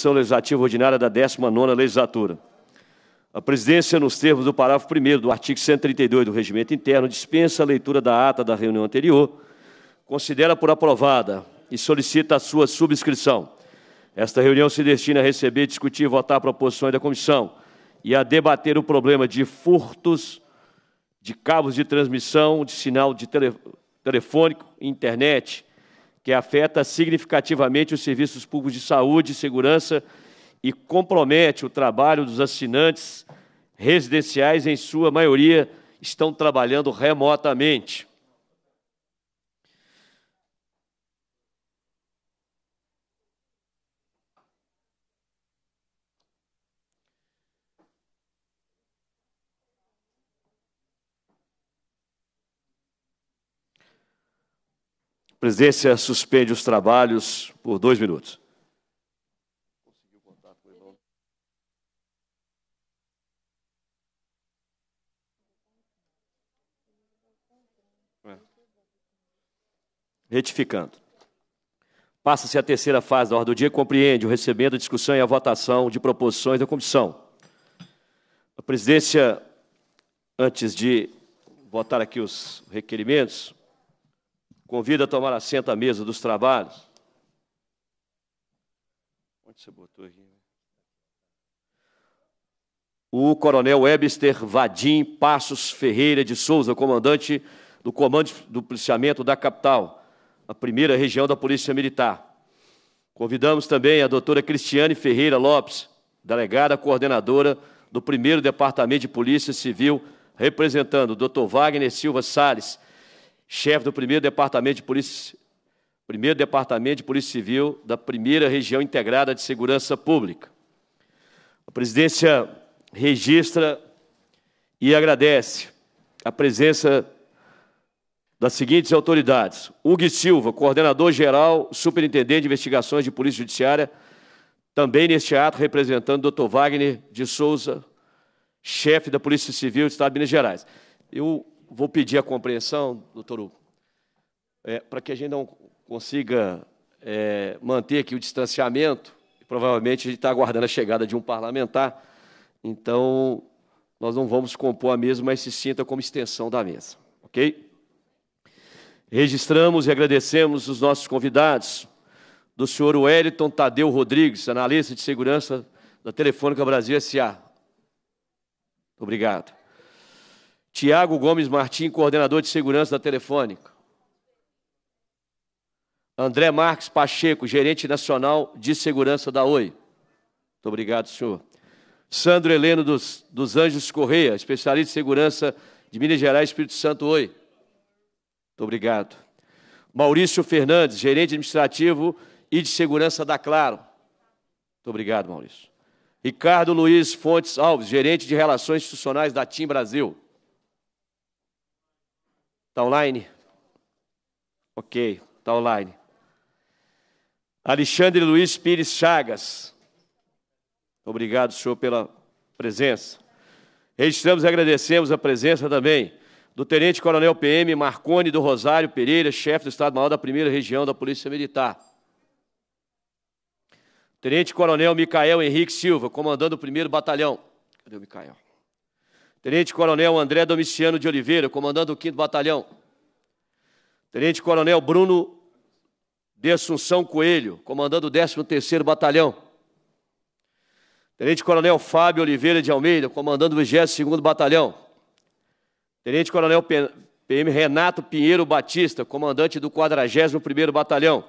Sessão Legislativa Ordinária da 19ª Legislatura. A presidência, nos termos do parágrafo 1 do artigo 132 do Regimento Interno, dispensa a leitura da ata da reunião anterior, considera por aprovada e solicita a sua subscrição. Esta reunião se destina a receber, discutir e votar proposições da comissão e a debater o problema de furtos de cabos de transmissão de sinal de tele, telefônico e internet, que afeta significativamente os serviços públicos de saúde e segurança e compromete o trabalho dos assinantes residenciais, em sua maioria, estão trabalhando remotamente. Presidência suspende os trabalhos por dois minutos. Retificando. Passa-se a terceira fase da ordem do dia, compreende o recebimento, a discussão e a votação de proposições da comissão. A presidência, antes de votar aqui os requerimentos, convida a tomar assento à mesa dos trabalhos. Onde você botou aqui? O coronel Webster Vadim Passos Ferreira de Souza, comandante do Comando do Policiamento da Capital a primeira região da Polícia Militar. Convidamos também a doutora Cristiane Ferreira Lopes, delegada coordenadora do primeiro Departamento de Polícia Civil, representando o doutor Wagner Silva Salles, chefe do primeiro Departamento de Polícia, primeiro Departamento de Polícia Civil da primeira região integrada de segurança pública. A presidência registra e agradece a presença das seguintes autoridades: Hugo Silva, coordenador-geral, superintendente de investigações de Polícia Judiciária, também neste ato representando o Dr. Wagner de Souza, chefe da Polícia Civil do Estado de Minas Gerais. Eu vou pedir a compreensão, doutor Hugo, é, para que a gente não consiga é, manter aqui o distanciamento, provavelmente a gente está aguardando a chegada de um parlamentar, então nós não vamos compor a mesa, mas se sinta como extensão da mesa, ok? Registramos e agradecemos os nossos convidados, do senhor Wellington Tadeu Rodrigues, analista de segurança da Telefônica Brasil S.A. Obrigado. Tiago Gomes Martim, coordenador de segurança da Telefônica. André Marques Pacheco, gerente nacional de segurança da Oi. Muito obrigado, senhor. Sandro Heleno dos, dos Anjos Correia, especialista em segurança de Minas Gerais, Espírito Santo, Oi. Muito obrigado. Maurício Fernandes, gerente administrativo e de segurança da Claro. Muito obrigado, Maurício. Ricardo Luiz Fontes Alves, gerente de relações institucionais da TIM Brasil. Está online? Ok, está online. Alexandre Luiz Pires Chagas. Obrigado, senhor, pela presença. Registramos e agradecemos a presença também do Tenente Coronel PM Marcone do Rosário Pereira, chefe do Estado-Maior da primeira região da Polícia Militar. Tenente Coronel Micael Henrique Silva, comandando o primeiro batalhão. Cadê o Micael? Tenente Coronel André Domiciano de Oliveira, comandando o 5 Batalhão. Tenente Coronel Bruno de Assunção Coelho, comandando o 13º Batalhão. Tenente Coronel Fábio Oliveira de Almeida, comandando o 22º Batalhão. Tenente Coronel PM Renato Pinheiro Batista, comandante do 41º Batalhão.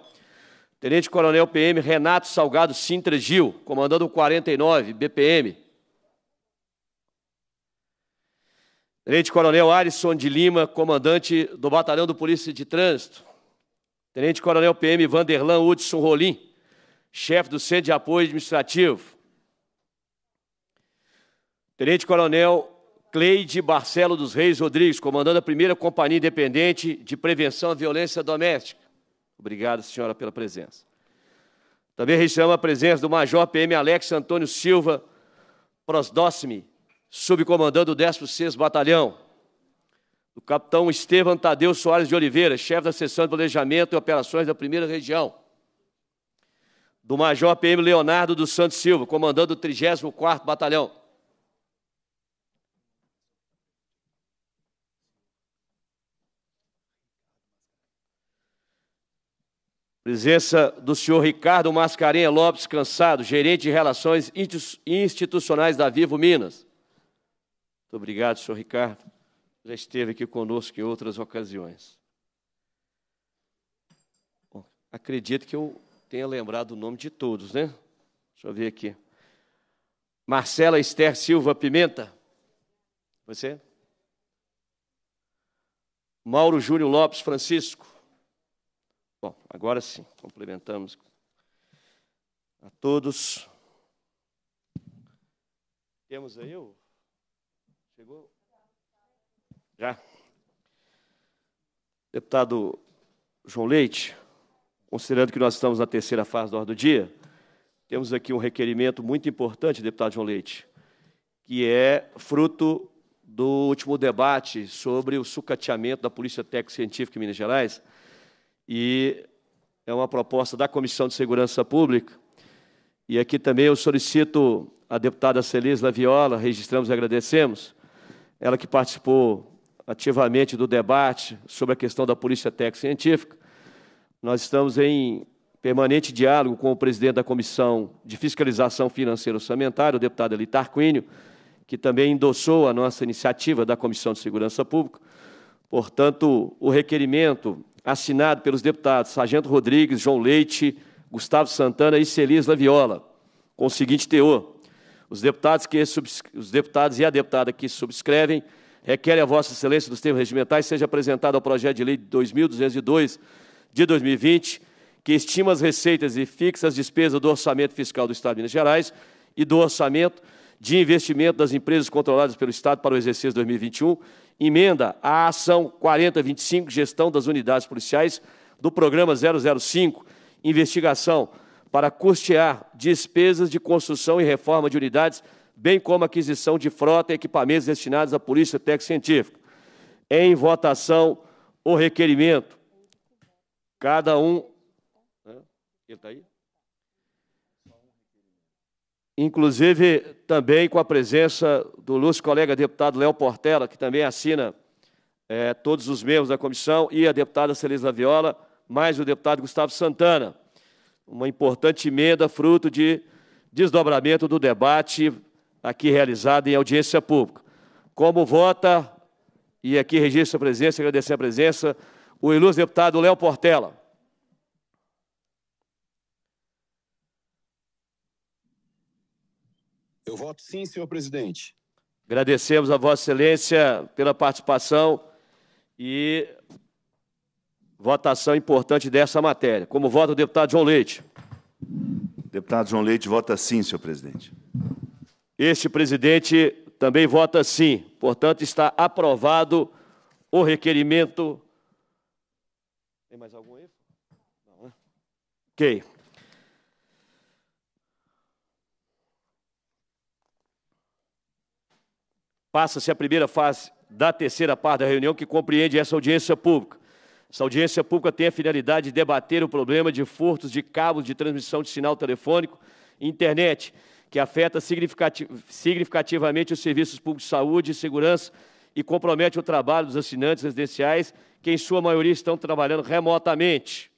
Tenente Coronel PM Renato Salgado Sintra Gil, comandando o 49 BPM. Tenente Coronel Alisson de Lima, comandante do Batalhão do Polícia de Trânsito. Tenente Coronel PM Vanderlan Hudson Rolim, chefe do Centro de Apoio Administrativo. Tenente Coronel Cleide Barcelo dos Reis Rodrigues, comandando a primeira Companhia Independente de Prevenção à Violência Doméstica. Obrigado, senhora, pela presença. Também registramos a presença do Major PM Alex Antônio Silva Prosdócime, subcomandando o 16º Batalhão. Do capitão Estevam Tadeu Soares de Oliveira, chefe da seção de planejamento e operações da primeira região. do Major PM Leonardo dos Santos Silva, comandante do 34º Batalhão. Presença do senhor Ricardo Mascarenha Lopes Cansado, gerente de Relações Institucionais da Vivo Minas. Muito obrigado, senhor Ricardo. Já esteve aqui conosco em outras ocasiões. Bom, acredito que eu tenha lembrado o nome de todos, né? Deixa eu ver aqui. Marcela Esther Silva Pimenta. Você? Mauro Júnior Lopes Francisco. Bom, agora sim, complementamos a todos. Temos aí o. Chegou? Já. Deputado João Leite, considerando que nós estamos na terceira fase da ordem do dia, temos aqui um requerimento muito importante, deputado João Leite, que é fruto do último debate sobre o sucateamento da Polícia Técnico Científica em Minas Gerais e é uma proposta da Comissão de Segurança Pública. E aqui também eu solicito a deputada Celis Laviola, registramos e agradecemos, ela que participou ativamente do debate sobre a questão da Polícia Técnica Científica. Nós estamos em permanente diálogo com o presidente da Comissão de Fiscalização Financeira Orçamentária, o deputado Eli Tarquínio, que também endossou a nossa iniciativa da Comissão de Segurança Pública. Portanto, o requerimento assinado pelos deputados Sargento Rodrigues, João Leite, Gustavo Santana e Celis Laviola, com o seguinte teor. Os deputados, que, os deputados e a deputada que subscrevem requerem a Vossa Excelência dos termos regimentais seja apresentado ao projeto de lei 2202 de 2020, que estima as receitas e fixa as despesas do orçamento fiscal do Estado de Minas Gerais e do orçamento de investimento das empresas controladas pelo Estado para o exercício 2021, emenda a ação 4025, gestão das unidades policiais, do programa 005, investigação para custear despesas de construção e reforma de unidades, bem como aquisição de frota e equipamentos destinados à Polícia Técnica Científica. Em votação, o requerimento. Cada um. Ele está aí? inclusive também com a presença do ilustre colega deputado Léo Portela, que também assina é, todos os membros da comissão, e a deputada Celisa Viola, mais o deputado Gustavo Santana. Uma importante emenda, fruto de desdobramento do debate aqui realizado em audiência pública. Como vota, e aqui registra a presença, agradecer a presença, o ilustre deputado Léo Portela. Eu voto sim, senhor presidente. Agradecemos a Vossa Excelência pela participação e votação importante dessa matéria. Como vota o deputado João Leite? Deputado João Leite vota sim, senhor presidente. Este presidente também vota sim. Portanto, está aprovado o requerimento. Tem mais algum aí? Não, né? Ok. Passa-se a primeira fase da terceira parte da reunião, que compreende essa audiência pública. Essa audiência pública tem a finalidade de debater o problema de furtos de cabos de transmissão de sinal telefônico e internet, que afeta significativamente os serviços públicos de saúde e segurança e compromete o trabalho dos assinantes residenciais, que em sua maioria estão trabalhando remotamente.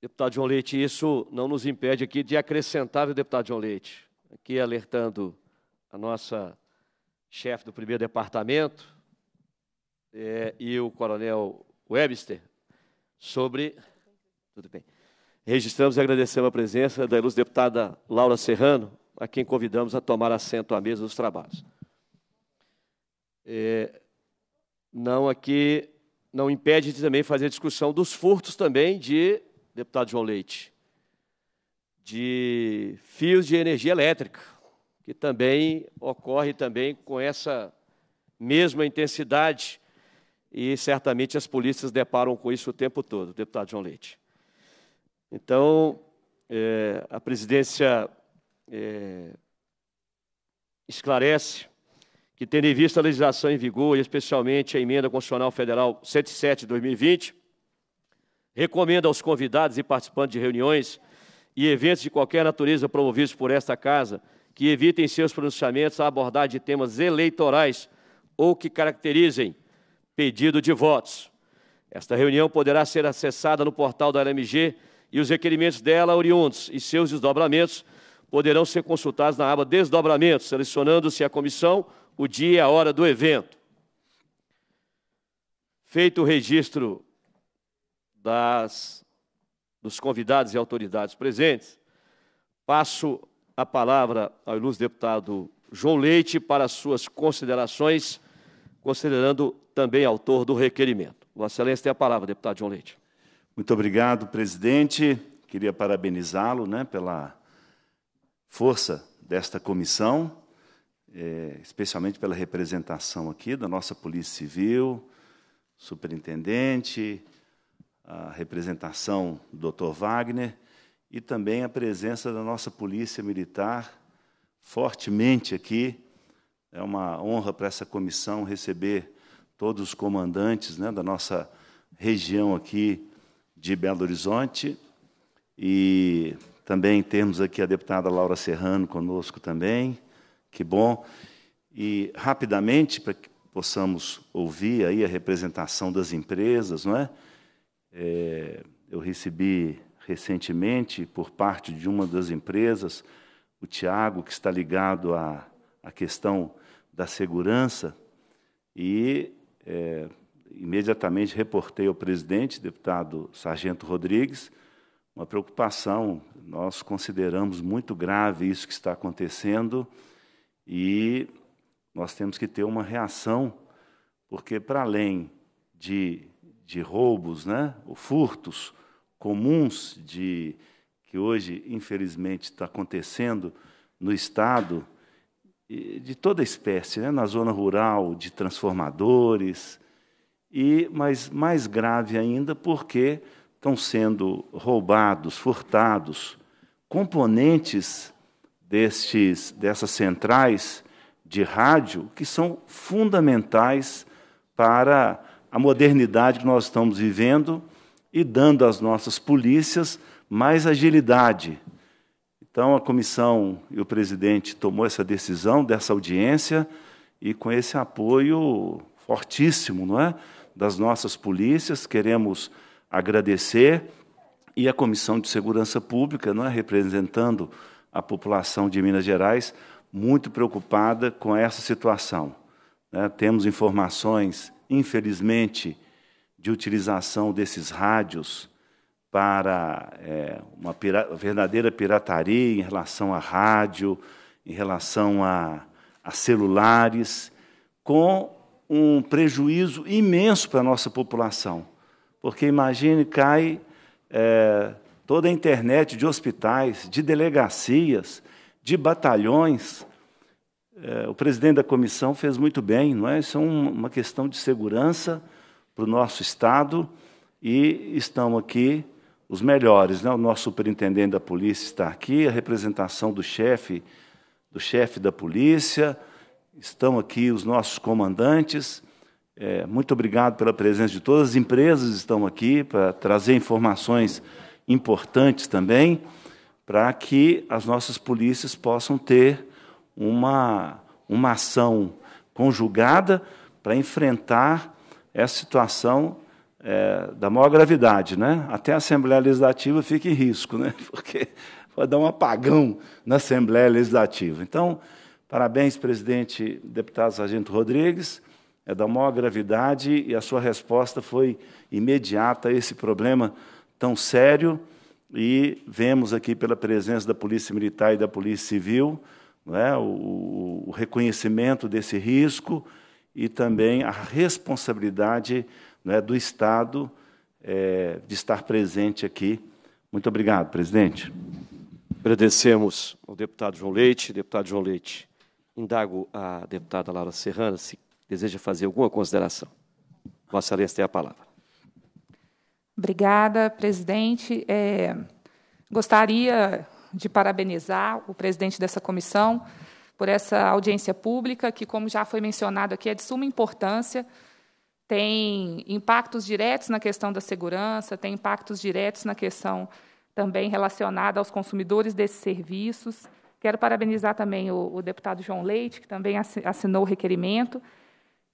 Deputado João Leite, isso não nos impede aqui de acrescentar, deputado João Leite, aqui alertando a nossa chefe do primeiro departamento é, e o coronel Webster sobre. Tudo bem. Registramos e agradecemos a presença da ilustre deputada Laura Serrano, a quem convidamos a tomar assento à mesa dos trabalhos. É, não aqui não impede de também fazer discussão dos furtos também de deputado João Leite, de fios de energia elétrica que também ocorre também com essa mesma intensidade e certamente as polícias deparam com isso o tempo todo, deputado João Leite. Então, é, a presidência é, esclarece que, tendo em vista a legislação em vigor, e especialmente a emenda constitucional federal 107 de 2020, Recomendo aos convidados e participantes de reuniões e eventos de qualquer natureza promovidos por esta Casa que evitem seus pronunciamentos a abordar de temas eleitorais ou que caracterizem pedido de votos. Esta reunião poderá ser acessada no portal da LMG e os requerimentos dela oriundos e seus desdobramentos poderão ser consultados na aba Desdobramentos, selecionando-se a comissão, o dia e a hora do evento. Feito o registro das, dos convidados e autoridades presentes, passo a palavra ao ilustre deputado João Leite para suas considerações, considerando também autor do requerimento. Vossa Excelência tem a palavra, deputado João Leite. Muito obrigado, presidente. Queria parabenizá-lo né, pela força desta comissão, é, especialmente pela representação aqui da nossa Polícia Civil, superintendente, a representação do Dr. Wagner e também a presença da nossa Polícia Militar fortemente aqui. É uma honra para essa comissão receber todos os comandantes né, da nossa região aqui de Belo Horizonte e também temos aqui a deputada Laura Serrano conosco também. Que bom. E rapidamente para que possamos ouvir aí a representação das empresas, não é? é eu recebi recentemente por parte de uma das empresas, o Tiago, que está ligado à, à questão da segurança, e é, imediatamente reportei ao presidente, deputado Sargento Rodrigues, uma preocupação. Nós consideramos muito grave isso que está acontecendo e nós temos que ter uma reação, porque para além de, de roubos, né, ou furtos, comuns de que hoje, infelizmente, está acontecendo no Estado, de toda espécie, né? na zona rural, de transformadores, e mas mais grave ainda porque estão sendo roubados, furtados componentes destes, dessas centrais de rádio que são fundamentais para a modernidade que nós estamos vivendo e dando às nossas polícias mais agilidade. Então, a comissão e o presidente tomou essa decisão dessa audiência e com esse apoio fortíssimo, não é, das nossas polícias, queremos agradecer e a Comissão de Segurança Pública, não é, representando a população de Minas Gerais, muito preocupada com essa situação. Né? Temos informações, infelizmente, de utilização desses rádios para é, uma pira verdadeira pirataria em relação a rádio, em relação a, a celulares, com um prejuízo imenso para a nossa população. Porque imagine, cai é, toda a internet de hospitais, de delegacias, de batalhões. É, o presidente da comissão fez muito bem, não é? Isso é um, uma questão de segurança para o nosso Estado e estão aqui os melhores. Né? O nosso superintendente da polícia está aqui, a representação do chefe, do chefe da polícia, estão aqui os nossos comandantes. É, muito obrigado pela presença de todas as empresas estão aqui para trazer informações importantes também, para que as nossas polícias possam ter uma, uma ação conjugada para enfrentar essa situação é, da maior gravidade. Né? Até a Assembleia Legislativa fica em risco, né? porque pode dar um apagão na Assembleia Legislativa. Então, parabéns, presidente deputado Sargento Rodrigues, é da maior gravidade e a sua resposta foi imediata a esse problema tão sério. E vemos aqui, pela presença da Polícia Militar e da Polícia Civil, é, o, o reconhecimento desse risco e também a responsabilidade né, do Estado é, de estar presente aqui. Muito obrigado, presidente. Agradecemos ao deputado João Leite. Deputado João Leite, indago a deputada Laura Serrana se deseja fazer alguma consideração. Vossa Excelência tem a palavra. Obrigada, presidente. É, gostaria de parabenizar o presidente dessa comissão por essa audiência pública, que, como já foi mencionado aqui, é de suma importância tem impactos diretos na questão da segurança, tem impactos diretos na questão também relacionada aos consumidores desses serviços. Quero parabenizar também o, o deputado João Leite, que também assinou o requerimento.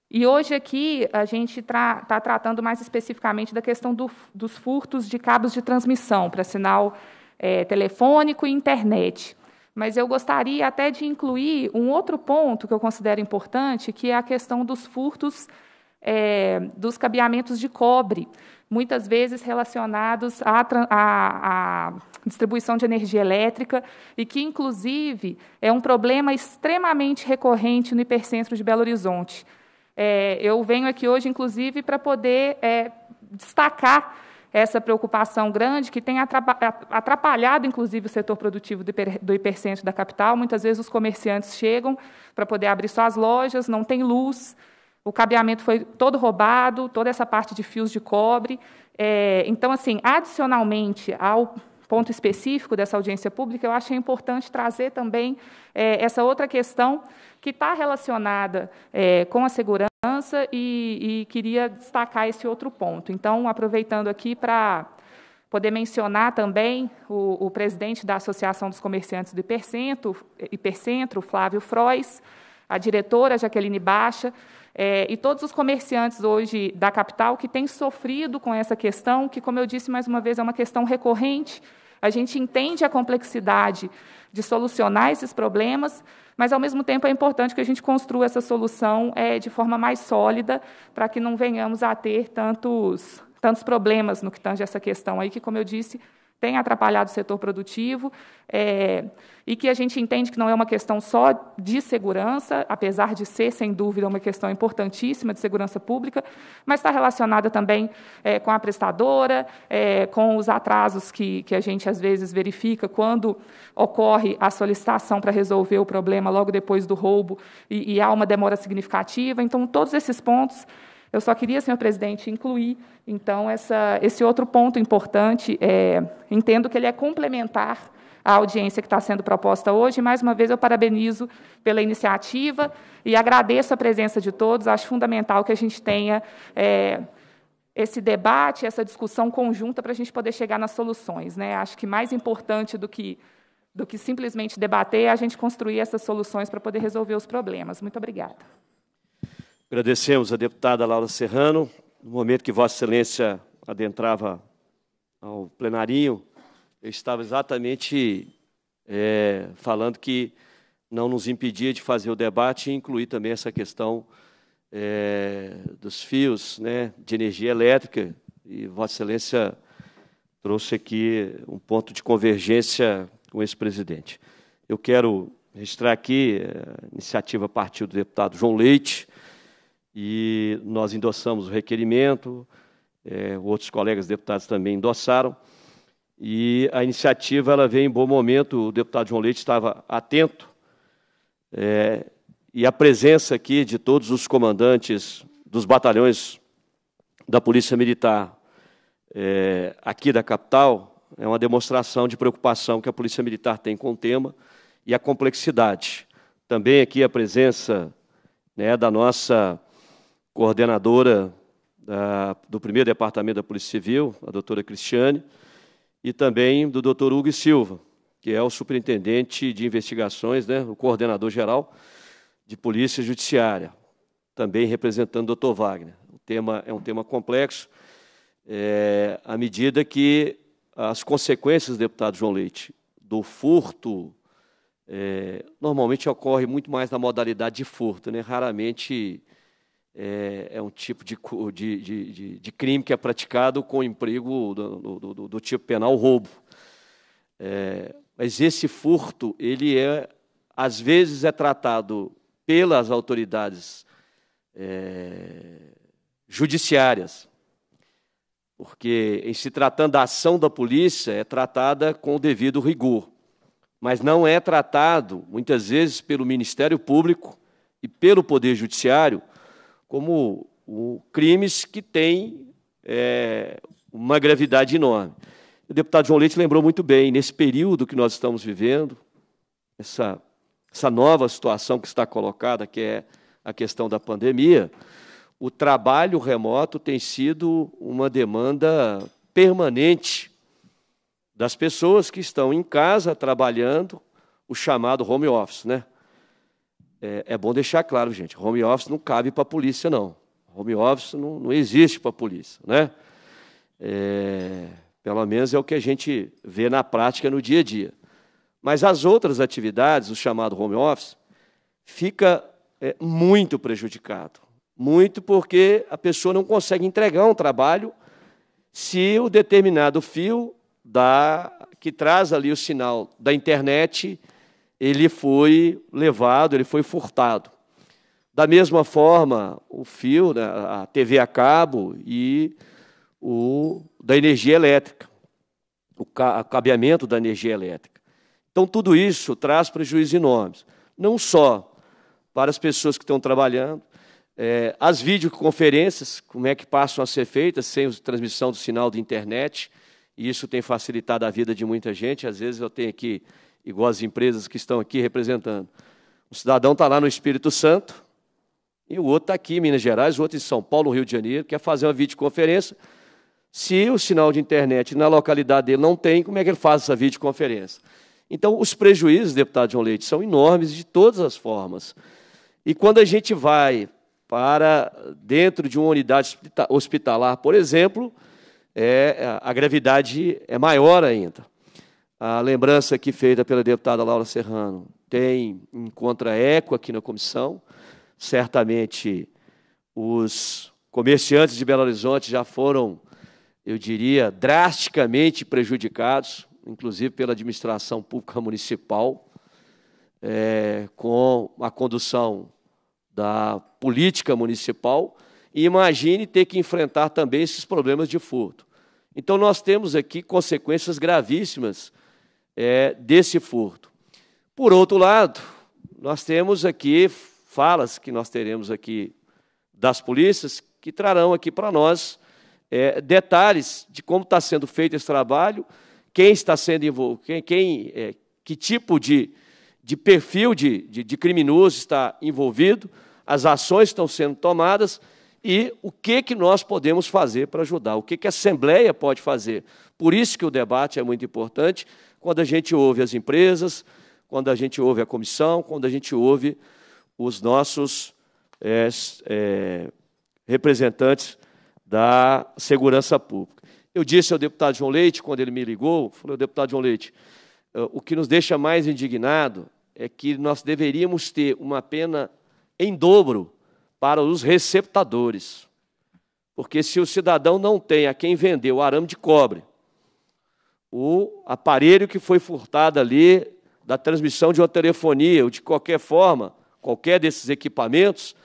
E hoje aqui a gente está tra tratando mais especificamente da questão do, dos furtos de cabos de transmissão para sinal é, telefônico e internet. Mas eu gostaria até de incluir um outro ponto que eu considero importante, que é a questão dos furtos é, dos cabeamentos de cobre, muitas vezes relacionados à, à, à, distribuição de energia elétrica, e que, inclusive, é um problema extremamente recorrente no hipercentro de Belo Horizonte. É, eu venho aqui hoje, inclusive, para poder é, destacar essa preocupação grande que tem atrapalhado, inclusive, o setor produtivo do hipercentro da capital. Muitas vezes os comerciantes chegam para poder abrir suas lojas, não tem luz, o cabeamento foi todo roubado, toda essa parte de fios de cobre. É, então, assim, adicionalmente ao ponto específico dessa audiência pública, eu acho importante trazer também é, essa outra questão que está relacionada é, com a segurança e, e, queria destacar esse outro ponto. Então, aproveitando aqui para poder mencionar também o, o, presidente da Associação dos Comerciantes do Hipercentro, Hipercentro Flávio Frois, a diretora Jaqueline Baixa, é, e todos os comerciantes hoje da capital que têm sofrido com essa questão, que, como eu disse mais uma vez, é uma questão recorrente. A gente entende a complexidade de solucionar esses problemas, mas, ao mesmo tempo, é importante que a gente construa essa solução é, de forma mais sólida, para que não venhamos a ter tantos, tantos problemas no que tange essa questão aí, que, como eu disse, tem atrapalhado o setor produtivo é, e que a gente entende que não é uma questão só de segurança, apesar de ser, sem dúvida, uma questão importantíssima de segurança pública, mas está relacionada também é, com a prestadora, é, com os atrasos que, que a gente, às vezes, verifica quando ocorre a solicitação para resolver o problema logo depois do roubo e, e há uma demora significativa. Então, todos esses pontos eu só queria, senhor presidente, incluir, então, essa, esse outro ponto importante. É, entendo que ele é complementar à audiência que está sendo proposta hoje. Mais uma vez, eu parabenizo pela iniciativa e agradeço a presença de todos. Acho fundamental que a gente tenha é, esse debate, essa discussão conjunta para a gente poder chegar nas soluções. Né? Acho que mais importante do que, do que simplesmente debater é a gente construir essas soluções para poder resolver os problemas. Muito obrigada. Agradecemos a deputada Laura Serrano. No momento que Vossa Excelência adentrava ao plenarinho, eu estava exatamente é, falando que não nos impedia de fazer o debate e incluir também essa questão é, dos fios né, de energia elétrica. E Vossa Excelência trouxe aqui um ponto de convergência com esse presidente. Eu quero registrar aqui a iniciativa a partir do deputado João Leite, e nós endossamos o requerimento, é, outros colegas deputados também endossaram, e a iniciativa ela veio em bom momento, o deputado João Leite estava atento, é, e a presença aqui de todos os comandantes dos batalhões da Polícia Militar é, aqui da capital é uma demonstração de preocupação que a Polícia Militar tem com o tema e a complexidade. Também aqui a presença né, da nossa coordenadora da, do primeiro departamento da Polícia Civil, a doutora Cristiane, e também do doutor Hugo Silva, que é o superintendente de investigações, né, o coordenador geral de Polícia Judiciária, também representando o doutor Wagner. O tema é um tema complexo, é, à medida que as consequências, deputado João Leite, do furto, é, normalmente ocorre muito mais na modalidade de furto, né? raramente é, é um tipo de, de, de, de, crime que é praticado com emprego do, do, do, do tipo penal roubo. É, mas esse furto, ele é, às vezes, é tratado pelas autoridades é, judiciárias, porque, em se tratando da ação da polícia, é tratada com o devido rigor, mas não é tratado, muitas vezes, pelo Ministério Público e pelo Poder Judiciário como o, crimes que têm é, uma gravidade enorme. O deputado João Leite lembrou muito bem, nesse período que nós estamos vivendo, essa, essa nova situação que está colocada, que é a questão da pandemia, o trabalho remoto tem sido uma demanda permanente das pessoas que estão em casa trabalhando, o chamado home office, né? É, é bom deixar claro, gente, home office não cabe para a polícia, não. Home office não, não existe para a polícia, né? É, pelo menos é o que a gente vê na prática no dia a dia. Mas as outras atividades, o chamado home office, fica é, muito prejudicado. Muito porque a pessoa não consegue entregar um trabalho se o determinado fio da, que traz ali o sinal da internet ele foi levado, ele foi furtado. Da mesma forma, o fio, né, a TV a cabo e o da energia elétrica, o cabeamento da energia elétrica. Então, tudo isso traz prejuízos enormes, não só para as pessoas que estão trabalhando, é, as videoconferências, como é que passam a ser feitas sem transmissão do sinal de internet, e isso tem facilitado a vida de muita gente. Às vezes eu tenho aqui igual as empresas que estão aqui representando. O cidadão está lá no Espírito Santo, e o outro está aqui em Minas Gerais, o outro em São Paulo, Rio de Janeiro, quer fazer uma videoconferência. Se o sinal de internet na localidade dele não tem, como é que ele faz essa videoconferência? Então, os prejuízos, deputado João Leite, são enormes de todas as formas. E quando a gente vai para dentro de uma unidade hospitalar, por exemplo, é, a gravidade é maior ainda. A lembrança aqui feita pela deputada Laura Serrano tem em contra-eco aqui na comissão. Certamente os comerciantes de Belo Horizonte já foram, eu diria, drasticamente prejudicados, inclusive pela administração pública municipal, é, com a condução da política municipal. E imagine ter que enfrentar também esses problemas de furto. Então, nós temos aqui consequências gravíssimas é, desse furto. Por outro lado, nós temos aqui falas que nós teremos aqui das polícias que trarão aqui para nós é, detalhes de como está sendo feito esse trabalho, quem está sendo envolvido, quem, quem é, que tipo de, de perfil de, de, de criminoso está envolvido, as ações estão sendo tomadas e o que, que nós podemos fazer para ajudar, o que, que a Assembleia pode fazer. Por isso que o debate é muito importante, quando a gente ouve as empresas, quando a gente ouve a comissão, quando a gente ouve os nossos é, é, representantes da segurança pública. Eu disse ao deputado João Leite, quando ele me ligou, falei, deputado João Leite, eh, o que nos deixa mais indignado é que nós deveríamos ter uma pena em dobro para os receptadores. Porque se o cidadão não tem a quem vender o arame de cobre, o aparelho que foi furtado ali da transmissão de uma telefonia ou de qualquer forma, qualquer desses equipamentos,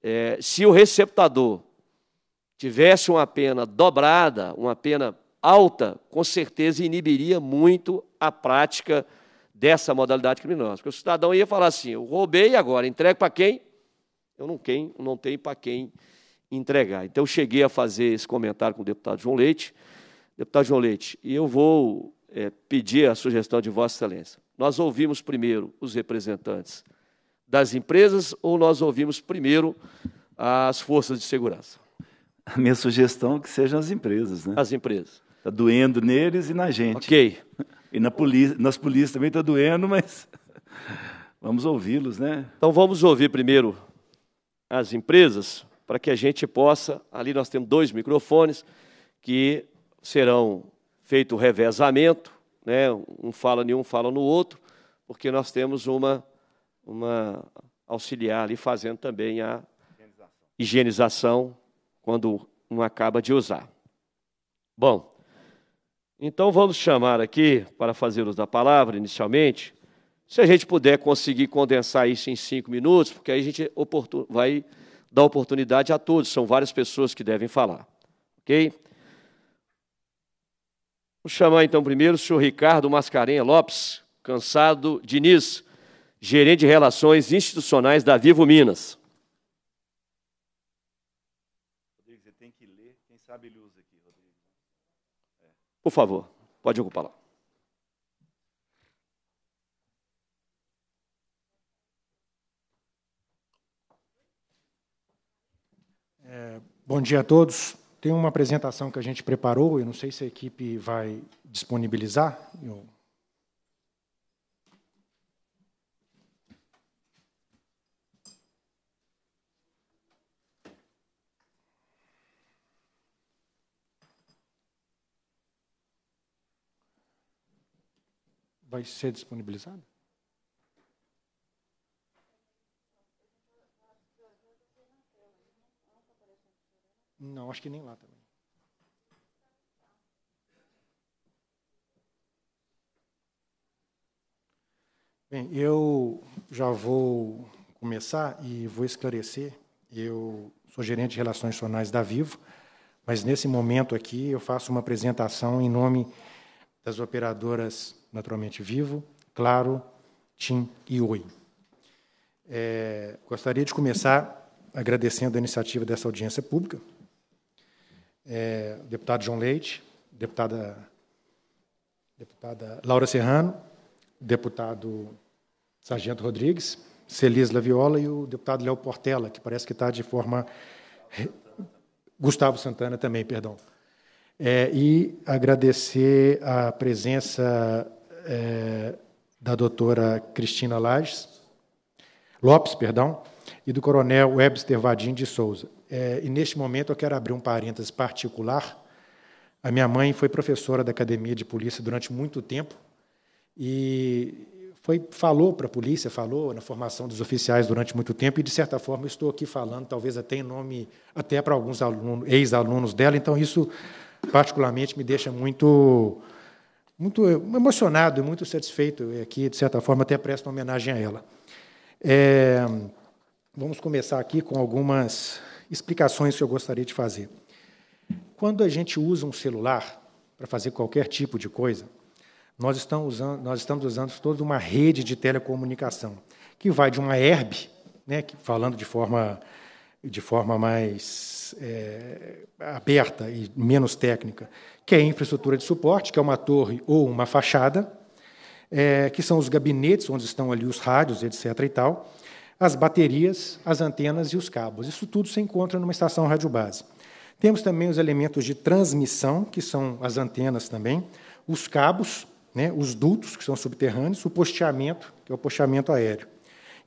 é, se o receptador tivesse uma pena dobrada, uma pena alta, com certeza inibiria muito a prática dessa modalidade criminosa. Porque o cidadão ia falar assim: eu roubei agora, entrego para quem? Eu não, quem, não tenho para quem entregar. Então, eu cheguei a fazer esse comentário com o deputado João Leite. Deputado João Leite, e eu vou é, pedir a sugestão de Vossa Excelência. Nós ouvimos primeiro os representantes das empresas ou nós ouvimos primeiro as forças de segurança? A minha sugestão é que sejam as empresas, né? As empresas. Está doendo neles e na gente. Ok. E na polícia, nas polícias também está doendo, mas vamos ouvi-los, né? Então vamos ouvir primeiro as empresas para que a gente possa. Ali nós temos dois microfones que serão feito revezamento, né? um fala em um, fala no outro, porque nós temos uma, uma auxiliar ali fazendo também a higienização quando um acaba de usar. Bom, então vamos chamar aqui, para fazer uso da palavra inicialmente, se a gente puder conseguir condensar isso em cinco minutos, porque aí a gente vai dar oportunidade a todos, são várias pessoas que devem falar. Ok? Vou chamar então primeiro o senhor Ricardo Mascarenha Lopes, cansado Diniz, gerente de relações institucionais da Vivo Minas. Rodrigo, você tem que ler, quem sabe ele usa aqui, Rodrigo. É. Por favor, pode ocupar lá. É, bom dia a todos. Tem uma apresentação que a gente preparou, eu não sei se a equipe vai disponibilizar. Eu... Vai ser disponibilizado? Não, acho que nem lá também. Bem, eu já vou começar e vou esclarecer. Eu sou gerente de relações nacionais da Vivo, mas nesse momento aqui eu faço uma apresentação em nome das operadoras, naturalmente, Vivo, Claro, TIM e Oi. É, gostaria de começar agradecendo a iniciativa dessa audiência pública, é, o deputado João Leite, deputada, deputada Laura Serrano, deputado Sargento Rodrigues, Celis Laviola e o deputado Léo Portela, que parece que está de forma. Gustavo Santana também, perdão. É, e agradecer a presença é, da doutora Cristina Lages, Lopes, perdão, e do coronel Webster Vadim de Souza. É, e neste momento eu quero abrir um parênteses particular. A minha mãe foi professora da academia de polícia durante muito tempo e foi falou para a polícia, falou na formação dos oficiais durante muito tempo e de certa forma estou aqui falando, talvez até em nome até para alguns ex-alunos dela. Então isso particularmente me deixa muito muito emocionado e muito satisfeito e aqui de certa forma até presto homenagem a ela. É, vamos começar aqui com algumas explicações que eu gostaria de fazer. Quando a gente usa um celular para fazer qualquer tipo de coisa, nós estamos usando, nós estamos usando toda uma rede de telecomunicação, que vai de uma herb, né, falando de forma, de forma mais é, aberta e menos técnica, que é a infraestrutura de suporte, que é uma torre ou uma fachada, é, que são os gabinetes onde estão ali os rádios, etc. e tal, as baterias, as antenas e os cabos. Isso tudo se encontra numa estação radiobase. Temos também os elementos de transmissão, que são as antenas também, os cabos, né, os dutos, que são subterrâneos, o posteamento, que é o posteamento aéreo.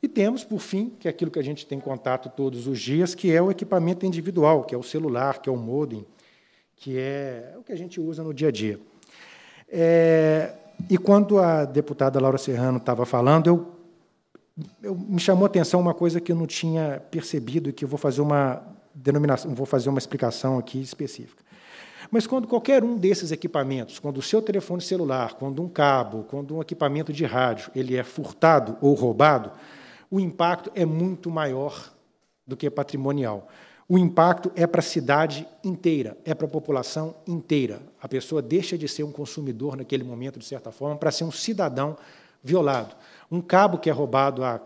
E temos, por fim, que é aquilo que a gente tem contato todos os dias, que é o equipamento individual, que é o celular, que é o modem, que é o que a gente usa no dia a dia. É, e quando a deputada Laura Serrano estava falando, eu eu, me chamou a atenção uma coisa que eu não tinha percebido e que eu vou fazer uma denominação, vou fazer uma explicação aqui específica. Mas quando qualquer um desses equipamentos, quando o seu telefone celular, quando um cabo, quando um equipamento de rádio, ele é furtado ou roubado, o impacto é muito maior do que patrimonial. O impacto é para a cidade inteira, é para a população inteira. A pessoa deixa de ser um consumidor naquele momento, de certa forma, para ser um cidadão violado um cabo que é roubado a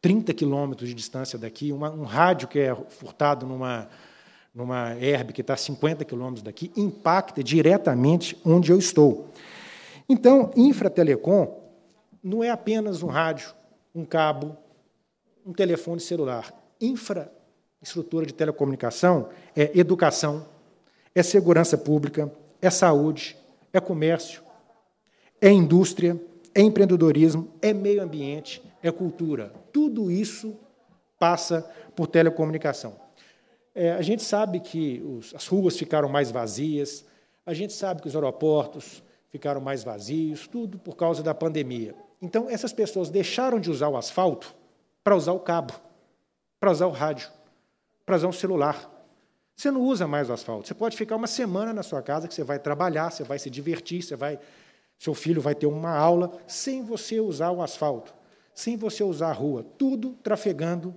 30 quilômetros de distância daqui, uma, um rádio que é furtado numa, numa herb que está a 50 quilômetros daqui, impacta diretamente onde eu estou. Então, infratelecom não é apenas um rádio, um cabo, um telefone celular. Infraestrutura de telecomunicação é educação, é segurança pública, é saúde, é comércio, é indústria, é empreendedorismo, é meio ambiente, é cultura. Tudo isso passa por telecomunicação. É, a gente sabe que os, as ruas ficaram mais vazias, a gente sabe que os aeroportos ficaram mais vazios, tudo por causa da pandemia. Então, essas pessoas deixaram de usar o asfalto para usar o cabo, para usar o rádio, para usar o celular. Você não usa mais o asfalto. Você pode ficar uma semana na sua casa que você vai trabalhar, você vai se divertir, você vai seu filho vai ter uma aula sem você usar o asfalto, sem você usar a rua, tudo trafegando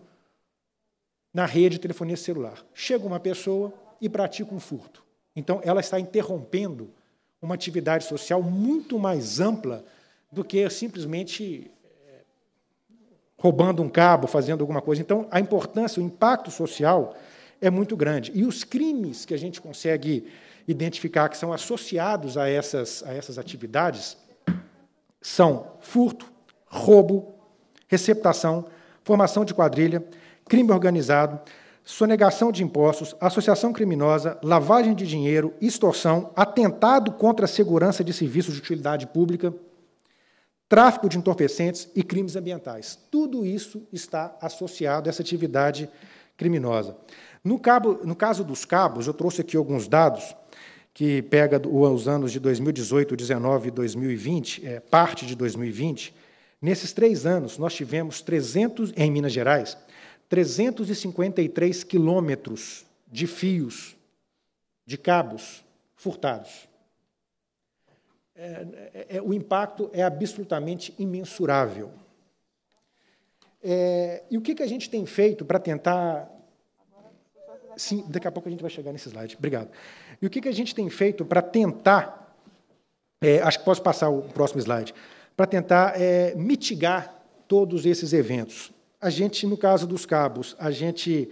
na rede de telefonia celular. Chega uma pessoa e pratica um furto. Então, ela está interrompendo uma atividade social muito mais ampla do que simplesmente eh, roubando um cabo, fazendo alguma coisa. Então, a importância, o impacto social é muito grande. E os crimes que a gente consegue identificar que são associados a essas, a essas atividades são furto, roubo, receptação, formação de quadrilha, crime organizado, sonegação de impostos, associação criminosa, lavagem de dinheiro, extorsão, atentado contra a segurança de serviços de utilidade pública, tráfico de entorpecentes e crimes ambientais. Tudo isso está associado a essa atividade criminosa. No, cabo, no caso dos cabos, eu trouxe aqui alguns dados que pega os anos de 2018, 19 e 2020, é, parte de 2020. Nesses três anos, nós tivemos 300, em Minas Gerais, 353 quilômetros de fios, de cabos furtados. É, é, é, o impacto é absolutamente imensurável. É, e o que, que a gente tem feito para tentar. Sim, daqui a pouco a gente vai chegar nesse slide. Obrigado. E o que, que a gente tem feito para tentar. É, acho que posso passar o próximo slide. Para tentar é, mitigar todos esses eventos. A gente, no caso dos cabos, a gente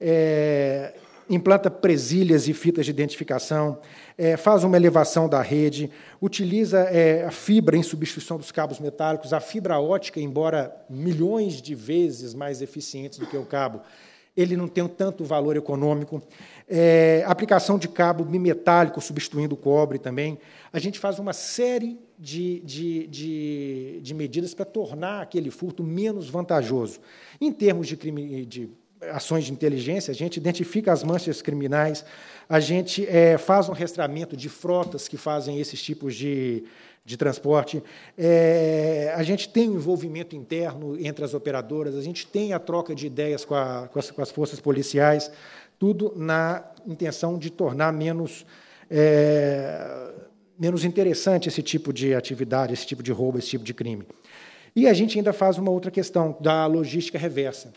é, implanta presilhas e fitas de identificação, é, faz uma elevação da rede, utiliza é, a fibra em substituição dos cabos metálicos, a fibra ótica, embora milhões de vezes mais eficientes do que o cabo, ele não tem tanto valor econômico. É, aplicação de cabo bimetálico substituindo o cobre também. A gente faz uma série de, de, de, de medidas para tornar aquele furto menos vantajoso. Em termos de, crime, de ações de inteligência, a gente identifica as manchas criminais, a gente é, faz um rastreamento de frotas que fazem esses tipos de, de transporte, é, a gente tem um envolvimento interno entre as operadoras, a gente tem a troca de ideias com, a, com, as, com as, forças policiais, tudo na intenção de tornar menos, é, menos interessante esse tipo de atividade, esse tipo de roubo, esse tipo de crime. E a gente ainda faz uma outra questão da logística reversa.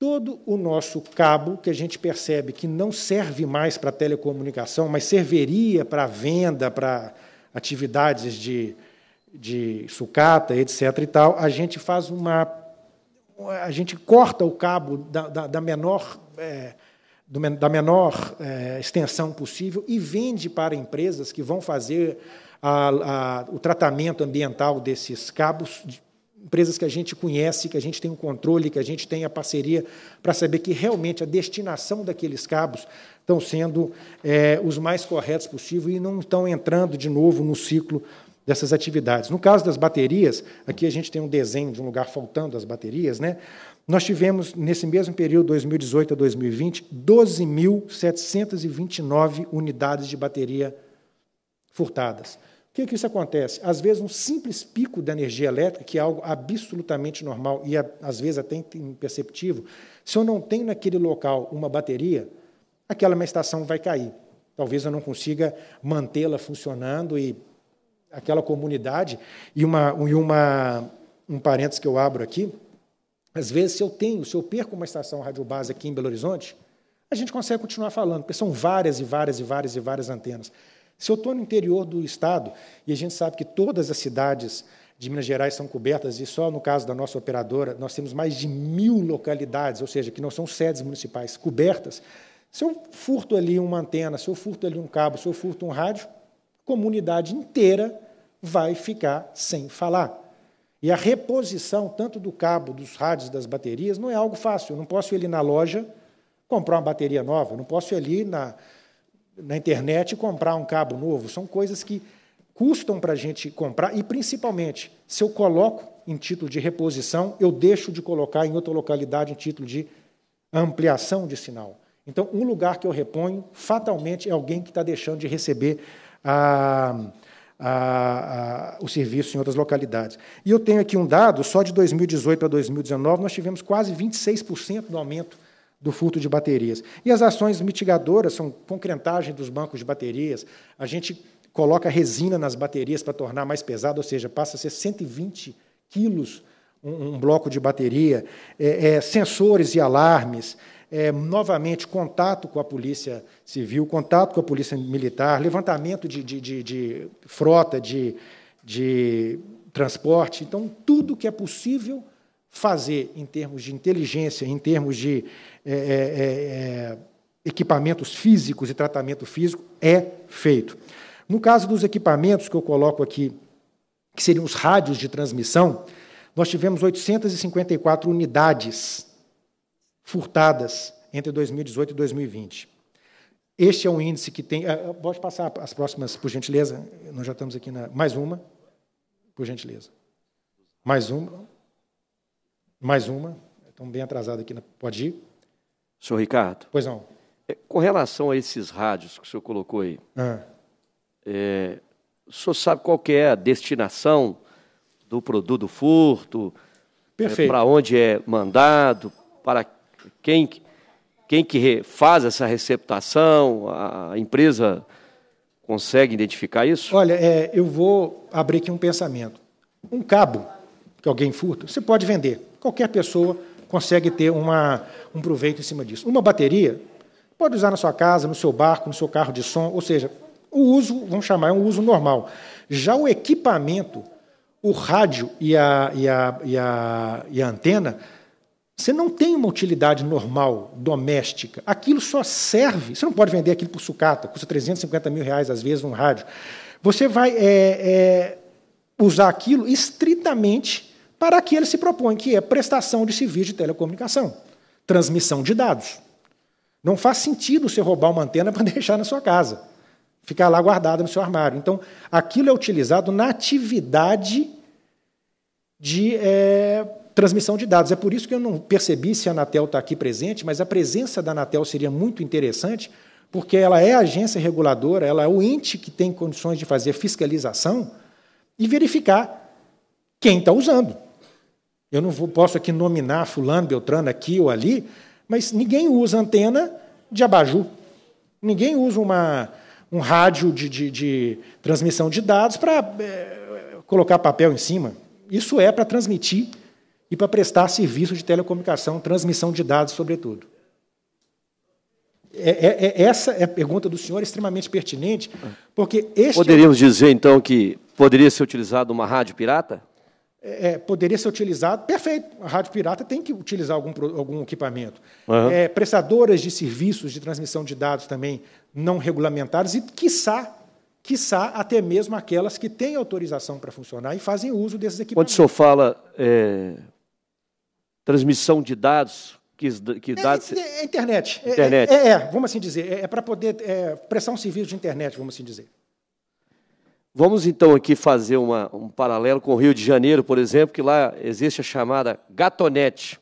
Todo o nosso cabo, que a gente percebe que não serve mais para telecomunicação, mas serviria para venda, para atividades de, de sucata, etc. e tal, a gente faz uma. A gente corta o cabo da, da, da menor. É, da menor é, extensão possível e vende para empresas que vão fazer a, a, o tratamento ambiental desses cabos empresas que a gente conhece, que a gente tem o controle, que a gente tem a parceria para saber que realmente a destinação daqueles cabos estão sendo é, os mais corretos possível e não estão entrando de novo no ciclo dessas atividades. No caso das baterias, aqui a gente tem um desenho de um lugar faltando as baterias, né? Nós tivemos, nesse mesmo período, 2018 a 2020, 12.729 unidades de bateria furtadas que, que isso acontece? Às vezes, um simples pico da energia elétrica, que é algo absolutamente normal e, às vezes, até imperceptível, se eu não tenho naquele local uma bateria, aquela minha estação vai cair. Talvez eu não consiga mantê-la funcionando e aquela comunidade. E, uma, e uma, um parênteses que eu abro aqui, às vezes, se eu tenho, se eu perco uma estação radiobase aqui em Belo Horizonte, a gente consegue continuar falando, porque são várias e várias e várias e várias antenas. Se eu estou no interior do estado, e a gente sabe que todas as cidades de Minas Gerais são cobertas, e só no caso da nossa operadora, nós temos mais de mil localidades, ou seja, que não são sedes municipais, cobertas. Se eu furto ali uma antena, se eu furto ali um cabo, se eu furto um rádio, a comunidade inteira vai ficar sem falar. E a reposição, tanto do cabo, dos rádios, das baterias, não é algo fácil. Eu não posso ir ali na loja comprar uma bateria nova, eu não posso ir ali na, na internet comprar um cabo novo. São coisas que custam para a gente comprar e, principalmente, se eu coloco em título de reposição, eu deixo de colocar em outra localidade em título de ampliação de sinal. Então, um lugar que eu reponho, fatalmente, é alguém que está deixando de receber a, a, a, o serviço em outras localidades. E eu tenho aqui um dado, só de 2018 a 2019, nós tivemos quase 26% do aumento do furto de baterias. E as ações mitigadoras são concretagem dos bancos de baterias. A gente coloca resina nas baterias para tornar mais pesado, ou seja, passa a ser 120 quilos um, um bloco de bateria, é, é, sensores e alarmes, é, novamente contato com a polícia civil, contato com a polícia militar, levantamento de, de, de, de frota de, de transporte. Então, tudo que é possível fazer em termos de inteligência, em termos de é, é, é, equipamentos físicos e tratamento físico, é feito. No caso dos equipamentos que eu coloco aqui, que seriam os rádios de transmissão, nós tivemos 854 unidades furtadas entre 2018 e 2020. Este é um índice que tem. Uh, pode passar as próximas, por gentileza? Nós já estamos aqui na. Mais uma, por gentileza. Mais uma. Mais uma. Estamos bem atrasados aqui. Na... Pode ir? Senhor Ricardo. Pois não. É, com relação a esses rádios que o senhor colocou aí, ah. é, o senhor sabe qual que é a destinação do produto do furto? É, para onde é mandado? Para quem, quem que faz essa receptação? A empresa consegue identificar isso? Olha, é, eu vou abrir aqui um pensamento. Um cabo que alguém furta, você pode vender. Qualquer pessoa consegue ter uma, um proveito em cima disso. Uma bateria, pode usar na sua casa, no seu barco, no seu carro de som, ou seja, o uso, vamos chamar, é um uso normal. Já o equipamento, o rádio e a, e a, e a, e a antena, você não tem uma utilidade normal, doméstica. Aquilo só serve. Você não pode vender aquilo por sucata, custa 350 mil reais, às vezes, um rádio. Você vai é, é, usar aquilo estritamente para que ele se propõe, que é prestação de serviço de telecomunicação, transmissão de dados. Não faz sentido você roubar uma antena para deixar na sua casa, ficar lá guardada no seu armário. Então, aquilo é utilizado na atividade de é, transmissão de dados. É por isso que eu não percebi se a Anatel está aqui presente, mas a presença da Anatel seria muito interessante, porque ela é a agência reguladora, ela é o ente que tem condições de fazer fiscalização e verificar quem está usando. Eu não vou, posso aqui nominar fulano, beltrano aqui ou ali, mas ninguém usa antena de abajur. Ninguém usa uma, um rádio de, de, de transmissão de dados para é, colocar papel em cima. Isso é para transmitir e para prestar serviço de telecomunicação, transmissão de dados, sobretudo. É, é, é, essa é a pergunta do senhor, extremamente pertinente, porque este. Poderíamos dizer, então, que poderia ser utilizado uma rádio pirata? É, é, poderia ser utilizado, perfeito. A rádio pirata tem que utilizar algum, algum equipamento. Uhum. É, prestadoras de serviços de transmissão de dados também não regulamentados e, quiçá, quiçá até mesmo aquelas que têm autorização para funcionar e fazem uso desses equipamentos. Quando o senhor fala é, transmissão de dados, que, que é, dados... É, é, internet. internet. É, é, vamos assim dizer, é, para poder prestar um serviço de internet, vamos assim dizer. Vamos então aqui fazer uma, um paralelo com o Rio de Janeiro, por exemplo, que lá existe a chamada gatonete.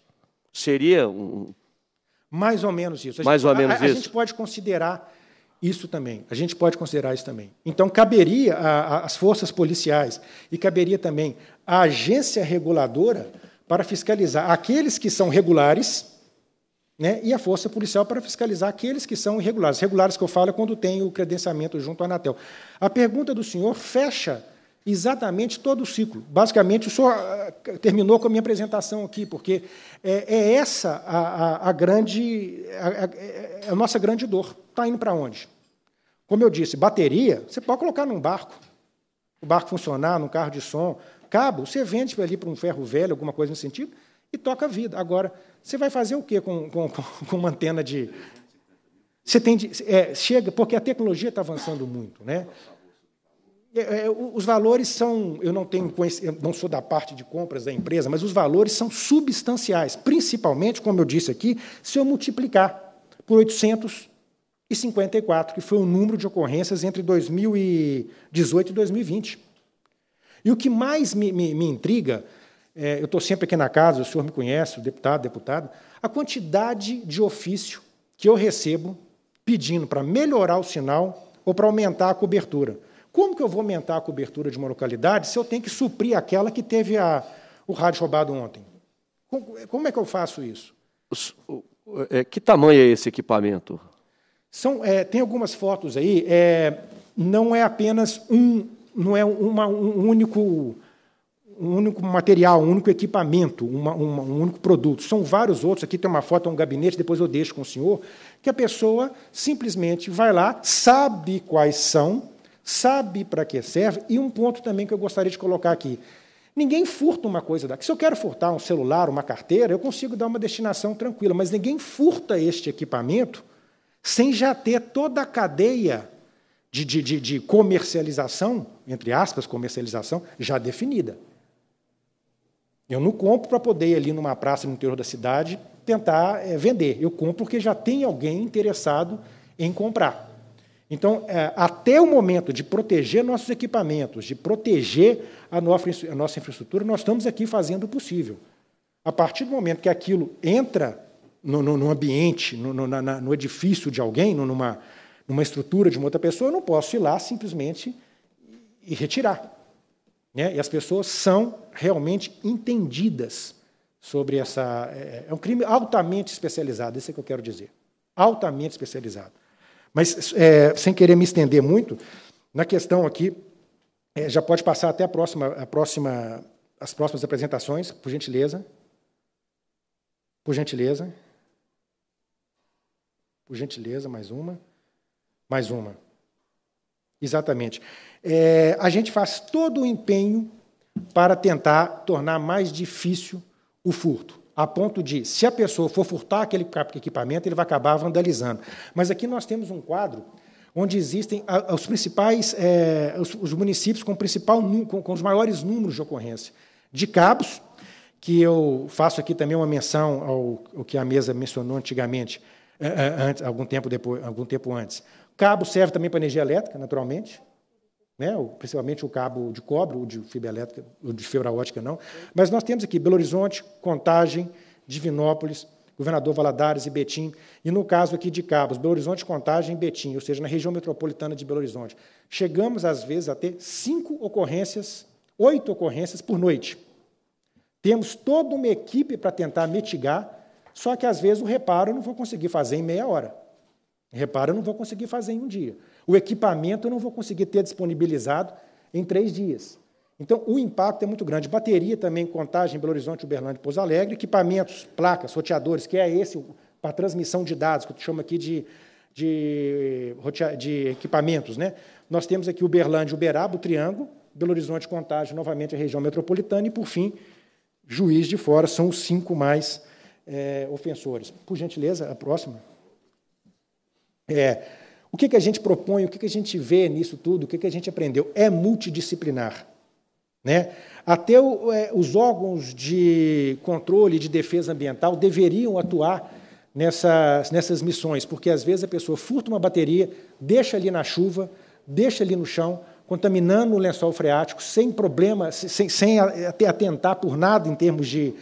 Seria um... Mais ou menos isso. Mais ou menos a, a, isso. A gente pode considerar isso também. A gente pode considerar isso também. Então, caberia às forças policiais e caberia também à agência reguladora para fiscalizar aqueles que são regulares né, e a força policial para fiscalizar aqueles que são irregulares. Regulares que eu falo é quando tem o credenciamento junto à Anatel. A pergunta do senhor fecha exatamente todo o ciclo. Basicamente, o senhor ah, terminou com a minha apresentação aqui, porque é, é essa a, a, a grande, a, a, a nossa grande dor. Está indo para onde? Como eu disse, bateria, você pode colocar num barco. O barco funcionar, num carro de som. Cabo, você vende ali para um ferro velho, alguma coisa nesse sentido, e toca a vida. Agora, você vai fazer o quê com, com, com uma antena de. Você tem de, é, chega, porque a tecnologia está avançando muito. Né? É, é, os valores são, eu não tenho não sou da parte de compras da empresa, mas os valores são substanciais, principalmente, como eu disse aqui, se eu multiplicar por 800 e 54, que foi o número de ocorrências entre 2018 e 2020. E o que mais me, me, me intriga, é, eu estou sempre aqui na casa, o senhor me conhece, o deputado, deputado, a quantidade de ofício que eu recebo pedindo para melhorar o sinal ou para aumentar a cobertura. Como que eu vou aumentar a cobertura de uma localidade se eu tenho que suprir aquela que teve a, o rádio roubado ontem? Como é que eu faço isso? É, que tamanho é esse equipamento? São, é, tem algumas fotos aí, é, não é apenas um, não é uma, um único um único material, um único equipamento, uma, uma, um único produto. São vários outros. Aqui tem uma foto, um gabinete, depois eu deixo com o senhor, que a pessoa simplesmente vai lá, sabe quais são, sabe para que serve, e um ponto também que eu gostaria de colocar aqui. Ninguém furta uma coisa daqui. Se eu quero furtar um celular, uma carteira, eu consigo dar uma destinação tranquila, mas ninguém furta este equipamento sem já ter toda a cadeia de, de, de, de comercialização, entre aspas, comercialização, já definida. Eu não compro para poder ir ali numa praça no interior da cidade tentar é, vender. Eu compro porque já tem alguém interessado em comprar. Então, é, até o momento de proteger nossos equipamentos, de proteger a nossa, a nossa infraestrutura, nós estamos aqui fazendo o possível. A partir do momento que aquilo entra no, no, no ambiente, no, no, na, no, edifício de alguém, numa, numa estrutura de uma outra pessoa, eu não posso ir lá simplesmente e retirar. Né? E as pessoas são realmente entendidas sobre essa. É, é um crime altamente especializado, isso é que eu quero dizer. Altamente especializado. Mas, é, sem querer me estender muito, na questão aqui, é, já pode passar até a próxima, a próxima, as próximas apresentações, por gentileza. Por gentileza. Por gentileza, mais uma. Mais uma. Exatamente. É, a gente faz todo o empenho para tentar tornar mais difícil o furto, a ponto de, se a pessoa for furtar aquele equipamento, ele vai acabar vandalizando. Mas aqui nós temos um quadro onde existem os principais, é, os, os, municípios com, principal, com, com os maiores números de ocorrência. De cabos, que eu faço aqui também uma menção ao, ao que a mesa mencionou antigamente, é, é, antes, algum, tempo depois, algum tempo antes. Cabo serve também para energia elétrica, naturalmente, né? principalmente o cabo de cobre, o de fibra elétrica, o de fibra ótica não. Mas nós temos aqui Belo Horizonte, Contagem, Divinópolis, Governador Valadares e Betim, e no caso aqui de Cabos, Belo Horizonte, Contagem e Betim, ou seja, na região metropolitana de Belo Horizonte. Chegamos, às vezes, a ter cinco ocorrências, oito ocorrências por noite. Temos toda uma equipe para tentar mitigar, só que às vezes o reparo eu não vou conseguir fazer em meia hora. O reparo eu não vou conseguir fazer em um dia. O equipamento eu não vou conseguir ter disponibilizado em três dias. Então, o impacto é muito grande. Bateria também, contagem, Belo Horizonte, Uberlândia e Pouso Alegre. Equipamentos, placas, roteadores, que é esse para transmissão de dados, que eu chamo aqui de, de, de equipamentos. Né? Nós temos aqui Uberlândia, Uberaba, o Triângulo, Belo Horizonte, Contagem, novamente a região metropolitana, e, por fim, Juiz de Fora, são os cinco mais é, ofensores. Por gentileza, a próxima. É, o que, que a gente propõe, o que, que a gente vê nisso tudo, o que, que a gente aprendeu? É multidisciplinar. Né? Até o, é, os órgãos de controle de defesa ambiental deveriam atuar nessas, nessas missões, porque às vezes a pessoa furta uma bateria, deixa ali na chuva, deixa ali no chão, contaminando o lençol freático, sem problema, sem, sem atentar por nada em termos de,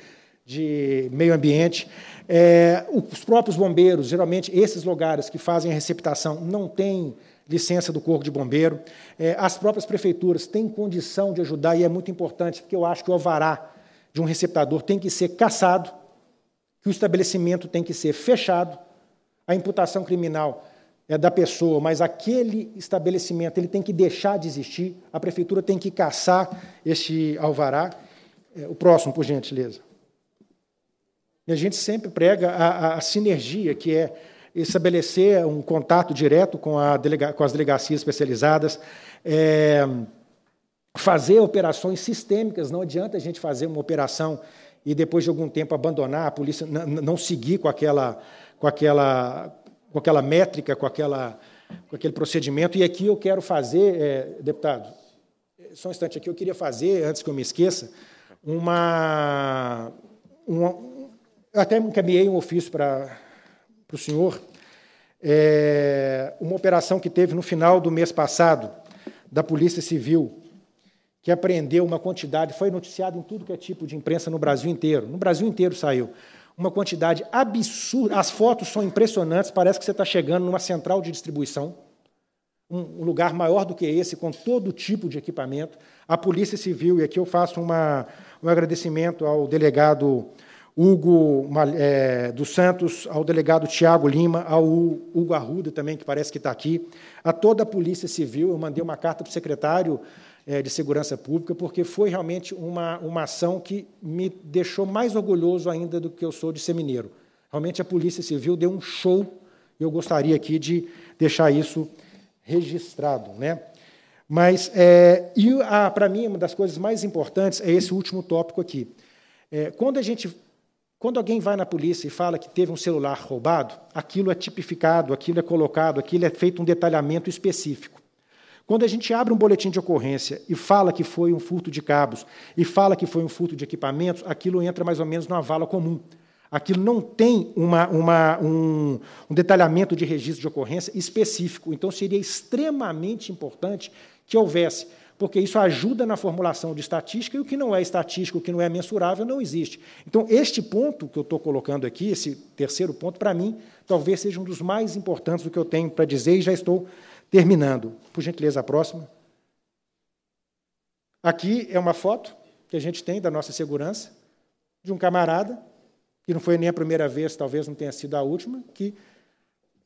de meio ambiente. É, os próprios bombeiros, geralmente, esses lugares que fazem a receptação não têm licença do Corpo de Bombeiro. É, as próprias prefeituras têm condição de ajudar, e é muito importante, porque eu acho que o alvará de um receptador tem que ser cassado, que o estabelecimento tem que ser fechado, a imputação criminal é da pessoa, mas aquele estabelecimento ele tem que deixar de existir, a prefeitura tem que caçar este alvará. É, o próximo, por gentileza. E a gente sempre prega a, a, a sinergia, que é estabelecer um contato direto com, delega, com as delegacias especializadas, é, fazer operações sistêmicas. Não adianta a gente fazer uma operação e depois de algum tempo abandonar, a polícia não seguir com aquela, com aquela, com aquela métrica, com, aquela, com aquele procedimento. E aqui eu quero fazer, é, deputado, só um instante aqui, eu queria fazer, antes que eu me esqueça, uma, uma eu até encaminhei um ofício para, para o senhor, é, uma operação que teve no final do mês passado, da Polícia Civil, que apreendeu uma quantidade, foi noticiado em tudo que é tipo de imprensa no Brasil inteiro, no Brasil inteiro saiu, uma quantidade absurda, as fotos são impressionantes, parece que você está chegando numa central de distribuição, um lugar maior do que esse, com todo tipo de equipamento. A Polícia Civil, e aqui eu faço uma, um agradecimento ao delegado Hugo é, dos Santos, ao delegado Tiago Lima, ao Hugo Arruda também, que parece que está aqui, a toda a Polícia Civil. Eu mandei uma carta para o secretário é, de Segurança Pública, porque foi realmente uma, uma ação que me deixou mais orgulhoso ainda do que eu sou de ser mineiro. Realmente a Polícia Civil deu um show, e eu gostaria aqui de deixar isso registrado. Né? Mas, é, e para mim, uma das coisas mais importantes é esse último tópico aqui. É, quando a gente quando alguém vai na polícia e fala que teve um celular roubado, aquilo é tipificado, aquilo é colocado, aquilo é feito um detalhamento específico. Quando a gente abre um boletim de ocorrência e fala que foi um furto de cabos, e fala que foi um furto de equipamentos, aquilo entra mais ou menos numa vala comum. Aquilo não tem uma, uma, um, um detalhamento de registro de ocorrência específico. Então, seria extremamente importante que houvesse porque isso ajuda na formulação de estatística, e o que não é estatístico, o que não é mensurável, não existe. Então, este ponto que eu estou colocando aqui, esse terceiro ponto, para mim, talvez seja um dos mais importantes do que eu tenho para dizer, e já estou terminando. Por gentileza, a próxima. Aqui é uma foto que a gente tem da nossa segurança, de um camarada, que não foi nem a primeira vez, talvez não tenha sido a última, que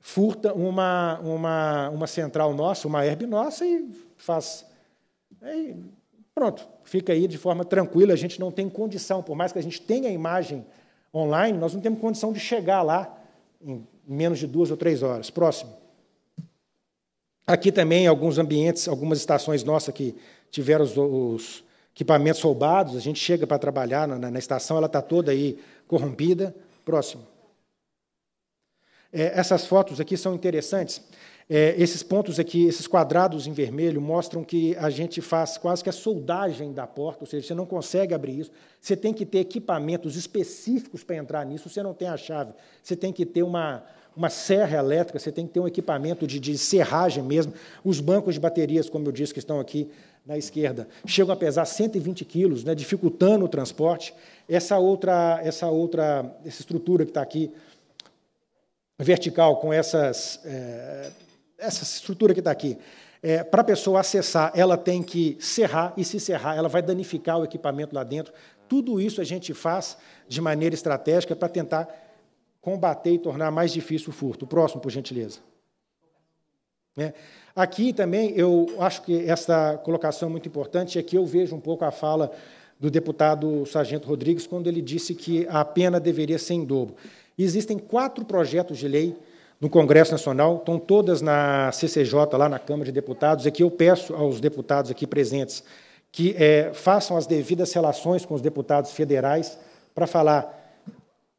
furta uma, uma, uma central nossa, uma herb nossa, e faz Aí, pronto, fica aí de forma tranquila, a gente não tem condição, por mais que a gente tenha a imagem online, nós não temos condição de chegar lá em menos de duas ou três horas. Próximo. Aqui também alguns ambientes, algumas estações nossas que tiveram os, os equipamentos roubados, a gente chega para trabalhar na, na estação, ela está toda aí corrompida. Próximo. É, essas fotos aqui são interessantes. É, esses pontos aqui, esses quadrados em vermelho, mostram que a gente faz quase que a soldagem da porta, ou seja, você não consegue abrir isso. Você tem que ter equipamentos específicos para entrar nisso, você não tem a chave. Você tem que ter uma, uma serra elétrica, você tem que ter um equipamento de, de serragem mesmo. Os bancos de baterias, como eu disse, que estão aqui na esquerda, chegam a pesar 120 quilos, né, dificultando o transporte. Essa outra, essa outra essa estrutura que está aqui, vertical, com essas. É, essa estrutura que está aqui, é, para a pessoa acessar, ela tem que serrar, e se serrar, ela vai danificar o equipamento lá dentro. Tudo isso a gente faz de maneira estratégica para tentar combater e tornar mais difícil o furto. Próximo, por gentileza. É. Aqui também, eu acho que essa colocação é muito importante, é que eu vejo um pouco a fala do deputado Sargento Rodrigues, quando ele disse que a pena deveria ser em dobro. Existem quatro projetos de lei no Congresso Nacional, estão todas na CCJ, lá na Câmara de Deputados, e que eu peço aos deputados aqui presentes que é, façam as devidas relações com os deputados federais para falar.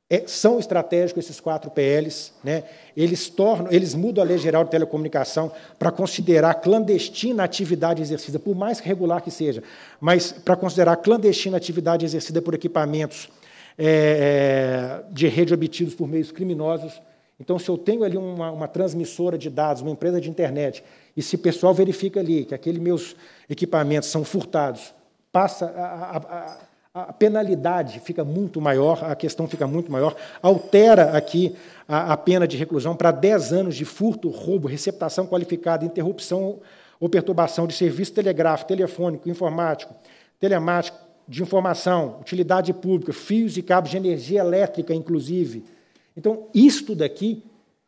É, são estratégicos esses quatro PLs, né? eles, tornam, eles mudam a Lei Geral de Telecomunicação para considerar clandestina a atividade exercida, por mais regular que seja, mas para considerar clandestina a atividade exercida por equipamentos é, é de rede obtidos por meios criminosos, então, se eu tenho ali uma, uma, transmissora de dados, uma empresa de internet, e se o pessoal verifica ali que aqueles meus equipamentos são furtados, passa a, a, a, penalidade fica muito maior, a questão fica muito maior, altera aqui a, pena de reclusão para 10 anos de furto, roubo, receptação qualificada, interrupção ou perturbação de serviço telegráfico, telefônico, informático, telemático, de informação, utilidade pública, fios e cabos de energia elétrica, inclusive então, isto daqui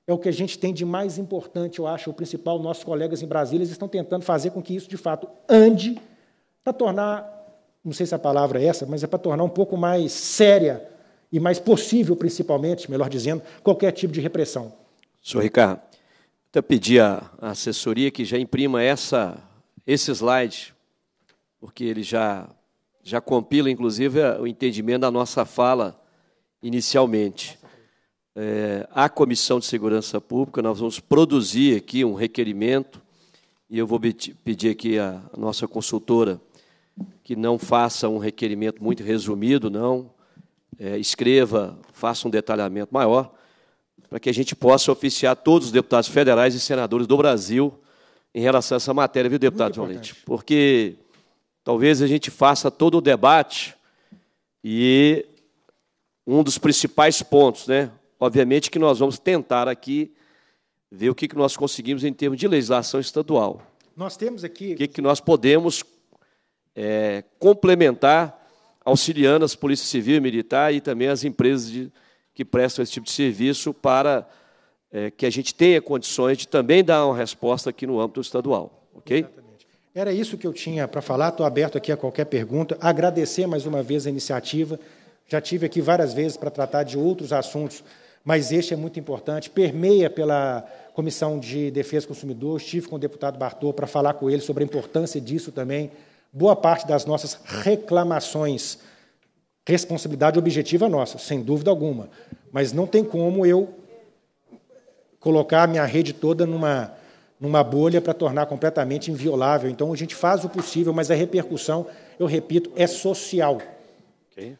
é o que a gente tem de mais importante, eu acho, o principal, nossos colegas em Brasília estão tentando fazer com que isso, de fato, ande para tornar, não sei se a palavra é essa, mas é para tornar um pouco mais séria e mais possível, principalmente, melhor dizendo, qualquer tipo de repressão. Senhor Ricardo, até pedir à assessoria que já imprima essa, esse slide, porque ele já, já compila, inclusive, o entendimento da nossa fala inicialmente é, à Comissão de Segurança Pública, nós vamos produzir aqui um requerimento, e eu vou pedir aqui à nossa consultora que não faça um requerimento muito resumido, não, é, escreva, faça um detalhamento maior, para que a gente possa oficiar todos os deputados federais e senadores do Brasil em relação a essa matéria, viu, deputado João Leite? Porque talvez a gente faça todo o debate e um dos principais pontos, né, Obviamente que nós vamos tentar aqui ver o que, que nós conseguimos em termos de legislação estadual. Nós temos aqui. O que, que nós podemos é, complementar, auxiliando as polícias civil e militar e também as empresas de, que prestam esse tipo de serviço para é, que a gente tenha condições de também dar uma resposta aqui no âmbito estadual. Ok? Exatamente. Era isso que eu tinha para falar. Estou aberto aqui a qualquer pergunta. Agradecer mais uma vez a iniciativa. Já tive aqui várias vezes para tratar de outros assuntos mas este é muito importante, permeia pela Comissão de Defesa do Consumidor, estive com o deputado Bartô para falar com ele sobre a importância disso também. Boa parte das nossas reclamações, responsabilidade objetiva nossa, sem dúvida alguma, mas não tem como eu colocar a minha rede toda numa, numa bolha para tornar completamente inviolável. Então, a gente faz o possível, mas a repercussão, eu repito, é social. Okay.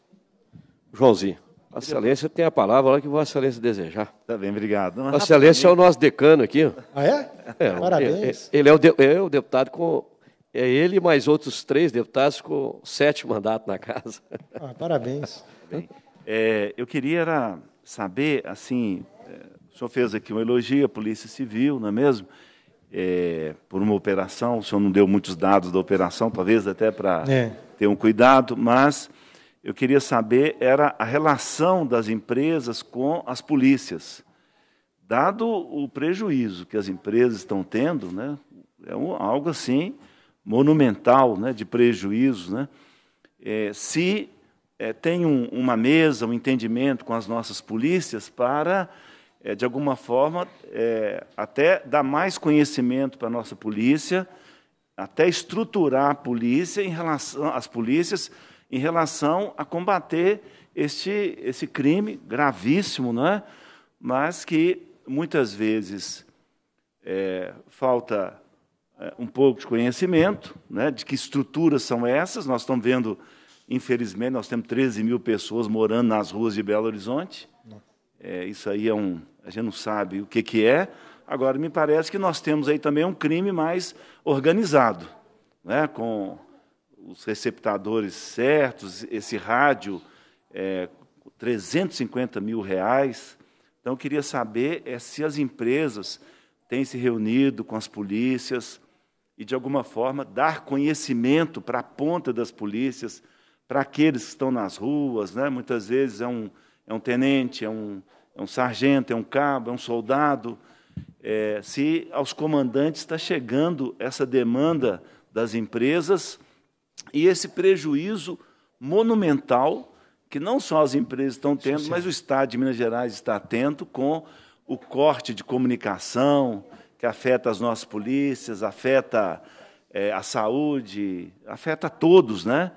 Joãozinho. Vossa Excelência tem a palavra, a que Vossa Excelência desejar. Tá bem, obrigado. Vossa Excelência é o nosso decano aqui. ó. Ah, é? É, Parabéns. Ele é o, de- é o deputado com. É ele e mais outros três deputados com sete mandatos na casa. Ah, parabéns. É, eu queria era saber, assim, é, o senhor fez aqui um elogio à Polícia Civil, não é mesmo? É, por uma operação, o senhor não deu muitos dados da operação, talvez até para É. ter um cuidado, mas eu queria saber era a relação das empresas com as polícias. Dado o prejuízo que as empresas estão tendo, né, é um- algo assim monumental né, de prejuízo, né? É, se é, tem um- uma mesa, um entendimento com as nossas polícias para, é, de alguma forma, é, até dar mais conhecimento para a nossa polícia, até estruturar a polícia em relação as polícias em relação a combater este esse crime gravíssimo, não é? Mas que muitas vezes é, falta é, um pouco de conhecimento, né, de que estruturas são essas. Nós estamos vendo, infelizmente, nós temos 13 mil pessoas morando nas ruas de Belo Horizonte. É, isso aí é um, a gente não sabe o que, que é. Agora, me parece que nós temos aí também um crime mais organizado, né, com os receptadores certos, esse rádio, é, 350 mil reais. Então, eu queria saber é, se as empresas têm se reunido com as polícias e, de alguma forma, dar conhecimento para a ponta das polícias, para aqueles que estão nas ruas. Né? Muitas vezes é um, é um tenente, é um, é um sargento, é um cabo, é um soldado. É, se aos comandantes está chegando essa demanda das empresas e esse prejuízo monumental que não só as empresas estão tendo, mas o Estado de Minas Gerais está atento com o corte de comunicação que afeta as nossas polícias, afeta eh, a saúde, afeta todos, né?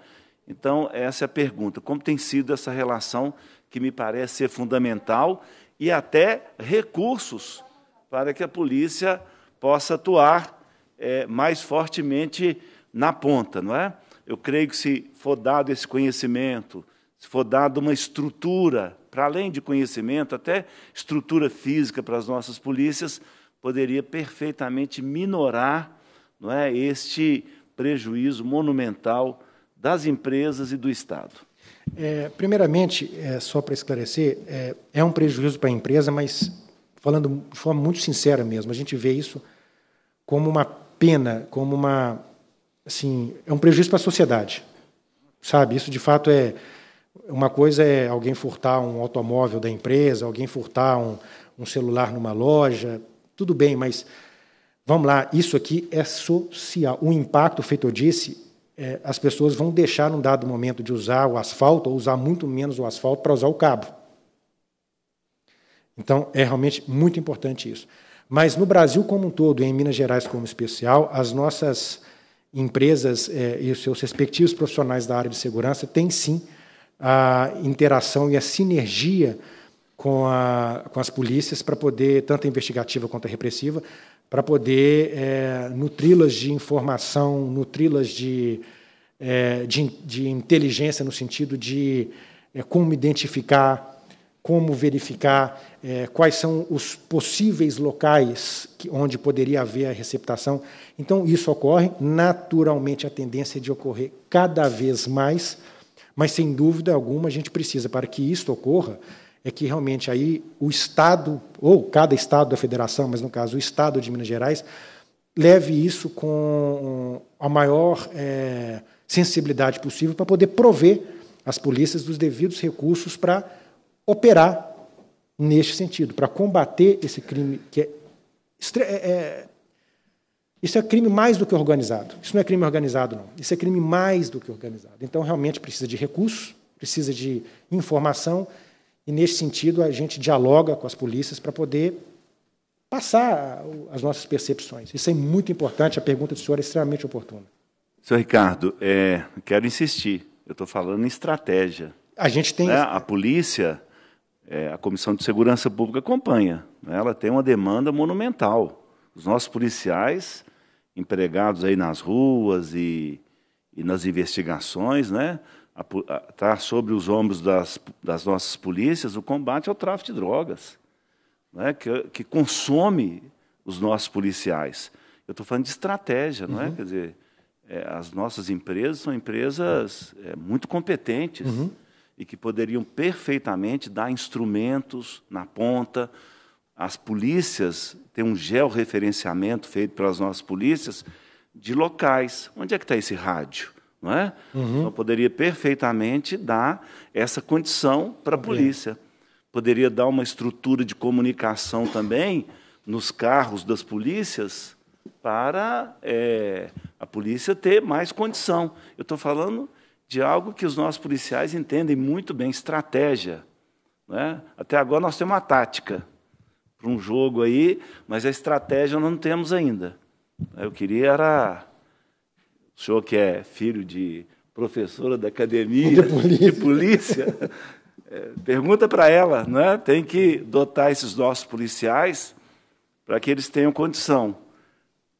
Então, essa é a pergunta. Como tem sido essa relação que me parece ser fundamental e até recursos para que a polícia possa atuar eh, mais fortemente na ponta, não é? Eu creio que se for dado esse conhecimento, se for dada uma estrutura, para além de conhecimento, até estrutura física para as nossas polícias, poderia perfeitamente minorar não é, este prejuízo monumental das empresas e do Estado. É, primeiramente, é, só para esclarecer, é, é um prejuízo para a empresa, mas falando de forma muito sincera mesmo, a gente vê isso como uma pena, como uma assim, é um prejuízo para a sociedade. Sabe? Isso de fato é uma coisa é alguém furtar um automóvel da empresa, alguém furtar um, um celular numa loja, tudo bem, mas vamos lá, isso aqui é social. O impacto, feito eu disse, é, as pessoas vão deixar num dado momento de usar o asfalto ou usar muito menos o asfalto para usar o cabo. Então, é realmente muito importante isso. Mas no Brasil como um todo, e em Minas Gerais como especial, as nossas empresas eh, e os seus respectivos profissionais da área de segurança têm sim a interação e a sinergia com, a, com as polícias para poder, tanto investigativa quanto repressiva, para poder eh, nutri-las de informação, nutri-las de, eh, de, de inteligência no sentido de como identificar como verificar eh, quais são os possíveis locais que, onde poderia haver a receptação. Então, isso ocorre. Naturalmente, a tendência é de ocorrer cada vez mais, mas, sem dúvida alguma, a gente precisa, para que isso ocorra, é que realmente aí o Estado, ou cada Estado da Federação, mas no caso o Estado de Minas Gerais, leve isso com a maior eh, sensibilidade possível para poder prover as polícias dos devidos recursos para operar neste sentido, para combater esse crime que é, é, é, isso é crime mais do que organizado. Isso não é crime organizado, não. Isso é crime mais do que organizado. Então, realmente precisa de recursos, precisa de informação, e nesse sentido a gente dialoga com as polícias para poder passar as nossas percepções. Isso é muito importante. A pergunta do senhor é extremamente oportuna. Senhor Ricardo, é, quero insistir. Eu estou falando em estratégia. A gente tem né? a polícia é, a Comissão de Segurança Pública acompanha. Né? Ela tem uma demanda monumental. Os nossos policiais, empregados aí nas ruas e, e nas investigações, né? está sobre os ombros das, das nossas polícias o combate ao tráfico de drogas, né, que, que consome os nossos policiais. Eu estou falando de estratégia, não é? Uhum. Quer dizer, é, as nossas empresas são empresas é, muito competentes uhum. E que poderiam perfeitamente dar instrumentos na ponta. As polícias têm um georreferenciamento feito pelas nossas polícias de locais. Onde é que está esse rádio? Não é? Uhum. Então, poderia perfeitamente dar essa condição para a polícia. Poderia dar uma estrutura de comunicação também nos carros das polícias para é, a polícia ter mais condição. Eu estou falando de algo que os nossos policiais entendem muito bem, estratégia. Né? Até agora nós temos uma tática para um jogo aí, mas a estratégia não temos ainda. Eu queria era o senhor que é filho de professora da academia de polícia, de polícia é, pergunta para ela, né? Tem que dotar esses nossos policiais para que eles tenham condição.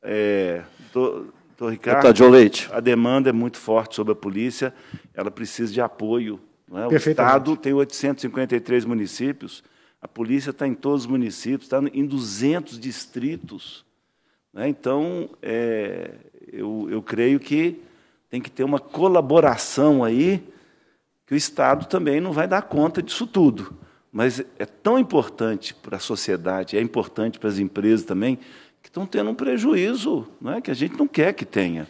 É, do, do Ricardo, John Leite. a demanda é muito forte sobre a polícia, ela precisa de apoio. É? O Estado tem 853 municípios, a polícia está em todos os municípios, está em 200 distritos. Né? Então, é, eu, eu creio que tem que ter uma colaboração aí, que o Estado também não vai dar conta disso tudo. Mas é tão importante para a sociedade, é importante para as empresas também, que estão tendo um prejuízo, não é? que a gente não quer que tenha.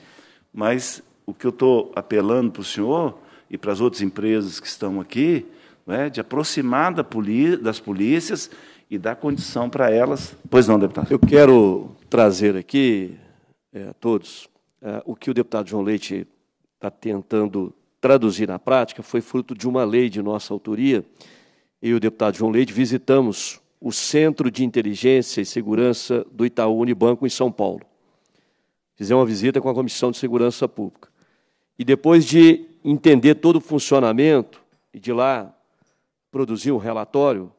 Mas o que eu estou apelando para o senhor e para as outras empresas que estão aqui, não é? de aproximar da das polícias e dar condição para elas. Pois não, deputado. Eu quero trazer aqui é, a todos é, o que o deputado João Leite está tentando traduzir na prática foi fruto de uma lei de nossa autoria. Eu e o deputado João Leite visitamos o Centro de Inteligência e Segurança do Itaú Unibanco, em São Paulo. Fizemos uma visita com a Comissão de Segurança Pública. E depois de entender todo o funcionamento e de lá produzir um relatório,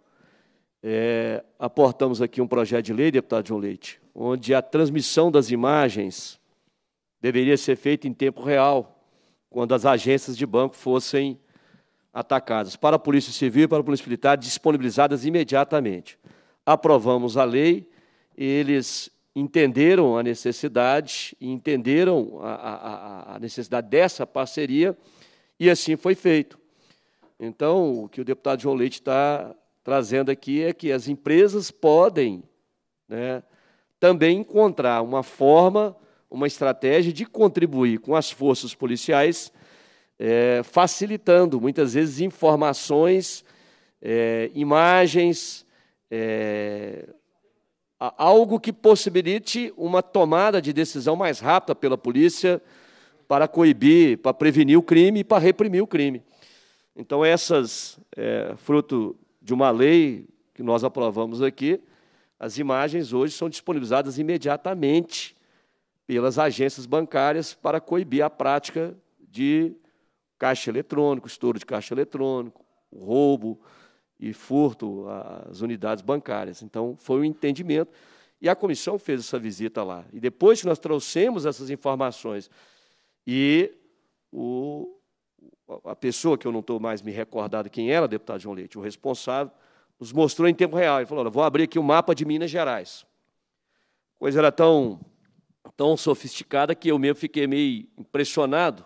é, aportamos aqui um projeto de lei, deputado João Leite, onde a transmissão das imagens deveria ser feita em tempo real, quando as agências de banco fossem atacadas, para a Polícia Civil e para a Polícia Militar, disponibilizadas imediatamente. Aprovamos a lei, eles entenderam a necessidade, entenderam a, a, a necessidade dessa parceria, e assim foi feito. Então, o que o deputado João Leite está trazendo aqui é que as empresas podem né, também encontrar uma forma, uma estratégia de contribuir com as forças policiais, é, facilitando muitas vezes informações, é, imagens, é, algo que possibilite uma tomada de decisão mais rápida pela polícia para coibir, para prevenir o crime e para reprimir o crime. Então, essas, é, fruto de uma lei que nós aprovamos aqui, as imagens hoje são disponibilizadas imediatamente pelas agências bancárias para coibir a prática de caixa eletrônico, estouro de caixa eletrônico, roubo e furto às unidades bancárias. Então, foi um entendimento. E a comissão fez essa visita lá. E depois que nós trouxemos essas informações e o, a pessoa que eu não estou mais me recordado quem era, deputado João Leite, o responsável, nos mostrou em tempo real. Ele falou: vou abrir aqui o um mapa de Minas Gerais. A coisa era tão, tão sofisticada que eu mesmo fiquei meio impressionado,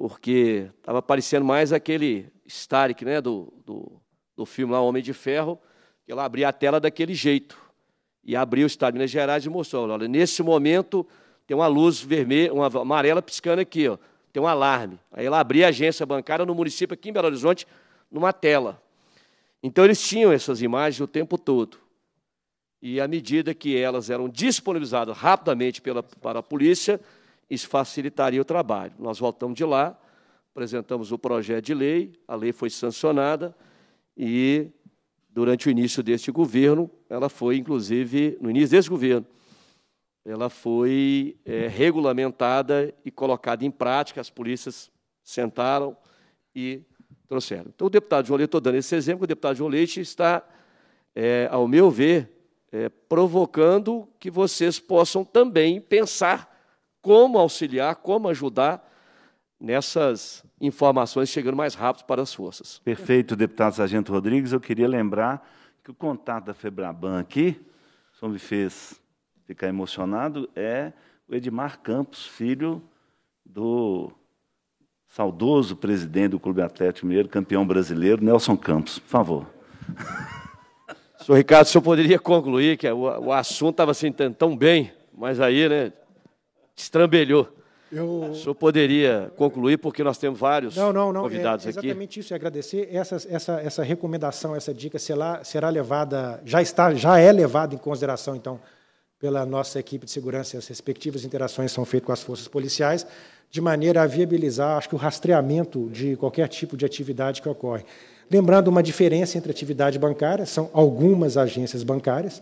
porque estava parecendo mais aquele Stark né, do, do, do filme lá, Homem de Ferro, que ela abria a tela daquele jeito. E abriu o Estado de Minas Gerais e mostrou: olha, nesse momento tem uma luz vermelha, uma amarela piscando aqui, ó tem um alarme. Aí ela abria a agência bancária no município aqui em Belo Horizonte, numa tela. Então eles tinham essas imagens o tempo todo. E à medida que elas eram disponibilizadas rapidamente pela, para a polícia, isso facilitaria o trabalho. Nós voltamos de lá, apresentamos o projeto de lei, a lei foi sancionada e, durante o início deste governo, ela foi, inclusive, no início desse governo, ela foi é, regulamentada e colocada em prática, as polícias sentaram e trouxeram. Então, o deputado João Leite, estou dando esse exemplo, o deputado João Leite está, é, ao meu ver, é, provocando que vocês possam também pensar como auxiliar, como ajudar nessas informações chegando mais rápido para as forças. Perfeito, deputado Sargento Rodrigues. Eu queria lembrar que o contato da Febraban aqui, só me fez ficar emocionado, é o Edmar Campos, filho do saudoso presidente do Clube Atlético Mineiro, campeão brasileiro, Nelson Campos. Por favor. Senhor Ricardo, o senhor poderia concluir que o, o assunto estava assim tão bem, mas aí, né, estrambelhou. Eu... O senhor poderia concluir, porque nós temos vários não, não, não, convidados é aqui. Exatamente isso, é agradecer. Essa, essa, essa recomendação, essa dica será, será levada, já, está, já é levada em consideração, então, pela nossa equipe de segurança, as respectivas interações são feitas com as forças policiais, de maneira a viabilizar, acho que o rastreamento de qualquer tipo de atividade que ocorre. Lembrando uma diferença entre atividade bancária, são algumas agências bancárias,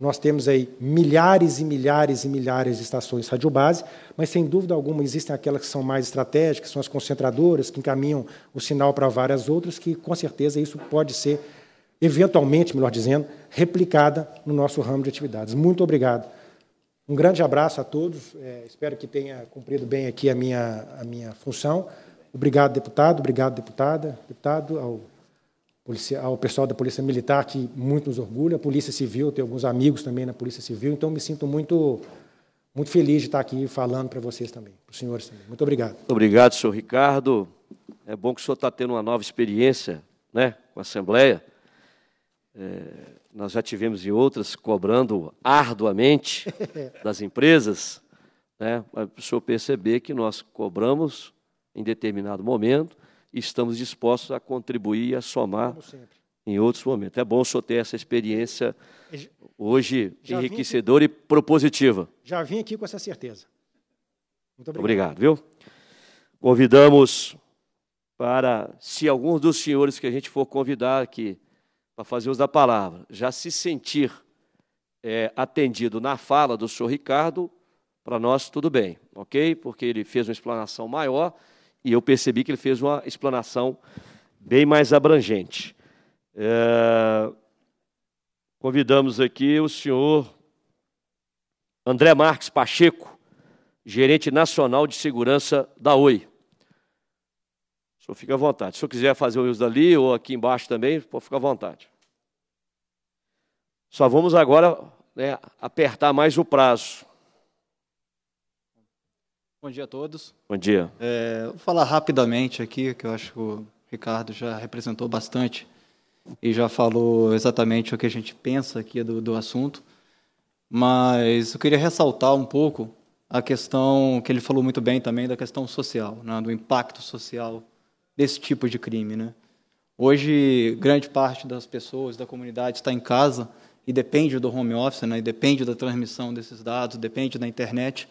nós temos aí milhares e milhares e milhares de estações radiobase, mas sem dúvida alguma existem aquelas que são mais estratégicas, são as concentradoras, que encaminham o sinal para várias outras, que com certeza isso pode ser, eventualmente, melhor dizendo, replicada no nosso ramo de atividades. Muito obrigado. Um grande abraço a todos, é, espero que tenha cumprido bem aqui a minha, a minha função. Obrigado, deputado, obrigado, deputada, deputado, ao ao pessoal da Polícia Militar, que muito nos orgulha, a Polícia Civil, tenho alguns amigos também na Polícia Civil, então me sinto muito, muito feliz de estar aqui falando para vocês também, para os senhores também. Muito obrigado. Obrigado, senhor Ricardo. É bom que o senhor está tendo uma nova experiência né, com a Assembleia. É, nós já tivemos em outras cobrando arduamente das empresas, né, para o senhor perceber que nós cobramos em determinado momento estamos dispostos a contribuir e a somar em outros momentos. É bom o senhor ter essa experiência hoje já enriquecedora aqui, e propositiva. Já vim aqui com essa certeza. Muito obrigado. Obrigado, viu? Convidamos para, se alguns dos senhores que a gente for convidar aqui para fazer uso da palavra, já se sentir é, atendido na fala do senhor Ricardo, para nós tudo bem, ok? Porque ele fez uma explanação maior e eu percebi que ele fez uma explanação bem mais abrangente. É... Convidamos aqui o senhor André Marques Pacheco, gerente nacional de segurança da Oi. O senhor fica à vontade. Se o senhor quiser fazer o uso dali ou aqui embaixo também, pode ficar à vontade. Só vamos agora né, apertar mais o prazo. Bom dia a todos. Bom dia. É, vou falar rapidamente aqui, que eu acho que o Ricardo já representou bastante e já falou exatamente o que a gente pensa aqui do, do assunto. Mas eu queria ressaltar um pouco a questão que ele falou muito bem também da questão social, né, do impacto social desse tipo de crime. Né? Hoje, grande parte das pessoas da comunidade está em casa e depende do home office, né, e depende da transmissão desses dados, depende da internet.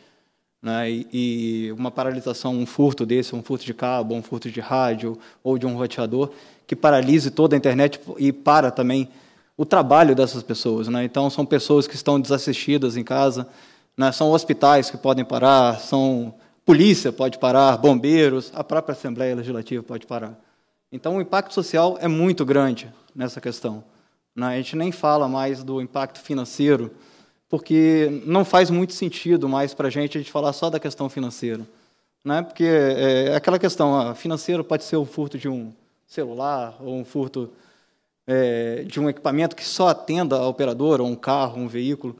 Né? E, e, uma paralisação, um furto desse, um furto de cabo, um furto de rádio ou de um roteador, que paralise toda a internet e para também o trabalho dessas pessoas. Né? Então, são pessoas que estão desassistidas em casa, né? são hospitais que podem parar, são polícia pode parar, bombeiros, a própria Assembleia Legislativa pode parar. Então, o impacto social é muito grande nessa questão. Né? A gente nem fala mais do impacto financeiro, porque não faz muito sentido mais para a gente a gente falar só da questão financeira. Né? Porque é, é aquela questão, financeiro pode ser o furto de um celular ou um furto é, de um equipamento que só atenda a operadora, ou um carro, um veículo,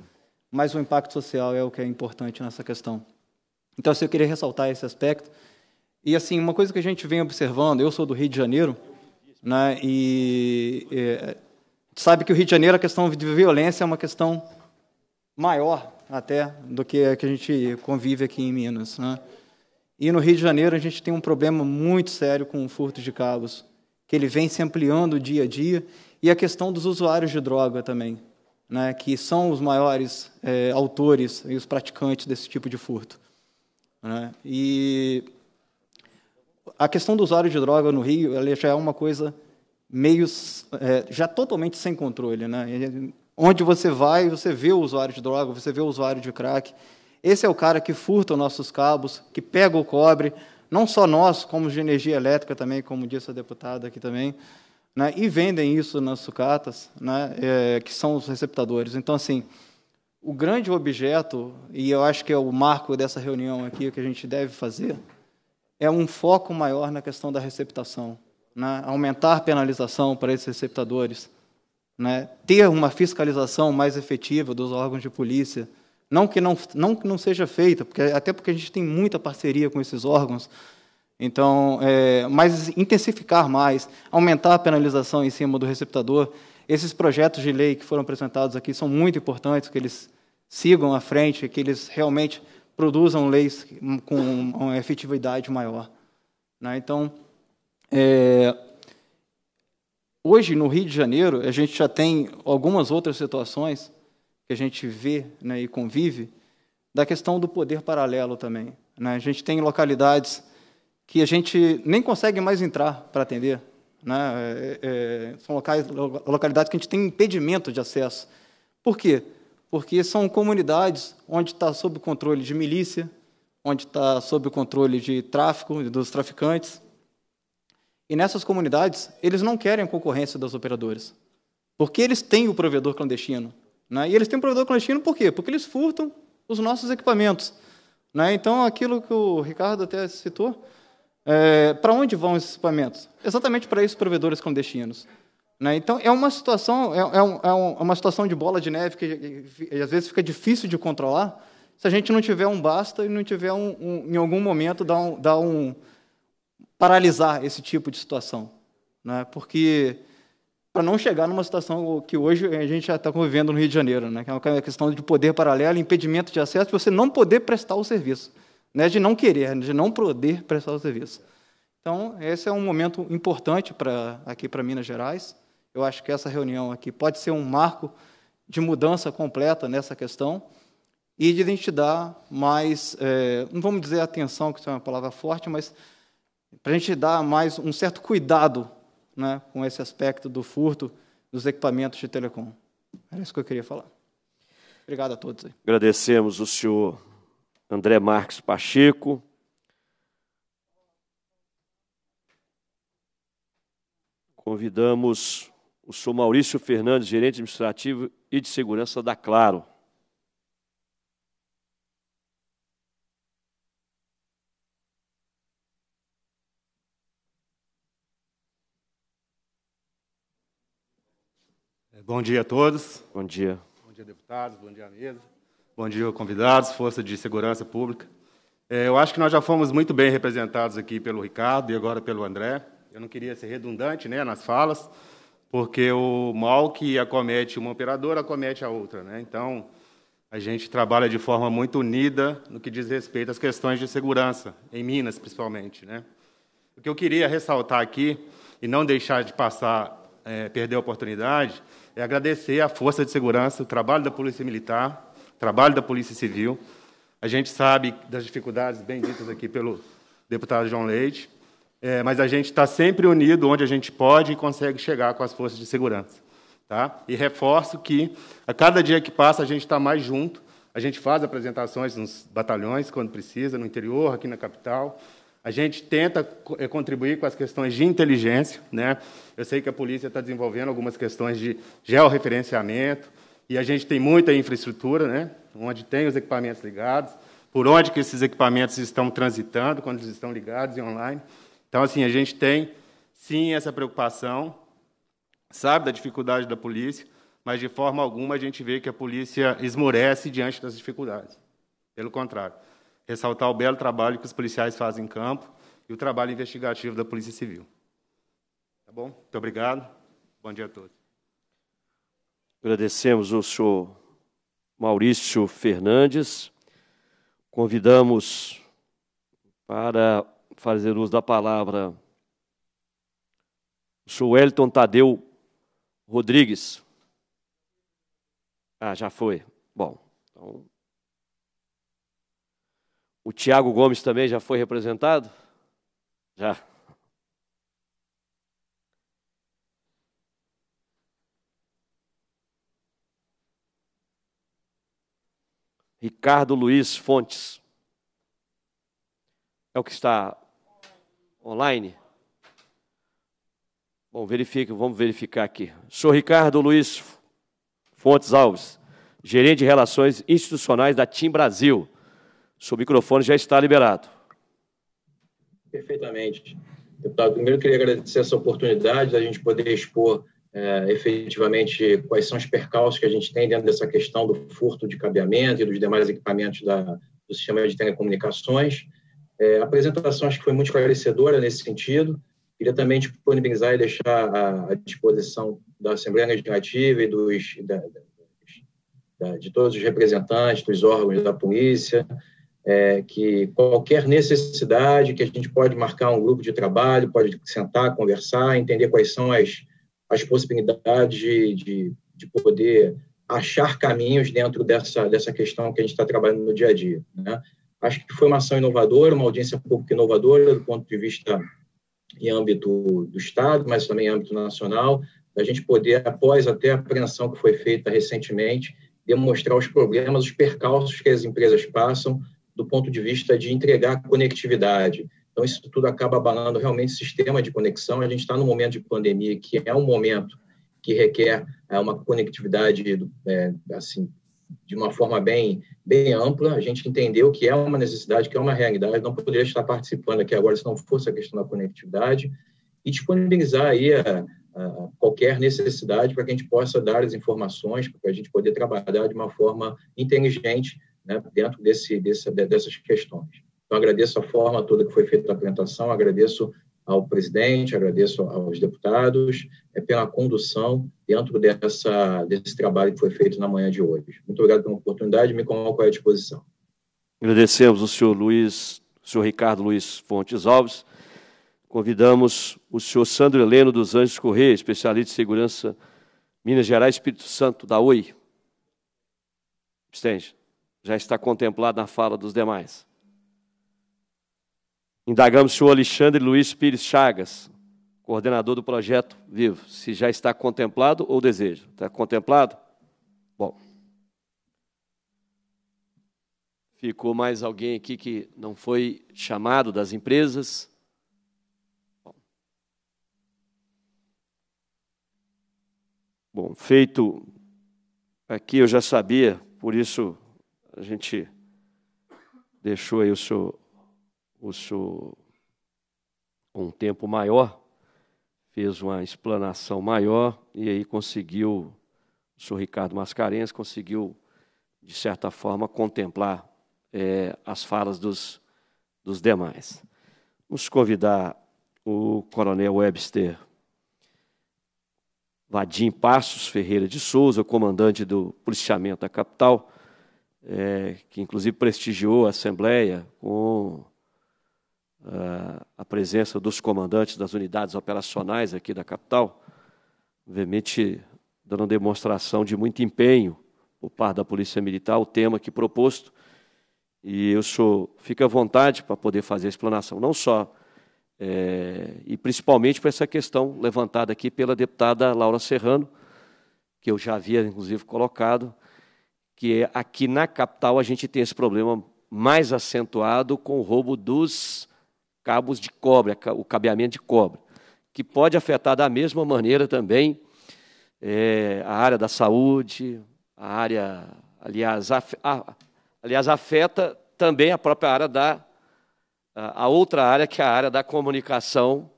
mas o impacto social é o que é importante nessa questão. Então, assim, eu queria ressaltar esse aspecto. E, assim, uma coisa que a gente vem observando, eu sou do Rio de Janeiro, né, e é, sabe que o Rio de Janeiro, a questão de violência é uma questão maior até do que a que a gente convive aqui em Minas. Né? E no Rio de Janeiro a gente tem um problema muito sério com o furto de cabos, que ele vem se ampliando dia a dia, e a questão dos usuários de droga também, né? que são os maiores é, autores e os praticantes desse tipo de furto. Né? E a questão do usuário de droga no Rio ela já é uma coisa meio é, já totalmente sem controle, né? Onde você vai, você vê o usuário de droga, você vê o usuário de crack. Esse é o cara que furta os nossos cabos, que pega o cobre, não só nós, como de energia elétrica também, como disse a deputada aqui também, né, e vendem isso nas sucatas, né, é, que são os receptadores. Então, assim, o grande objeto, e eu acho que é o marco dessa reunião aqui que a gente deve fazer, é um foco maior na questão da receptação, né? aumentar a penalização para esses receptadores, né? ter uma fiscalização mais efetiva dos órgãos de polícia, não que não, não que não seja feita, porque, até porque a gente tem muita parceria com esses órgãos, então, é, mas intensificar mais, aumentar a penalização em cima do receptador. Esses projetos de lei que foram apresentados aqui são muito importantes, que eles sigam à frente, que eles realmente produzam leis com uma efetividade maior. Né? Então, é, hoje, no Rio de Janeiro, a gente já tem algumas outras situações que a gente vê né, e convive, da questão do poder paralelo também. Né? A gente tem localidades que a gente nem consegue mais entrar para atender. Né? É, é, são locais, localidades que a gente tem impedimento de acesso. Por quê? Porque são comunidades onde está sob controle de milícia, onde está sob o controle de tráfico, dos traficantes. E nessas comunidades, eles não querem a concorrência das operadoras, porque eles têm o provedor clandestino. Né? E eles têm o provedor clandestino por quê? Porque eles furtam os nossos equipamentos. Né? Então, aquilo que o Ricardo até citou, é, para onde vão esses equipamentos? Exatamente para esses provedores clandestinos. Né? Então, é uma situação é, é, um, é, uma situação de bola de neve que, às vezes fica difícil de controlar se a gente não tiver um basta e não tiver um, um em algum momento dar um, dar um paralisar esse tipo de situação, né? Porque para não chegar numa situação que hoje a gente já está convivendo no Rio de Janeiro, né? Que é uma questão de poder paralelo, impedimento de acesso, de você não poder prestar o serviço né, de não querer, de não poder prestar o serviço. Então, esse é um momento importante para aqui para Minas Gerais. Eu acho que essa reunião aqui pode ser um marco de mudança completa nessa questão e de a gente dar mais, é, não vamos dizer atenção, que isso é uma palavra forte, mas para a gente dar mais um certo cuidado né, com esse aspecto do furto dos equipamentos de telecom. Era isso que eu queria falar. Obrigado a todos. Agradecemos o senhor André Marques Pacheco. Convidamos o senhor Maurício Fernandes, gerente administrativo e de segurança da Claro. Bom dia a todos. Bom dia. Bom dia, deputados. Bom dia, mesa. Bom dia, convidados, Força de Segurança Pública. É, eu acho que nós já fomos muito bem representados aqui pelo Ricardo e agora pelo André. Eu não queria ser redundante né, nas falas, porque o mal que acomete uma operadora acomete a outra. Né? Então, a gente trabalha de forma muito unida no que diz respeito às questões de segurança, em Minas principalmente. Né? O que eu queria ressaltar aqui, e não deixar de passar, é, perder a oportunidade, é agradecer à Força de Segurança, o trabalho da Polícia Militar, trabalho da Polícia Civil. A gente sabe das dificuldades bem ditas aqui pelo deputado João Leite, é, mas a gente está sempre unido onde a gente pode e consegue chegar com as forças de segurança. Tá? E reforço que, a cada dia que passa, a gente está mais junto. A gente faz apresentações nos batalhões, quando precisa, no interior, aqui na capital. A gente tenta é, contribuir com as questões de inteligência. Né? Eu sei que a polícia está desenvolvendo algumas questões de georreferenciamento, e a gente tem muita infraestrutura, né, onde tem os equipamentos ligados, por onde que esses equipamentos estão transitando, quando eles estão ligados e online. Então, assim, a gente tem, sim, essa preocupação, sabe da dificuldade da polícia, mas, de forma alguma, a gente vê que a polícia esmorece diante das dificuldades. Pelo contrário, ressaltar o belo trabalho que os policiais fazem em campo e o trabalho investigativo da Polícia Civil. Tá bom? Muito obrigado. Bom dia a todos. Agradecemos o senhor Maurício Fernandes. Convidamos para fazer uso da palavra o senhor Wellington Tadeu Rodrigues. Ah, já foi. Bom, então. O Tiago Gomes também já foi representado? Já. Ricardo Luiz Fontes. É o que está online? Bom, verifique, vamos verificar aqui. Sou Ricardo Luiz Fontes Alves, gerente de relações institucionais da TIM Brasil. Seu microfone já está liberado. Perfeitamente. Deputado, primeiro queria agradecer essa oportunidade da gente poder expor é, efetivamente quais são os percalços que a gente tem dentro dessa questão do furto de cabeamento e dos demais equipamentos da, do sistema de telecomunicações. É, a apresentação acho que foi muito esclarecedora nesse sentido. Queria também disponibilizar e deixar à, disposição da Assembleia Legislativa e dos, da, da, de todos os representantes dos órgãos da polícia, é, que qualquer necessidade que a gente pode marcar um grupo de trabalho, pode sentar, conversar, entender quais são as, as possibilidades de, de, de poder achar caminhos dentro dessa, dessa questão que a gente está trabalhando no dia a dia. Né? Acho que foi uma ação inovadora, uma audiência pública inovadora do ponto de vista em âmbito do Estado, mas também em âmbito nacional, da gente poder, após até a apreensão que foi feita recentemente, demonstrar os problemas, os percalços que as empresas passam do ponto de vista de entregar conectividade. Então, isso tudo acaba abalando realmente o sistema de conexão. A gente está num momento de pandemia que é um momento que requer é, uma conectividade é, assim de uma forma bem bem ampla. A gente entendeu que é uma necessidade, que é uma realidade. Não poderia estar participando aqui agora se não fosse a questão da conectividade e disponibilizar aí a, a qualquer necessidade para que a gente possa dar as informações, para a gente poder trabalhar de uma forma inteligente né, dentro desse, desse, dessas questões. Então, agradeço a forma toda que foi feita a apresentação, agradeço ao presidente, agradeço aos deputados é, pela condução dentro dessa, desse trabalho que foi feito na manhã de hoje. Muito obrigado pela oportunidade me coloco à disposição. Agradecemos o senhor Luiz, o senhor Ricardo Luiz Fontes Alves. Convidamos o senhor Sandro Heleno dos Anjos Correia, especialista em segurança Minas Gerais, Espírito Santo, da OI. Estende já está contemplado na fala dos demais. Indagamos o senhor Alexandre Luiz Pires Chagas, coordenador do projeto Vivo, se já está contemplado ou deseja. Está contemplado? Bom. Ficou mais alguém aqui que não foi chamado das empresas? Bom, Bom feito aqui eu já sabia, por isso a gente deixou aí o senhor, o senhor um tempo maior, fez uma explanação maior e aí conseguiu, o senhor Ricardo Mascarenhas conseguiu, de certa forma, contemplar é, as falas dos, dos demais. Vamos convidar o coronel Webster Vadim Passos Ferreira de Souza, comandante do policiamento da capital, é, que inclusive prestigiou a Assembleia com uh, a presença dos comandantes das unidades operacionais aqui da capital, obviamente dando demonstração de muito empenho por parte da Polícia Militar, o tema aqui proposto, e eu sou, fico à vontade para poder fazer a explanação, não só, é, e principalmente para essa questão levantada aqui pela deputada Laura Serrano, que eu já havia, inclusive, colocado, que é aqui na capital a gente tem esse problema mais acentuado com o roubo dos cabos de cobre, o cabeamento de cobre, que pode afetar da mesma maneira também é, a área da saúde, a área, aliás, a, a, aliás, afeta também a própria área da a, a outra área que é a área da comunicação,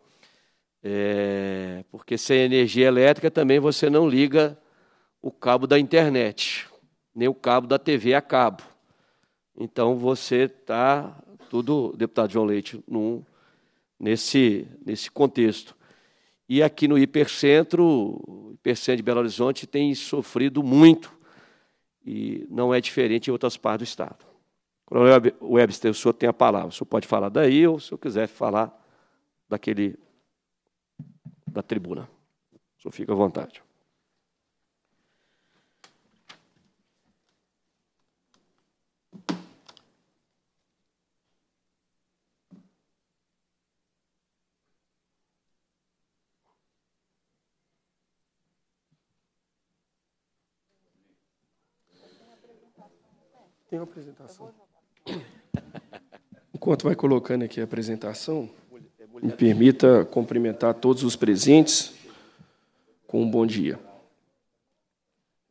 é, porque sem energia elétrica também você não liga o cabo da internet nem o cabo da TV a cabo. Então você está tudo, deputado João Leite, num, nesse, nesse contexto. E aqui no Hipercentro, o Hipercentro de Belo Horizonte tem sofrido muito, e não é diferente em outras partes do Estado. Coronel Webster, o senhor tem a palavra. O senhor pode falar daí, ou se eu quiser falar daquele da tribuna. O senhor fica à vontade. Tem uma apresentação. Enquanto vai colocando aqui a apresentação, me permita cumprimentar todos os presentes com um bom dia.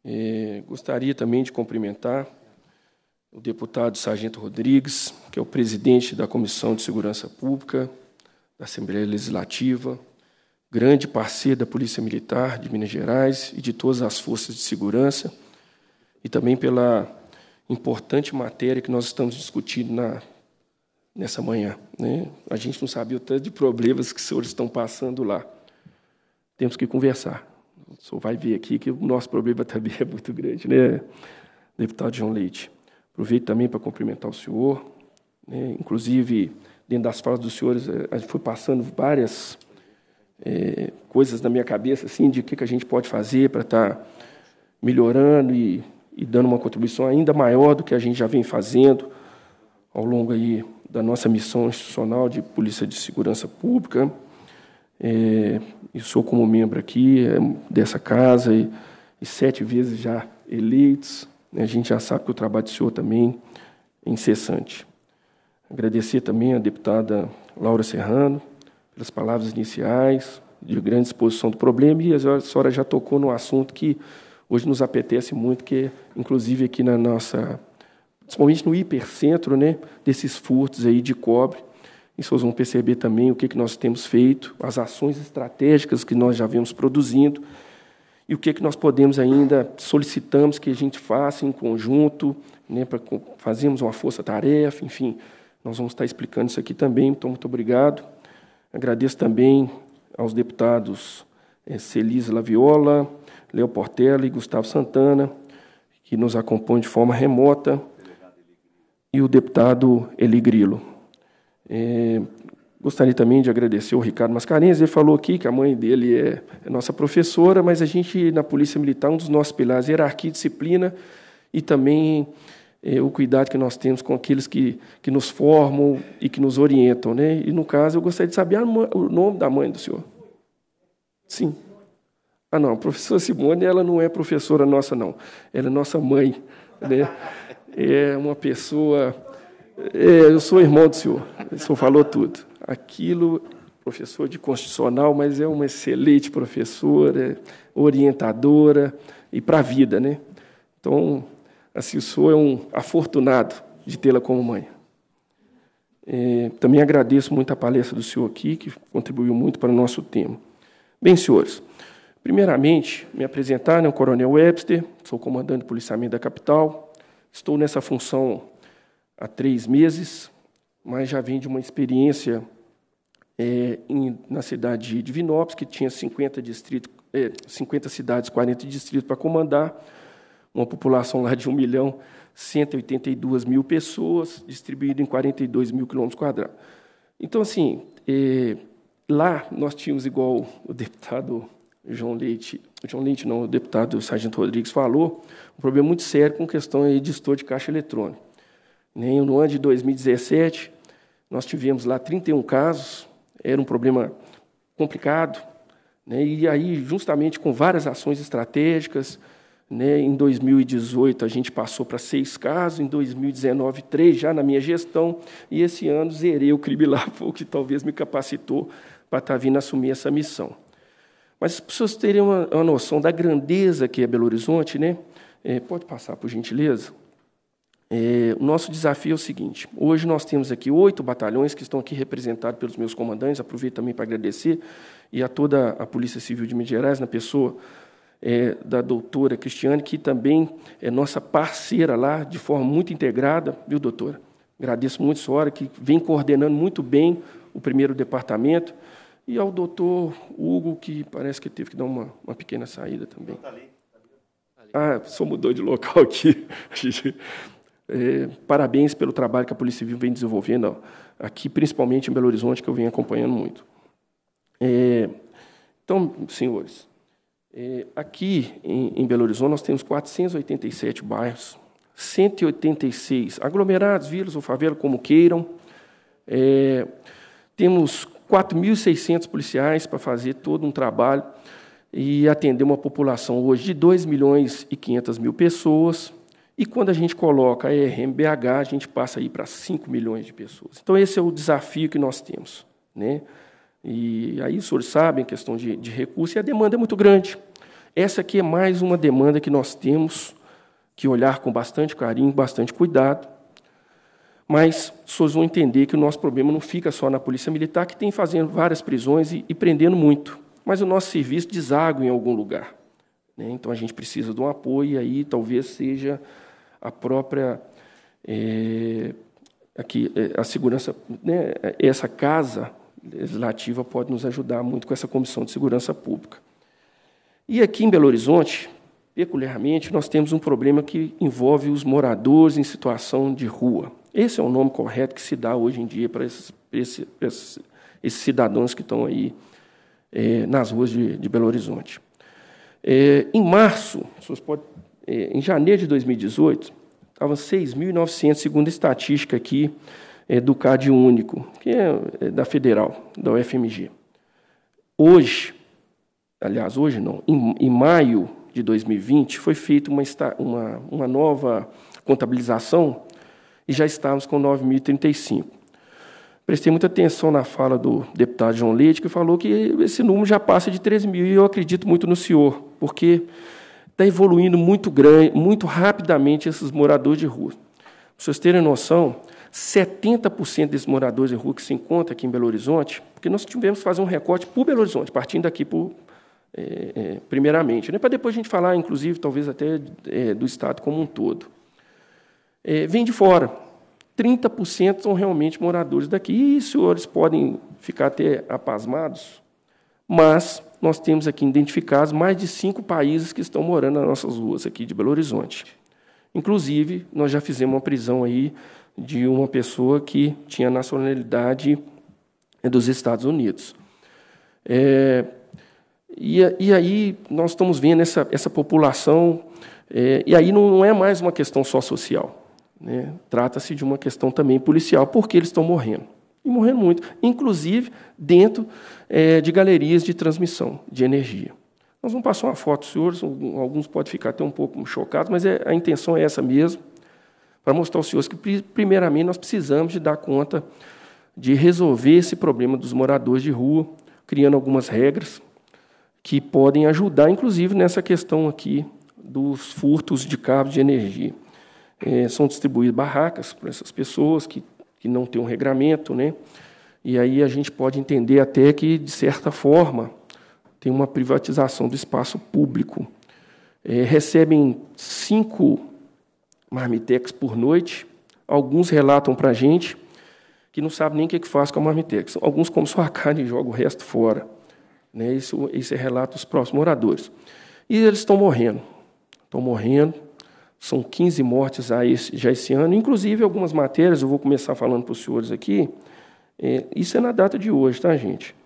É, gostaria também de cumprimentar o deputado Sargento Rodrigues, que é o presidente da Comissão de Segurança Pública, da Assembleia Legislativa, grande parceiro da Polícia Militar de Minas Gerais e de todas as forças de segurança, e também pela importante matéria que nós estamos discutindo na, nessa manhã. Né? A gente não sabia o tanto de problemas que os senhores estão passando lá. Temos que conversar. O senhor vai ver aqui que o nosso problema também é muito grande, né, deputado João Leite? Aproveito também para cumprimentar o senhor. Né? Inclusive, dentro das falas dos senhores, eh, a gente foi passando várias é, coisas na minha cabeça, assim, de o que, que a gente pode fazer para estar tá melhorando e, e dando uma contribuição ainda maior do que a gente já vem fazendo ao longo aí da nossa missão institucional de Polícia de Segurança Pública. É, e sou como membro aqui é, dessa casa e, e, sete vezes já eleitos. Né, a gente já sabe que o trabalho do senhor também é incessante. Agradecer também a deputada Laura Serrano pelas palavras iniciais, de grande exposição do problema, e a senhora já tocou no assunto que hoje nos apetece muito, que inclusive aqui na nossa, principalmente no hipercentro, né, desses furtos aí de cobre, e vocês vão perceber também o que, que nós temos feito, as ações estratégicas que nós já vemos produzindo, e o que, que nós podemos ainda, solicitamos que a gente faça em conjunto, né, para fazermos uma força-tarefa, enfim, nós vamos estar explicando isso aqui também, então muito obrigado. Agradeço também aos deputados é, Celise Laviola, Leo Portela e Gustavo Santana, que nos acompanham de forma remota, e o deputado Eli Grilo. É, gostaria também de agradecer o Ricardo Mascarenhas. Ele falou aqui que a mãe dele é, é nossa professora, mas a gente, na Polícia Militar, um dos nossos pilares é hierarquia e disciplina, e também é, o cuidado que nós temos com aqueles que, que nos formam e que nos orientam. Né? E, no caso, eu gostaria de saber o nome da mãe do senhor. Sim. Ah, não, a professora Simone, ela não é professora nossa, não. Ela é nossa mãe. Né? É uma pessoa... É, eu sou irmão do senhor, o senhor falou tudo. Aquilo, professor de constitucional, mas é uma excelente professora, orientadora e para a vida, né? Então, Assim, o senhor é um afortunado de tê-la como mãe. É, também agradeço muito a palestra do senhor aqui, que contribuiu muito para o nosso tema. Bem, senhores, primeiramente, me apresentar, né, o Coronel Webster, sou comandante de policiamento da capital, estou nessa função há três meses, mas já venho de uma experiência é, em, na cidade de Divinópolis, que tinha 50, distritos, é, 50 cidades, 40 distritos para comandar, uma população lá de 1 milhão 182 mil pessoas, distribuído em 42 mil quilômetros quadrados. Então, assim, é, lá nós tínhamos, igual o deputado João Leite, João Leite não, o deputado Sargento Rodrigues falou, um problema muito sério com questão aí de estouro de caixa eletrônico. No ano de 2017, nós tivemos lá 31 casos, era um problema complicado, né? e aí, justamente com várias ações estratégicas, né? Em 2018, a gente passou para seis casos, em 2019, três já na minha gestão, e esse ano zerei o crime lá, o que talvez me capacitou para estar tá vindo assumir essa missão. Mas as pessoas terem uma, uma noção da grandeza que é Belo Horizonte, né? É, pode passar, por gentileza? É, o nosso desafio é o seguinte: hoje nós temos aqui oito batalhões que estão aqui representados pelos meus comandantes. Aproveito também para agradecer e a toda a Polícia Civil de Minas Gerais, na pessoa é, da doutora Cristiane, que também é nossa parceira lá, de forma muito integrada, viu, doutora? Agradeço muito a senhora, que vem coordenando muito bem o primeiro departamento, e ao doutor Hugo, que parece que teve que dar uma, uma pequena saída também. Tá ali, tá ali. Ah, só mudou de local aqui. É, parabéns pelo trabalho que a Polícia Civil vem desenvolvendo aqui, principalmente em Belo Horizonte, que eu venho acompanhando muito. É, então, senhores, é, aqui em, em, Belo Horizonte, nós temos 487 bairros, 186 aglomerados, vilas ou favelas, como queiram. É, temos 4.600 policiais para fazer todo um trabalho e atender uma população hoje de 2 milhões e 500 mil pessoas. E quando a gente coloca a RMBH, a gente passa aí para 5 milhões de pessoas. Então, esse é o desafio que nós temos. Né? E aí os senhores sabem, questão de, de recurso, e a demanda é muito grande. Essa aqui é mais uma demanda que nós temos que olhar com bastante carinho, bastante cuidado. Mas as pessoas vão entender que o nosso problema não fica só na Polícia Militar, que tem fazendo várias prisões e, e prendendo muito, mas o nosso serviço deságua em algum lugar. Né? Então, a gente precisa de um apoio, e aí talvez seja a própria... É, aqui, a segurança, né, essa casa legislativa pode nos ajudar muito com essa Comissão de Segurança Pública. E aqui em Belo Horizonte, peculiarmente, nós temos um problema que envolve os moradores em situação de rua. Esse é o nome correto que se dá hoje em dia para esses, esses, esses, cidadãos que estão aí é, nas ruas de, de Belo Horizonte. É, em março, pode, é, em janeiro de 2018, estavam 6.900, segundo a estatística aqui é, do CAD único, que é, é da Federal, da UFMG. Hoje, aliás, hoje não, em, em maio de 2020, foi feita uma, uma, uma nova contabilização e já estávamos com 9.035. Prestei muita atenção na fala do deputado João Leite, que falou que esse número já passa de 13 mil, e eu acredito muito no senhor, porque está evoluindo muito, grande, muito rapidamente esses moradores de rua. Para vocês terem noção, 70% desses moradores de rua que se encontram aqui em Belo Horizonte, porque nós tivemos que fazer um recorte por Belo Horizonte, partindo daqui por, é, é, primeiramente, né, para depois a gente falar, inclusive, talvez até é, do Estado como um todo. É, vem de fora. 30% são realmente moradores daqui. E os senhores podem ficar até apasmados, mas nós temos aqui identificados mais de cinco países que estão morando nas nossas ruas aqui de Belo Horizonte. Inclusive, nós já fizemos uma prisão aí de uma pessoa que tinha nacionalidade dos Estados Unidos. É, e, e, aí nós estamos vendo essa, essa população, é, e aí não, não é mais uma questão só social. Né? Trata-se de uma questão também policial, porque eles estão morrendo. E morrendo muito, inclusive dentro é, de galerias de transmissão de energia. Nós vamos passar uma foto, senhores, alguns podem ficar até um pouco chocados, mas é, a intenção é essa mesmo, para mostrar aos senhores que, primeiramente, nós precisamos de dar conta de resolver esse problema dos moradores de rua, criando algumas regras que podem ajudar, inclusive, nessa questão aqui dos furtos de cabos de energia é, são distribuídas barracas para essas pessoas que, que não têm um regramento, né? E aí a gente pode entender até que, de certa forma, tem uma privatização do espaço público. É, recebem cinco marmitex por noite. Alguns relatam para a gente que não sabem nem o que, que faz com a marmitex. Alguns comem só carne e jogam o resto fora. Né? Isso, isso é relato dos próximos moradores. E eles estão morrendo. Estão morrendo. São 15 mortes já esse ano, inclusive algumas matérias, eu vou começar falando para os senhores aqui. É, isso é na data de hoje, tá, gente?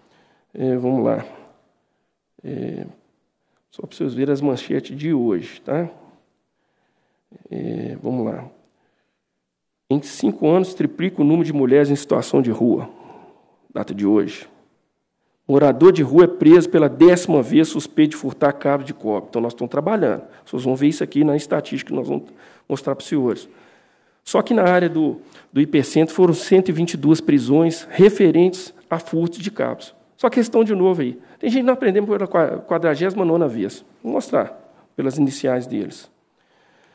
É, vamos lá. É, só para vocês verem as manchetes de hoje, tá? É, vamos lá. Em cinco anos, triplica o número de mulheres em situação de rua. Data de hoje. Morador de rua é preso pela décima vez suspeito de furtar cabo de cobre. Então, nós estamos trabalhando. Vocês vão ver isso aqui na estatística que nós vamos mostrar para os senhores. Só que na área do, do hipercentro foram 122 prisões referentes a furtos de cabos. Só questão de novo aí. Tem gente que não aprendendo pela 49 vez. Vou mostrar pelas iniciais deles.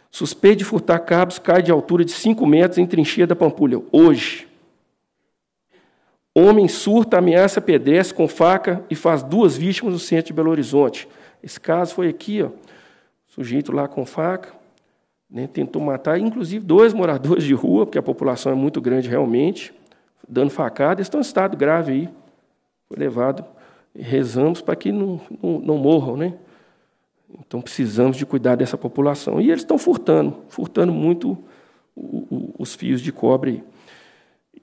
Suspeito de furtar cabos cai de altura de 5 metros em trincheira da Pampulha. Hoje. Homem surta, ameaça pedestre com faca e faz duas vítimas no centro de Belo Horizonte. Esse caso foi aqui, ó, sujeito lá com faca, né, tentou matar, inclusive dois moradores de rua, porque a população é muito grande realmente, dando facada, estão em estado grave aí. Foi levado, rezamos para que não, não, não morram, né? Então precisamos de cuidar dessa população. E eles estão furtando, furtando muito os fios de cobre. Aí.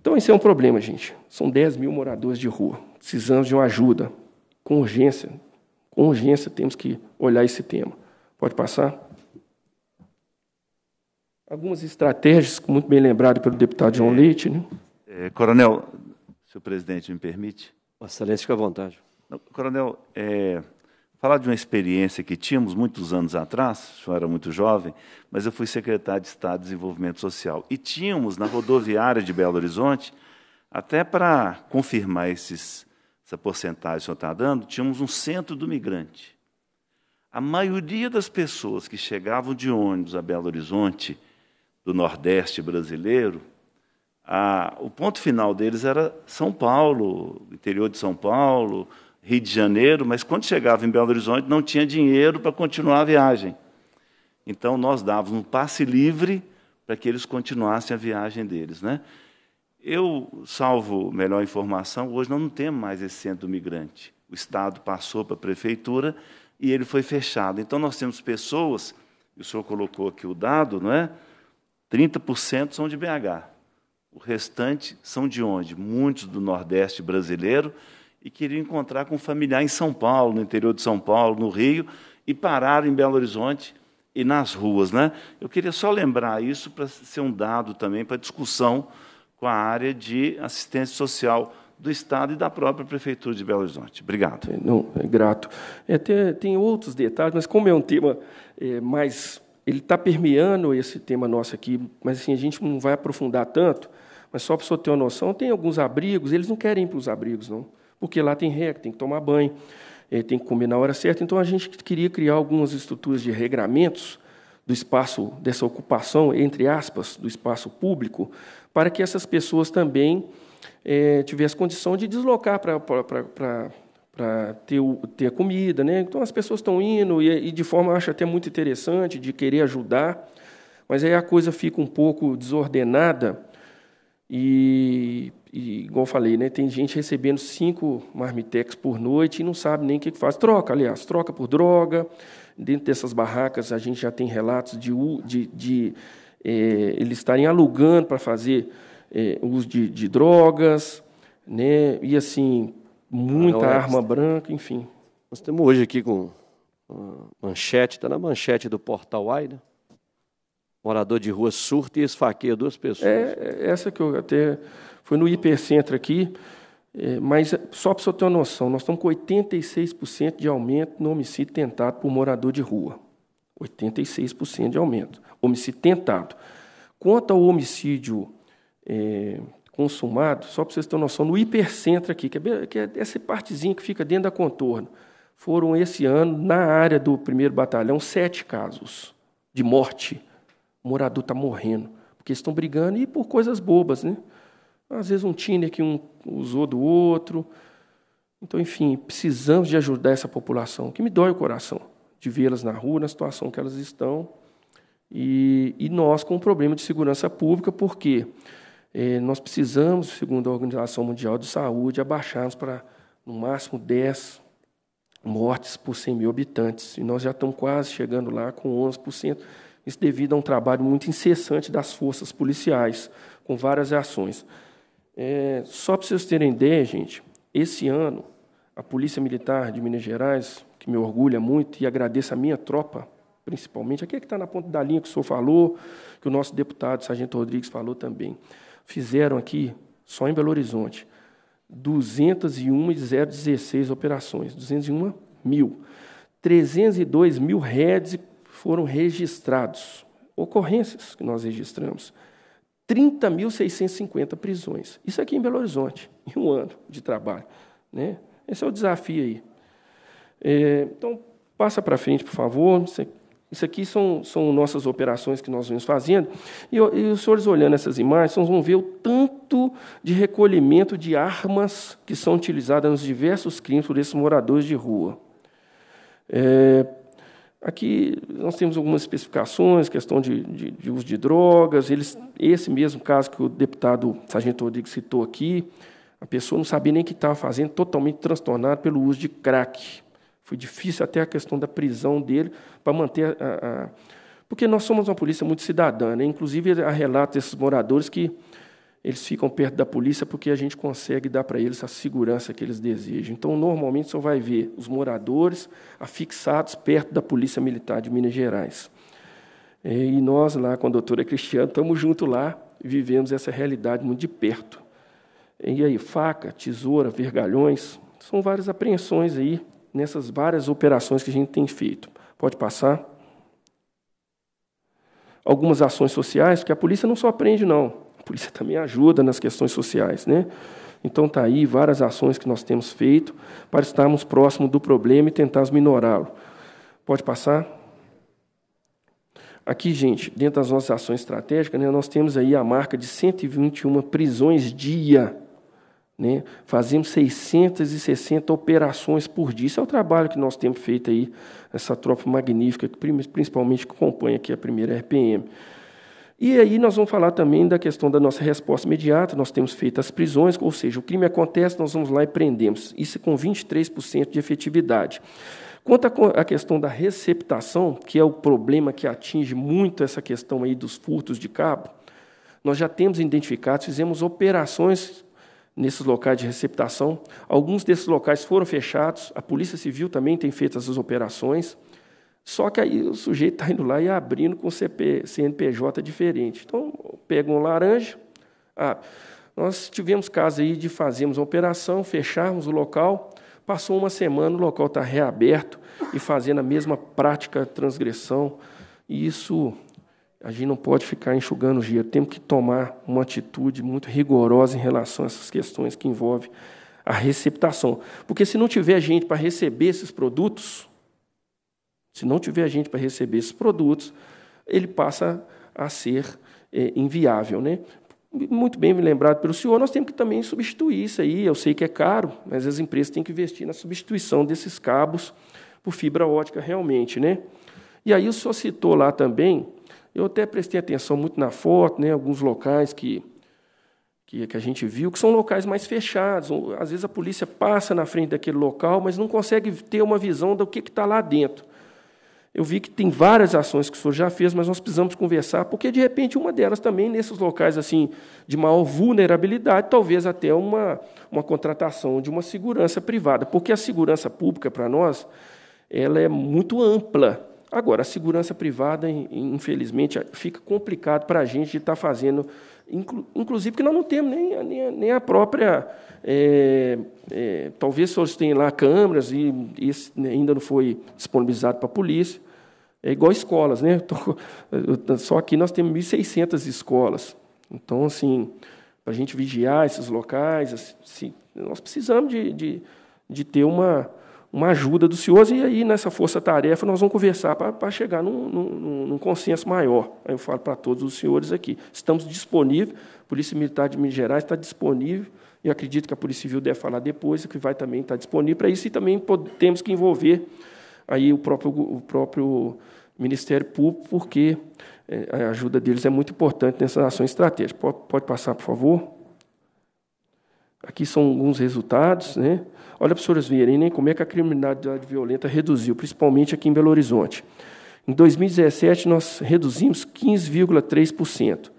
Então, esse é um problema, gente. São 10 mil moradores de rua. Precisamos de uma ajuda. Com urgência. Com urgência, temos que olhar esse tema. Pode passar? Algumas estratégias, muito bem lembrado pelo deputado João Leite. Né? É, coronel, se o presidente me permite. Excelência, fica à vontade. Coronel, é, falar de uma experiência que tínhamos muitos anos atrás, senhor era muito jovem, mas eu fui secretário de Estado de Desenvolvimento Social. E tínhamos na rodoviária de Belo Horizonte, até para confirmar esses, essa porcentagem que o senhor está dando, tínhamos um centro do migrante. A maioria das pessoas que chegavam de ônibus a Belo Horizonte, do Nordeste brasileiro, a, o ponto final deles era São Paulo, interior de São Paulo, Rio de Janeiro, mas quando chegava em Belo Horizonte não tinha dinheiro para continuar a viagem. Então nós dávamos um passe livre para que eles continuassem a viagem deles. Né? Eu, salvo melhor informação, hoje nós não temos mais esse centro do migrante. O Estado passou para a prefeitura e ele foi fechado. Então nós temos pessoas, o senhor colocou aqui o dado, não é? 30% são de BH. O restante são de onde? Muitos do Nordeste brasileiro e queriam encontrar com um familiar em São Paulo, no interior de São Paulo, no Rio, e pararam em Belo Horizonte e nas ruas. Né? Eu queria só lembrar isso para ser um dado também para discussão com a área de assistência social do Estado e da própria Prefeitura de Belo Horizonte. Obrigado. É, não, é grato. É, tem, tem, outros detalhes, mas como é um tema é, mais... Ele está permeando esse tema nosso aqui, mas assim, a gente não vai aprofundar tanto, mas só para o senhor ter uma noção, tem alguns abrigos, eles não querem ir para os abrigos, não. Porque lá tem regra, tem que tomar banho, eh, tem que comer na hora certa. Então, a gente queria criar algumas estruturas de regramentos do espaço, dessa ocupação, entre aspas, do espaço público, para que essas pessoas também é, tivessem condição de deslocar para para ter, ter comida. Né? Então, as pessoas estão indo, e, e de forma, acho até muito interessante, de querer ajudar, mas aí a coisa fica um pouco desordenada, e, e, igual eu falei, né, tem gente recebendo cinco marmitex por noite e não sabe nem o que faz. Troca, aliás, troca por droga. Dentro dessas barracas, a gente já tem relatos de, de, de é, eles estarem alugando para fazer é, uso de, de, drogas, né, e assim, muita ah, arma branca, enfim. Nós temos hoje aqui com manchete, está na manchete do Portal AI, né? morador de rua surta e esfaqueia duas pessoas. É, é essa que eu até foi no hipercentro aqui, é, mas só para você ter uma noção, nós estamos com 86% de aumento no homicídio tentado por morador de rua. 86% de aumento. Homicídio tentado. Quanto ao homicídio é, consumado, só para vocês terem noção, no hipercentro aqui, que é, que é essa partezinha que fica dentro da contorno, foram esse ano, na área do primeiro batalhão, sete casos de morte o morador está morrendo, porque eles estão brigando e por coisas bobas, né? Às vezes um tiner que um usou do outro. Então, enfim, precisamos de ajudar essa população, que me dói o coração de vê-las na rua, na situação que elas estão. E, e nós com um problema de segurança pública, porque é, nós precisamos, segundo a Organização Mundial de Saúde, abaixarmos para, no máximo, 10 mortes por 100 mil habitantes. E nós já estamos quase chegando lá com 11%. Isso devido a um trabalho muito incessante das forças policiais, com várias ações. É, só para vocês terem ideia, gente, esse ano, a Polícia Militar de Minas Gerais, que me orgulha muito e agradeço a minha tropa, principalmente, aqui é que está na ponta da linha que o senhor falou, que o nosso deputado, Sargento Rodrigues, falou também, fizeram aqui, só em Belo Horizonte, 201 e 016 operações, 201 mil. 302 mil redes foram registrados, ocorrências que nós registramos, 30.650 prisões. Isso aqui em Belo Horizonte, em um ano de trabalho. Né? Esse é o desafio aí. É, então, passa para frente, por favor. Isso aqui são, são nossas operações que nós vamos fazendo. E, e os senhores olhando essas imagens, vocês vão ver o tanto de recolhimento de armas que são utilizadas nos diversos crimes por esses moradores de rua. É, Aqui nós temos algumas especificações, questão de, de, de, uso de drogas. Eles, esse mesmo caso que o deputado Sargento Rodrigues citou aqui, a pessoa não sabia nem o que estava fazendo, totalmente transtornado pelo uso de crack. Foi difícil até a questão da prisão dele para manter a, a, porque nós somos uma polícia muito cidadã, né? Inclusive há relatos desses moradores que eles ficam perto da polícia porque a gente consegue dar para eles a segurança que eles desejam. Então, normalmente, você vai ver os moradores afixados perto da Polícia Militar de Minas Gerais. E nós, lá com a doutora Cristiana, estamos juntos lá vivemos essa realidade muito de perto. E aí, faca, tesoura, vergalhões, são várias apreensões aí nessas várias operações que a gente tem feito. Pode passar? Algumas ações sociais, que a polícia não só aprende, não polícia também ajuda nas questões sociais, né? Então tá aí várias ações que nós temos feito para estarmos próximos do problema e tentarmos minorá-lo. Pode passar? Aqui, gente, dentro das nossas ações estratégicas, né, nós temos aí a marca de 121 prisões dia. Né? Fazemos 660 operações por dia. Isso é o trabalho que nós temos feito aí, essa tropa magnífica, principalmente que acompanha aqui a primeira RPM. E aí nós vamos falar também da questão da nossa resposta imediata. Nós temos feito as prisões, ou seja, o crime acontece, nós vamos lá e prendemos. Isso com 23% de efetividade. Quanto à questão da receptação, que é o problema que atinge muito essa questão aí dos furtos de cabo, nós já temos identificado, fizemos operações nesses locais de receptação. Alguns desses locais foram fechados, a Polícia Civil também tem feito essas operações. Só que aí o sujeito está indo lá e abrindo com CP, CNPJ diferente. Então, pega um laranja. Ah, nós tivemos casos aí de fazermos uma operação, fecharmos o local, passou uma semana, o local está reaberto e fazendo a mesma prática transgressão. E isso a gente não pode ficar enxugando o gelo, temos que tomar uma atitude muito rigorosa em relação a essas questões que envolvem a receptação. Porque se não tiver gente para receber esses produtos, se não tiver gente para receber esses produtos, ele passa a ser é, inviável. Né? Muito bem lembrado pelo senhor, nós temos que também substituir isso aí. Eu sei que é caro, mas as empresas têm que investir na substituição desses cabos por fibra ótica realmente. Né? E aí o senhor citou lá também, eu até prestei atenção muito na foto, né, alguns locais que, que, que a gente viu, que são locais mais fechados. Às vezes a polícia passa na frente daquele local, mas não consegue ter uma visão do que está lá dentro. Eu vi que tem várias ações que o senhor já fez, mas nós precisamos conversar, porque, de repente, uma delas também, nesses locais assim de maior vulnerabilidade, talvez até uma, uma contratação de uma segurança privada, porque a segurança pública, para nós, ela é muito ampla. Agora, a segurança privada, infelizmente, fica complicado para a gente estar tá fazendo, inclusive porque nós não temos nem, nem, nem a própria. É, é, talvez só tenham lá câmeras e isso ainda não foi disponibilizado para a polícia. É igual escolas, né? Só aqui nós temos 1.600 escolas. Então, assim, para a gente vigiar esses locais, assim, nós precisamos de, de, de, ter uma, uma ajuda dos senhores, e aí, nessa força-tarefa, nós vamos conversar para chegar num, num, num, consenso maior. Aí eu falo para todos os senhores aqui. Estamos disponíveis, a Polícia Militar de Minas Gerais está disponível, e acredito que a Polícia Civil deve falar depois, que vai também estar disponível para isso, e também temos que envolver aí o próprio, o próprio Ministério Público, porque é, a ajuda deles é muito importante nessas ações estratégicas. Pode, pode passar, por favor? Aqui são alguns resultados. Né? Olha para os senhores verem né, como é que a criminalidade violenta reduziu, principalmente aqui em Belo Horizonte. Em 2017, nós reduzimos 15,3%.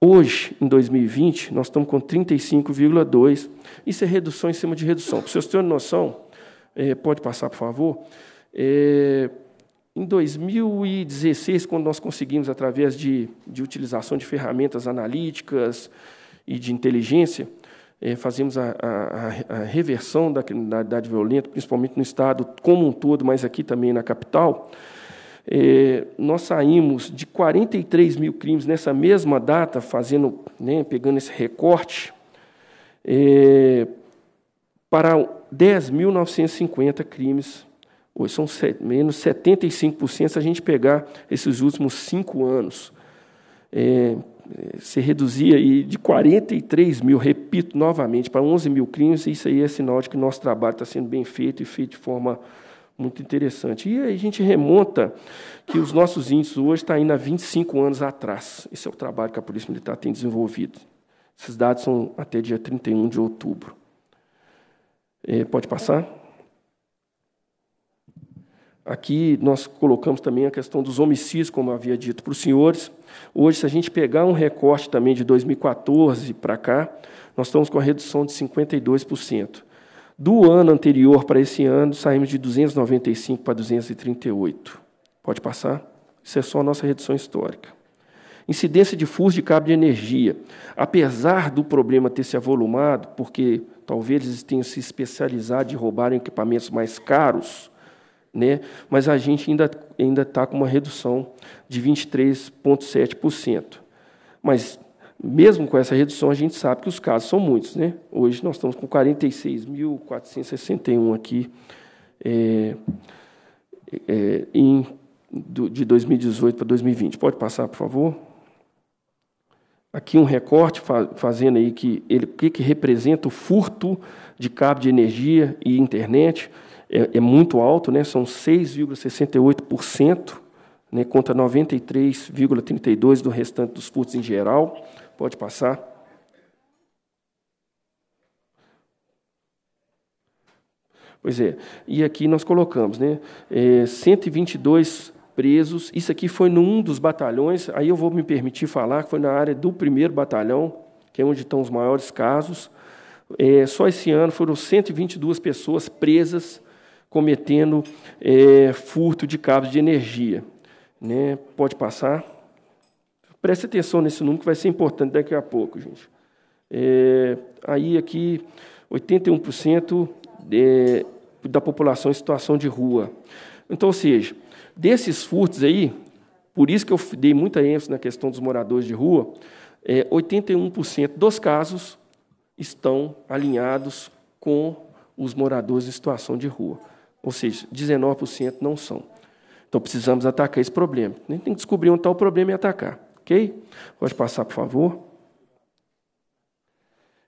Hoje, em 2020, nós estamos com 35,2%. Isso é redução em cima de redução. Para vocês terem noção, é, pode passar, por favor? É, em 2016, quando nós conseguimos, através de, de utilização de ferramentas analíticas e de inteligência, é, fazemos a, a, a, reversão da criminalidade violenta, principalmente no Estado como um todo, mas aqui também na capital, é, nós saímos de 43 mil crimes nessa mesma data, fazendo, né, pegando esse recorte, é, para 10.950 crimes Hoje são menos 75% se a gente pegar esses últimos cinco anos. É, se reduzir aí de 43 mil, repito novamente, para 11 mil crimes, isso aí é sinal de que nosso trabalho está sendo bem feito e feito de forma muito interessante. E aí a gente remonta que os nossos índices hoje estão indo há 25 anos atrás. Esse é o trabalho que a Polícia Militar tem desenvolvido. Esses dados são até dia 31 de outubro. É, pode passar? Aqui nós colocamos também a questão dos homicídios, como havia dito para os senhores. Hoje, se a gente pegar um recorte também de 2014 para cá, nós estamos com a redução de 52%. Do ano anterior para esse ano, saímos de 295 para 238. Pode passar? Isso é só a nossa redução histórica. Incidência de furto de cabo de energia. Apesar do problema ter se avolumado, porque talvez eles tenham se especializado em roubar equipamentos mais caros, né? mas a gente ainda ainda está com uma redução de 23,7%. Mas, mesmo com essa redução, a gente sabe que os casos são muitos. Né? Hoje nós estamos com 46.461 aqui é, é, em de 2018 para 2020. Pode passar, por favor? Aqui um recorte fazendo aí que ele, que, que representa o furto de cabo de energia e internet. É, é muito alto, né? são 6,68%, né? contra 93,32% do restante dos furtos em geral. Pode passar. Pois é, e aqui nós colocamos né, é, 122 presos. Isso aqui foi num dos batalhões, aí eu vou me permitir falar que foi na área do primeiro batalhão, que é onde estão os maiores casos. É, só esse ano foram 122 pessoas presas cometendo é, furto de cabos de energia. Né? Pode passar. Preste atenção nesse número que vai ser importante daqui a pouco, gente. É, aí aqui, 81% de, da população em situação de rua. Então, ou seja, Desses furtos aí, por isso que eu dei muita ênfase na questão dos moradores de rua, é, 81% dos casos estão alinhados com os moradores em situação de rua. Ou seja, 19% não são. Então precisamos atacar esse problema. A gente tem que descobrir onde está o problema e atacar. Ok? Pode passar, por favor.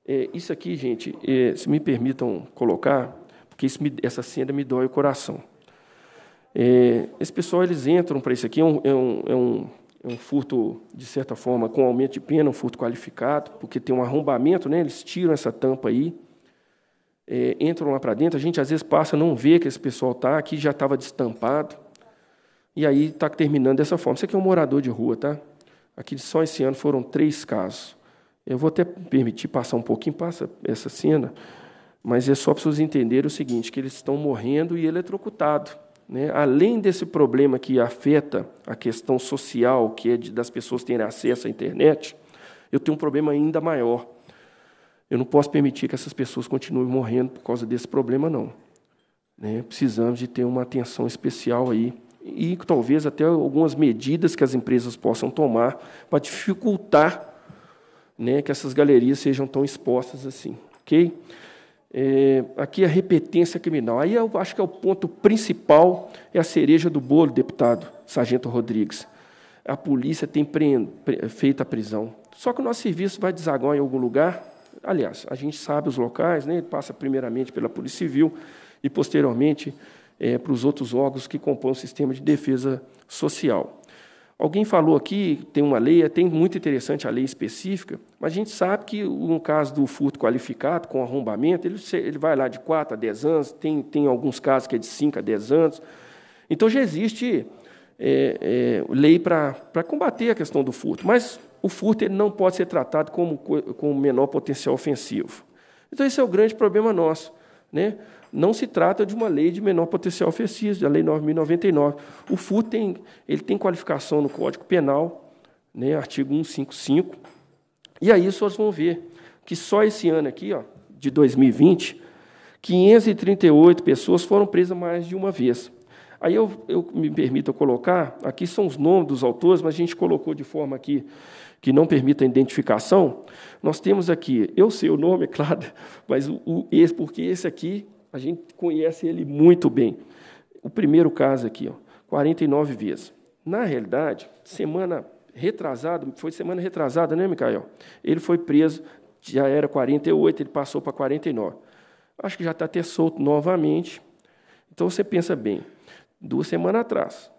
É, isso aqui, gente, é, se me permitam colocar, porque me, essa cena me dói o coração. É, esse pessoal eles entram para isso aqui, é um, é, um, é, um, é um furto, de certa forma, com aumento de pena, um furto qualificado, porque tem um arrombamento, né? eles tiram essa tampa aí, é, entram lá para dentro, a gente às vezes passa, não vê que esse pessoal está, aqui já estava destampado, e aí está terminando dessa forma. Isso aqui é um morador de rua, tá? Aqui só esse ano foram três casos. Eu vou até permitir passar um pouquinho, passa essa cena, mas é só para vocês entenderem o seguinte, que eles estão morrendo e eletrocutados. Né? Além desse problema que afeta a questão social, que é de, das pessoas terem acesso à internet, eu tenho um problema ainda maior. Eu não posso permitir que essas pessoas continuem morrendo por causa desse problema, não. Né? Precisamos de ter uma atenção especial aí e talvez até algumas medidas que as empresas possam tomar para dificultar né, que essas galerias sejam tão expostas assim. ok? É, aqui a repetência criminal. Aí eu acho que é o ponto principal, é a cereja do bolo, deputado Sargento Rodrigues. A polícia tem feito a prisão. Só que o nosso serviço vai desaguar em algum lugar. Aliás, a gente sabe os locais, né? passa primeiramente pela Polícia Civil e, posteriormente, é, para os outros órgãos que compõem o sistema de defesa social. Alguém falou aqui, tem uma lei, é, tem muito interessante a lei específica, mas a gente sabe que no caso do furto qualificado, com arrombamento, ele, ele vai lá de 4 a 10 anos, tem, tem alguns casos que é de 5 a 10 anos. Então já existe é, é, lei para combater a questão do furto, mas o furto ele não pode ser tratado como, como menor potencial ofensivo. Então esse é o grande problema nosso. Né? não se trata de uma lei de menor potencial ofensivo, a Lei 9.099. O furto tem, ele tem qualificação no Código Penal, né, artigo 155. E aí vocês vão ver que só esse ano aqui, ó, de 2020, 538 pessoas foram presas mais de uma vez. Aí eu, eu me permito colocar, aqui são os nomes dos autores, mas a gente colocou de forma aqui que não permita a identificação. Nós temos aqui, eu sei o nome, é claro, mas o, o, esse, porque esse aqui a gente conhece ele muito bem. O primeiro caso aqui, ó, 49 vezes. Na realidade, semana retrasada, foi semana retrasada, né, Micael? Ele foi preso, já era 48, ele passou para 49. Acho que já está até solto novamente. Então você pensa bem, duas semanas atrás,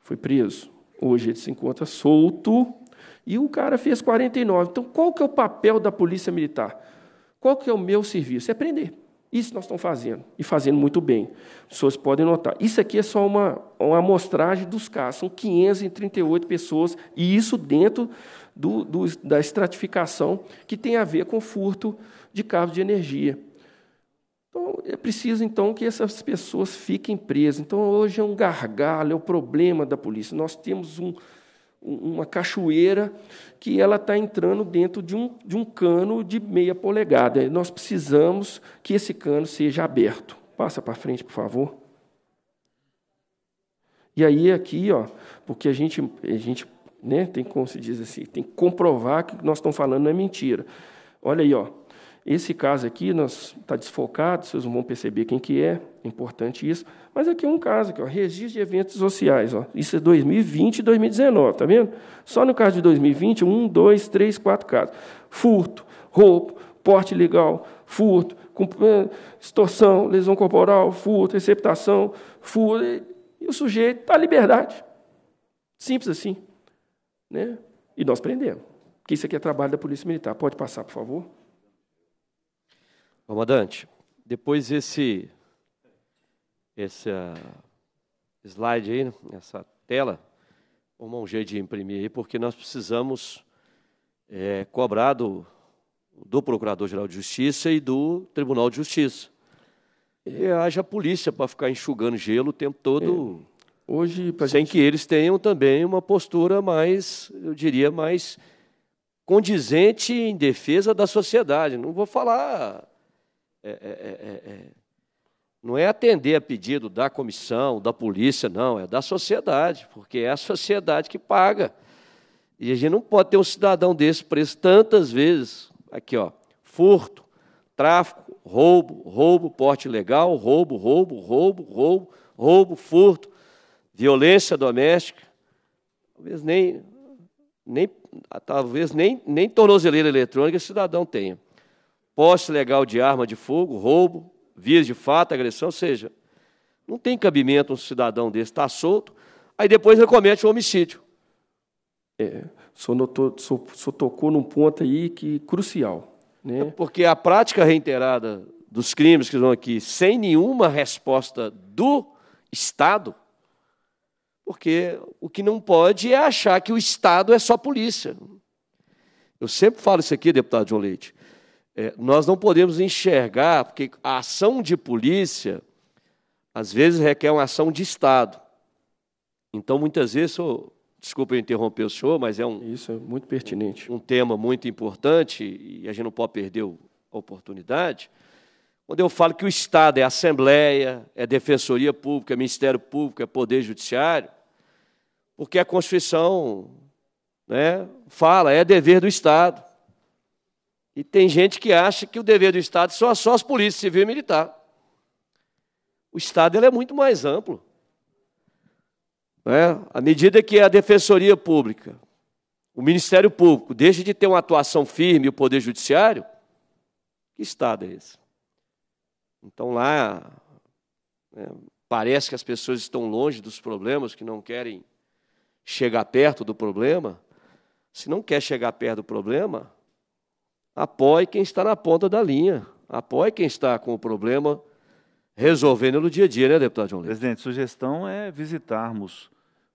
foi preso. Hoje ele se encontra solto e o cara fez 49. Então, qual que é o papel da Polícia Militar? Qual que é o meu serviço? É prender. Isso nós estamos fazendo, e fazendo muito bem. As pessoas podem notar. Isso aqui é só uma, uma amostragem dos casos. São 538 pessoas, e isso dentro do, do, da estratificação que tem a ver com furto de cabos de energia. Então, é preciso, então, que essas pessoas fiquem presas. Então, hoje é um gargalo, é o problema da polícia. Nós temos um, uma cachoeira que ela está entrando dentro de um, de um cano de meia polegada. Nós precisamos que esse cano seja aberto. Passa para frente, por favor. E aí aqui, ó, porque a gente, a gente né, tem como se diz assim, tem que comprovar que nós estamos falando não é mentira. Olha aí, ó, Esse caso aqui está desfocado, vocês não vão perceber quem que é, é importante isso. Mas aqui é um caso, aqui, ó, registro de eventos sociais. Ó. Isso é 2020 e 2019, tá vendo? Só no caso de 2020, um, dois, três, quatro casos. Furto, roubo, porte ilegal, furto, eh, extorsão, lesão corporal, furto, receptação, furto. E o sujeito está à liberdade. Simples assim. Né? E nós prendemos. Porque isso aqui é trabalho da Polícia Militar. Pode passar, por favor. Comandante, depois esse, esse uh, slide aí, essa tela, vamos um jeito de imprimir aí, porque nós precisamos é, cobrar do, do Procurador-Geral de Justiça e do Tribunal de Justiça. E haja polícia para ficar enxugando gelo o tempo todo, é. Hoje, sem gente... que eles tenham também uma postura mais, eu diria, mais condizente em defesa da sociedade. Não vou falar. É, é, é, é, não é atender a pedido da comissão, da polícia, não, é da sociedade, porque é a sociedade que paga. E a gente não pode ter um cidadão desse preso tantas vezes. Aqui, ó, furto, tráfico, roubo, roubo, porte ilegal, roubo, roubo, roubo, roubo, roubo, furto, violência doméstica. Talvez nem, nem, talvez nem, nem tornozeleira eletrônica esse cidadão tenha. Posse legal de arma de fogo, roubo, vias de fato, agressão, ou seja, não tem cabimento um cidadão desse estar solto, aí depois ele comete um homicídio. É, notou, senhor tocou num ponto aí que crucial. Né? É porque a prática reiterada dos crimes que estão aqui, sem nenhuma resposta do Estado, porque o que não pode é achar que o Estado é só polícia. Eu sempre falo isso aqui, deputado João Leite. É, nós não podemos enxergar, porque a ação de polícia, às vezes, requer uma ação de Estado. Então, muitas vezes, senhor, desculpa eu interromper o senhor, mas é um. Isso é muito pertinente. Um, um tema muito importante e a gente não pode perder a oportunidade. Quando eu falo que o Estado é Assembleia, é Defensoria Pública, é Ministério Público, é Poder Judiciário, porque a Constituição né, fala, é dever do Estado. E tem gente que acha que o dever do Estado são só as polícias civil e militar. O Estado ele é muito mais amplo. Né? À medida que a Defensoria Pública, o Ministério Público, deixa de ter uma atuação firme, o Poder Judiciário, que Estado é esse? Então lá né, parece que as pessoas estão longe dos problemas, que não querem chegar perto do problema. Se não quer chegar perto do problema, apoie quem está na ponta da linha, apoie quem está com o problema resolvendo no dia a dia, né, deputado João Leite? Presidente, sugestão é visitarmos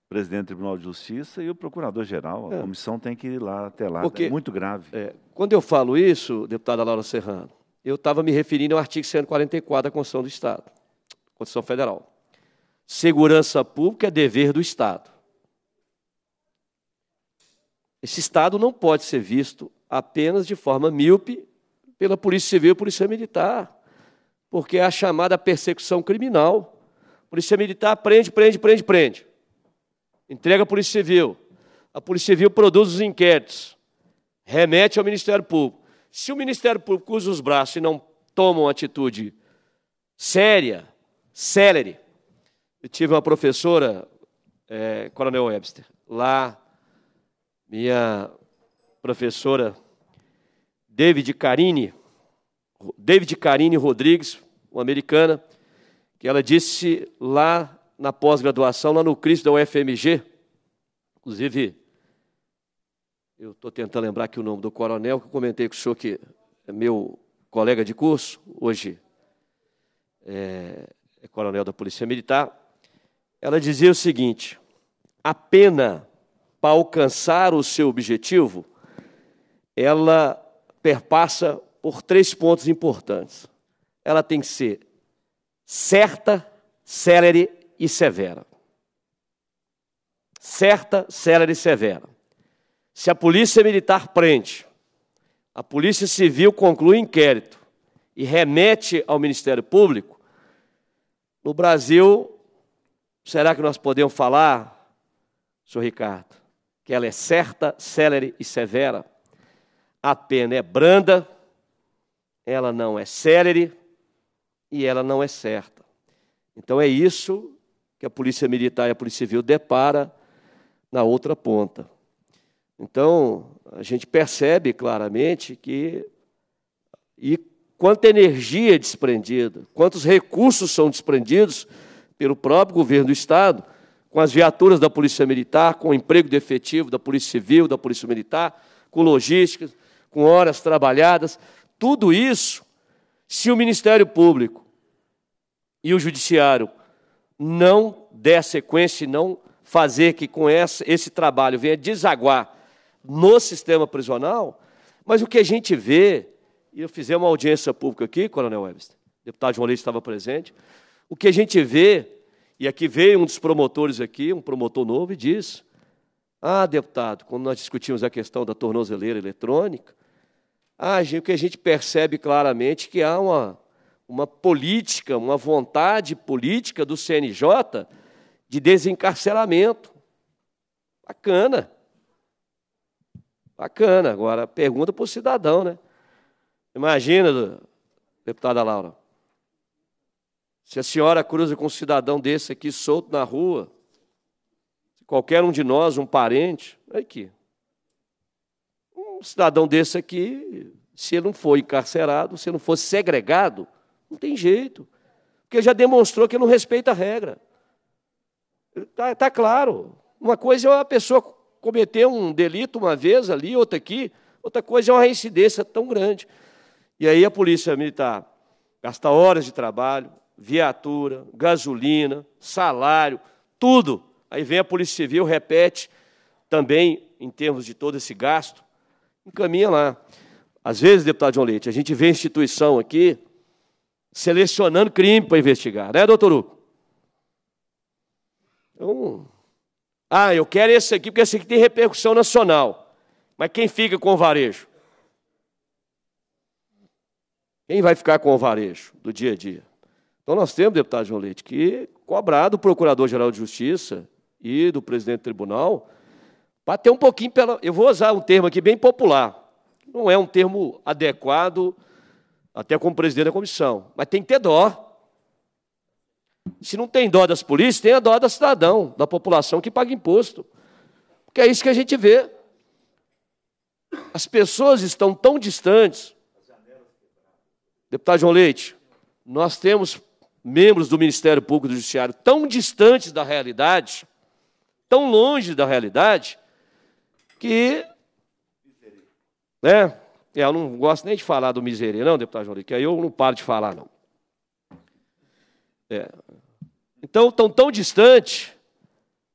o presidente do Tribunal de Justiça e o procurador-geral. A é. comissão tem que ir lá até lá. Porque, é muito grave. É, quando eu falo isso, deputada Laura Serrano, eu estava me referindo ao artigo 144 da Constituição do Estado, Constituição Federal. Segurança pública é dever do Estado. Esse Estado não pode ser visto apenas de forma míope pela Polícia Civil e Polícia Militar, porque é a chamada persecução criminal. Polícia Militar prende, prende, prende, prende. Entrega à Polícia Civil. A Polícia Civil produz os inquéritos, remete ao Ministério Público. Se o Ministério Público usa os braços e não toma uma atitude séria, célere, eu tive uma professora, é, Coronel Webster, lá, minha professora David Carini, David Carini Rodrigues, uma americana, que ela disse lá na pós-graduação, lá no Cristo da UFMG, inclusive, eu estou tentando lembrar aqui o nome do coronel, que eu comentei com o senhor que é meu colega de curso, hoje é, é coronel da Polícia Militar, ela dizia o seguinte: a pena para alcançar o seu objetivo ela perpassa por três pontos importantes. Ela tem que ser certa, célere e severa. Certa, célere e severa. Se a polícia militar prende, a polícia civil conclui inquérito e remete ao Ministério Público, no Brasil, será que nós podemos falar, senhor Ricardo, que ela é certa, célere e severa? A pena é branda, ela não é célere e ela não é certa. Então é isso que a Polícia Militar e a Polícia Civil depara na outra ponta. Então, a gente percebe claramente que e quanta energia é desprendida, quantos recursos são desprendidos pelo próprio governo do Estado, com as viaturas da Polícia Militar, com o emprego de efetivo da Polícia Civil, da Polícia Militar, com logística, com horas trabalhadas, tudo isso, se o Ministério Público e o Judiciário não der sequência e não fazer que com esse, esse trabalho venha desaguar no sistema prisional, mas o que a gente vê, e eu fiz uma audiência pública aqui, Coronel Webster, deputado João Leite estava presente, o que a gente vê, e aqui veio um dos promotores aqui, um promotor novo, e diz, ah, deputado, quando nós discutimos a questão da tornozeleira eletrônica, ah, o que a gente percebe claramente que há uma, uma política, uma vontade política do CNJ de desencarceramento. Bacana. Bacana. Agora, pergunta para o cidadão, né? Imagina, deputada Laura, se a senhora cruza com um cidadão desse aqui solto na rua, qualquer um de nós, um parente, aqui, um cidadão desse aqui, se ele não for encarcerado, se ele não for segregado, não tem jeito. Porque já demonstrou que não respeita a regra. Está tá claro. Uma coisa é a pessoa cometer um delito uma vez ali, outra aqui, outra coisa é uma reincidência tão grande. E aí a polícia militar gasta horas de trabalho, viatura, gasolina, salário, tudo. Aí vem a Polícia Civil, repete também em termos de todo esse gasto, encaminha lá. Às vezes, deputado João Leite, a gente vê instituição aqui selecionando crime para investigar, né, doutor Hugo? Então, ah, eu quero esse aqui porque esse aqui tem repercussão nacional. Mas quem fica com o varejo? Quem vai ficar com o varejo do dia a dia? Então nós temos, deputado João Leite, que cobrar do Procurador-Geral de Justiça e do presidente do tribunal para ter um pouquinho pela. Eu vou usar um termo aqui bem popular. Não é um termo adequado, até como presidente da comissão, mas tem que ter dó. Se não tem dó das polícias, tem a dó da cidadão, da população que paga imposto. Porque é isso que a gente vê. As pessoas estão tão distantes. Deputado João Leite, nós temos membros do Ministério Público e do Judiciário tão distantes da realidade, tão longe da realidade, que. Né? Eu não gosto nem de falar do miséria, não, deputado João que aí eu não paro de falar, não. É. Então, estão tão distantes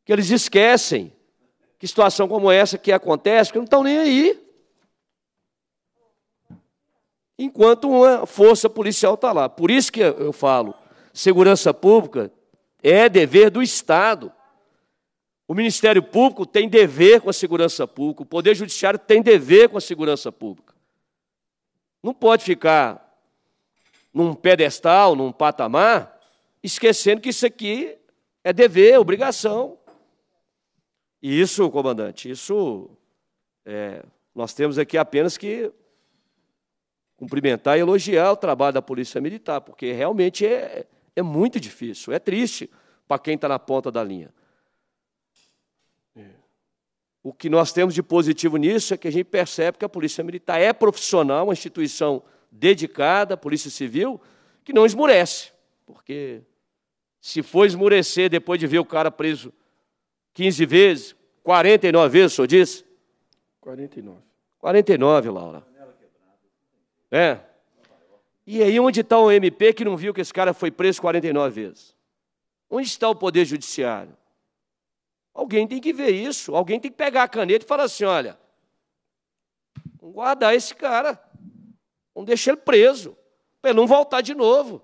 que eles esquecem que situação como essa que acontece, porque não estão nem aí. Enquanto uma força policial está lá. Por isso que eu falo, segurança pública é dever do Estado. O Ministério Público tem dever com a segurança pública, o Poder Judiciário tem dever com a segurança pública. Não pode ficar num pedestal, num patamar, esquecendo que isso aqui é dever, obrigação. E isso, comandante, isso é, nós temos aqui apenas que cumprimentar e elogiar o trabalho da Polícia Militar, porque realmente é, é muito difícil, é triste para quem está na ponta da linha. O que nós temos de positivo nisso é que a gente percebe que a Polícia Militar é profissional, uma instituição dedicada, a Polícia Civil, que não esmurece, porque se for esmurecer depois de ver o cara preso 15 vezes, 49 vezes, o senhor disse? 49. 49, Laura. É. E aí onde está o MP que não viu que esse cara foi preso 49 vezes? Onde está o Poder Judiciário? Alguém tem que ver isso, alguém tem que pegar a caneta e falar assim, olha, vamos guardar esse cara, vamos deixar ele preso, para ele não voltar de novo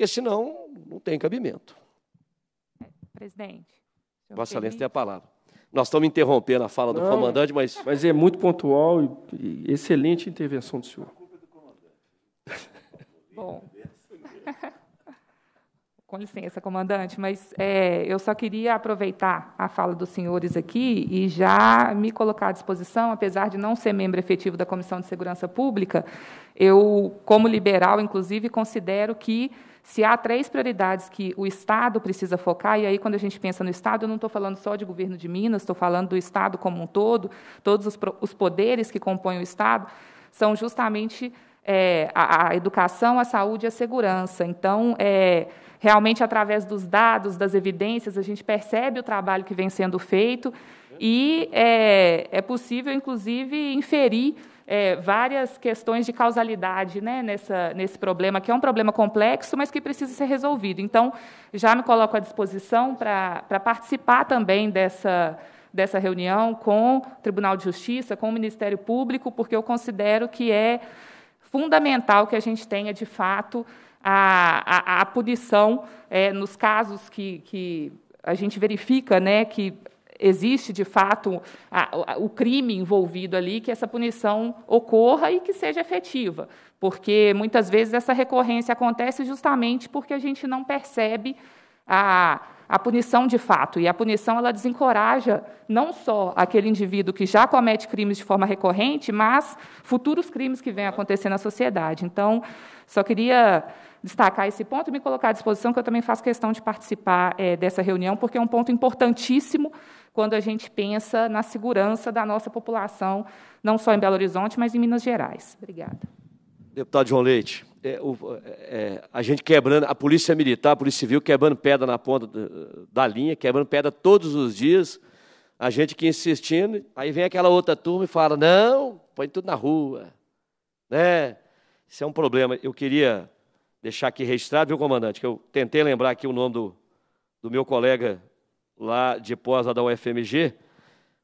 porque senão não tem cabimento. Presidente. Vossa Excelência tem a palavra. Nós estamos interrompendo a fala do não, comandante, mas. Mas é muito pontual e, e excelente intervenção do senhor. Bom. Com licença, comandante, mas é, eu só queria aproveitar a fala dos senhores aqui e já me colocar à disposição, apesar de não ser membro efetivo da Comissão de Segurança Pública, eu, como liberal, inclusive, considero que se há três prioridades que o Estado precisa focar, e aí, quando a gente pensa no Estado, eu não estou falando só de governo de Minas, estou falando do Estado como um todo, todos os, os poderes que compõem o Estado, são justamente é, a, a, educação, a saúde e a segurança. Então, é, realmente, através dos dados, das evidências, a gente percebe o trabalho que vem sendo feito e é, é possível, inclusive, inferir é, várias questões de causalidade né, nessa, nesse problema, que é um problema complexo, mas que precisa ser resolvido. Então, já me coloco à disposição para participar também dessa, dessa reunião com o Tribunal de Justiça, com o Ministério Público, porque eu considero que é fundamental que a gente tenha, de fato, a, a, a punição é, nos casos que, que a gente verifica né, que existe, de fato, a, a, o crime envolvido ali, que essa punição ocorra e que seja efetiva. Porque, muitas vezes, essa recorrência acontece justamente porque a gente não percebe a a punição de fato. E a punição ela desencoraja não só aquele indivíduo que já comete crimes de forma recorrente, mas futuros crimes que vêm acontecer na sociedade. Então, só queria destacar esse ponto e me colocar à disposição, que eu também faço questão de participar é, dessa reunião, porque é um ponto importantíssimo quando a gente pensa na segurança da nossa população, não só em Belo Horizonte, mas em Minas Gerais. Obrigada. Deputado João Leite é, o, é, a gente quebrando, a polícia militar, a polícia civil quebrando pedra na ponta da linha, quebrando pedra todos os dias, a gente que insistindo, aí vem aquela outra turma e fala, não, põe tudo na rua. Né? Isso é um problema. Eu queria deixar aqui registrado, viu, comandante, que eu tentei lembrar aqui o nome do, do meu colega lá de pós da UFMG,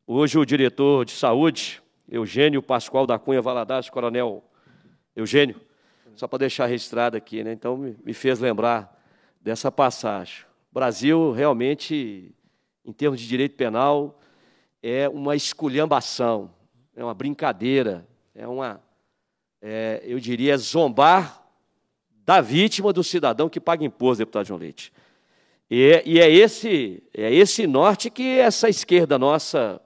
hoje o diretor de saúde, Eugênio Pascoal da Cunha Valadares, coronel Eugênio, só para deixar registrado aqui, né? Então me fez lembrar dessa passagem. O Brasil realmente, em termos de direito penal, é uma esculhambação, é uma brincadeira, é uma, é, eu diria, zombar da vítima do cidadão que paga imposto, deputado João Leite. E, e é esse é esse norte que essa esquerda nossa,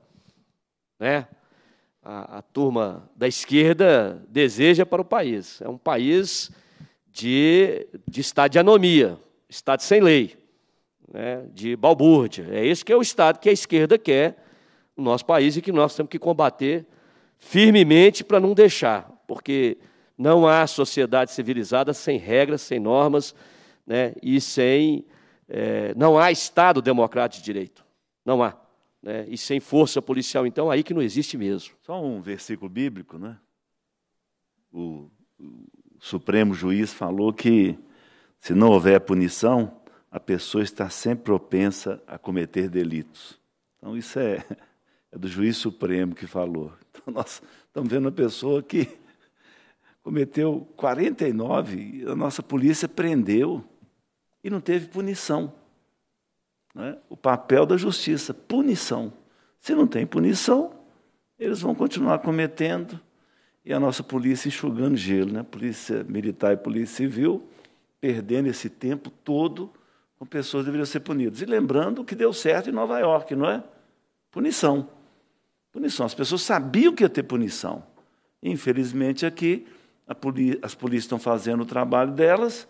né, a, a, turma da esquerda deseja para o país. É um país de, de estado de anomia, estado sem lei, né, de balbúrdia. É esse que é o estado que a esquerda quer no nosso país e que nós temos que combater firmemente para não deixar, porque não há sociedade civilizada sem regras, sem normas né, e sem. É, não há Estado democrático de direito. Não há né, e sem força policial, então, aí que não existe mesmo. Só um versículo bíblico, né? O, o Supremo Juiz falou que se não houver punição, a pessoa está sempre propensa a cometer delitos. Então, isso é, é do juiz supremo que falou. Então, nós estamos vendo uma pessoa que cometeu 49, a nossa polícia prendeu e não teve punição né, o papel da justiça, punição. Se não tem punição, eles vão continuar cometendo e a nossa polícia enxugando gelo, né? polícia militar e polícia civil, perdendo esse tempo todo com pessoas que deveriam ser punidas. E lembrando que deu certo em Nova York, não é? Punição. Punição. As pessoas sabiam que ia ter punição. Infelizmente, aqui, as polícias estão fazendo o trabalho delas,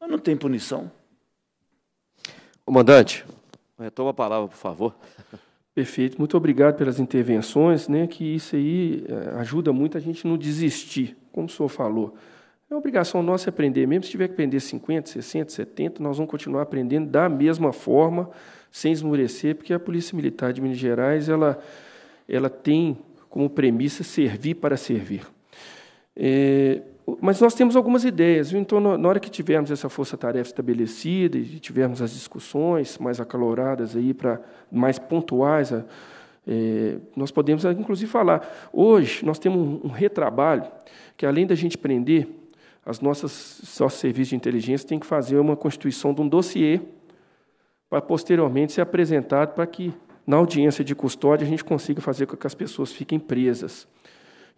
mas não tem punição. Comandante, retoma a palavra, por favor. Perfeito. Muito obrigado pelas intervenções, né, que isso aí eh, ajuda muito a gente não desistir, como o senhor falou. É obrigação nossa aprender, mesmo se tiver que aprender 50, 60, 70, nós vamos continuar aprendendo da mesma forma, sem esmorecer, porque a Polícia Militar de Minas Gerais ela, ela tem como premissa servir para servir. É, mas nós temos algumas ideias. Então, na hora que tivermos essa força-tarefa estabelecida e tivermos as discussões mais acaloradas aí para mais pontuais, é, nós podemos inclusive falar. Hoje nós temos um, retrabalho que além da gente prender as nossas nossos serviços de inteligência tem que fazer uma constituição de um dossiê para posteriormente ser apresentado para que na audiência de custódia a gente consiga fazer com que as pessoas fiquem presas.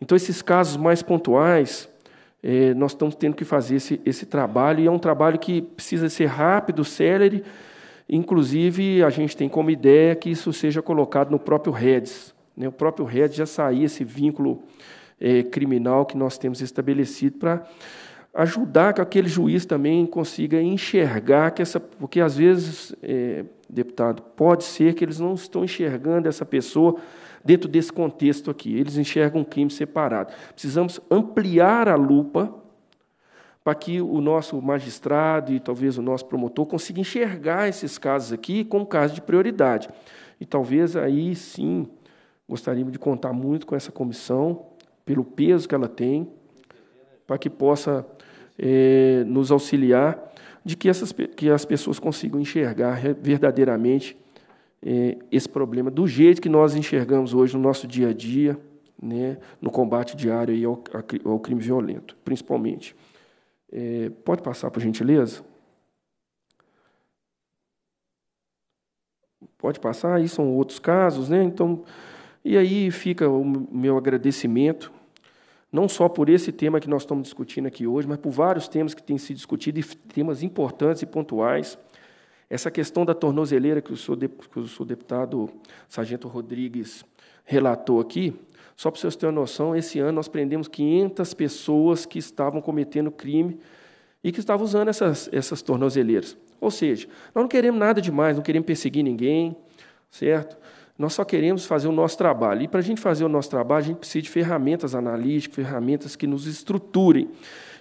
Então esses casos mais pontuais é, nós estamos tendo que fazer esse, esse trabalho, e é um trabalho que precisa ser rápido, célere, inclusive a gente tem como ideia que isso seja colocado no próprio REDS. Né? O próprio REDS já sair esse vínculo é, criminal que nós temos estabelecido para ajudar que aquele juiz também consiga enxergar que essa. Porque às vezes, é, deputado, pode ser que eles não estão enxergando essa pessoa dentro desse contexto aqui. Eles enxergam um crime separado. Precisamos ampliar a lupa para que o nosso magistrado e talvez o nosso promotor consiga enxergar esses casos aqui como casos de prioridade. E talvez aí sim gostaríamos de contar muito com essa comissão, pelo peso que ela tem, para que possa é, nos auxiliar de que, essas, que as pessoas consigam enxergar verdadeiramente é, esse problema do jeito que nós enxergamos hoje no nosso dia a dia, né, no combate diário aí ao, ao crime violento, principalmente. É, pode passar, por gentileza? Pode passar, aí são outros casos, né? Então, e aí fica o meu agradecimento não só por esse tema que nós estamos discutindo aqui hoje, mas por vários temas que têm sido discutidos, e temas importantes e pontuais. Essa questão da tornozeleira que o senhor, que o senhor deputado Sargento Rodrigues relatou aqui, só para vocês terem uma noção, esse ano nós prendemos 500 pessoas que estavam cometendo crime e que estavam usando essas, essas tornozeleiras. Ou seja, nós não queremos nada demais, não queremos perseguir ninguém, certo? Nós só queremos fazer o nosso trabalho. E para a gente fazer o nosso trabalho, a gente precisa de ferramentas analíticas, ferramentas que nos estruturem.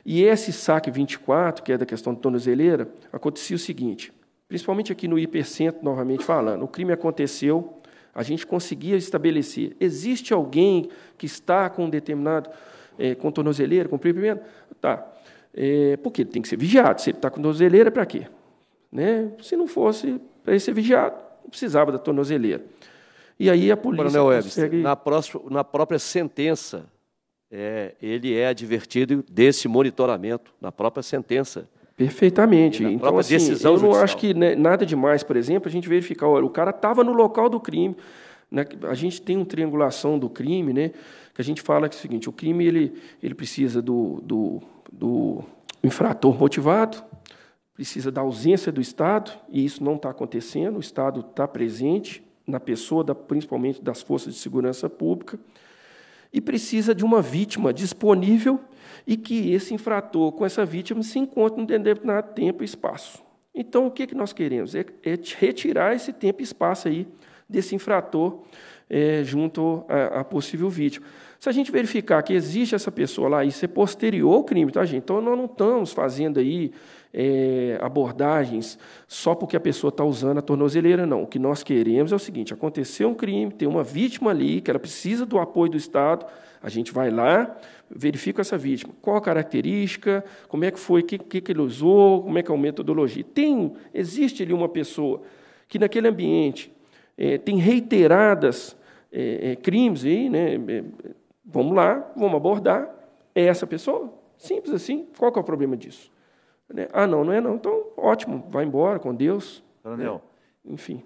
E esse saque 24, que é da questão de tornozeleira, acontecia o seguinte, principalmente aqui no hipercentro, novamente falando, o crime aconteceu, a gente conseguia estabelecer, existe alguém que está com um determinado, é, com tornozeleira, com pimenta? Tá. É, porque ele tem que ser vigiado. Se ele está com tornozeleira, para quê? Né? Se não fosse para ele ser vigiado, não precisava da tornozeleira. E aí a polícia Coronel consegue... na, próxima, na própria sentença, é, ele é advertido desse monitoramento, na própria sentença. Perfeitamente. Então, assim, decisão eu não judicial. acho que né, nada demais, por exemplo, a gente verificar, olha, o cara estava no local do crime, né, a gente tem uma triangulação do crime, né, que a gente fala que é o seguinte, o crime ele, ele precisa do, do, do infrator motivado, precisa da ausência do Estado, e isso não está acontecendo, o Estado está presente, na pessoa, da, principalmente das forças de segurança pública, e precisa de uma vítima disponível e que esse infrator com essa vítima se encontre em determinado tempo e espaço. Então, o que, que nós queremos? É, é retirar esse tempo e espaço aí desse infrator é, junto à, à, possível vítima. Se a gente verificar que existe essa pessoa lá, isso é posterior ao crime, tá, gente? Então, nós não estamos fazendo aí é, abordagens só porque a pessoa está usando a tornozeleira, não. O que nós queremos é o seguinte: aconteceu um crime, tem uma vítima ali, que ela precisa do apoio do Estado, a gente vai lá, verifica essa vítima. Qual a característica, como é que foi, o que, que, que ele usou, como é que é a metodologia. Tem, existe ali uma pessoa que naquele ambiente é, tem reiteradas é, é crimes aí, né? Vamos lá, vamos abordar. É essa pessoa? Simples assim. Qual é o problema disso? Né? Ah, não, não é não. Então, ótimo, vai embora com Deus. Coronel, né? enfim.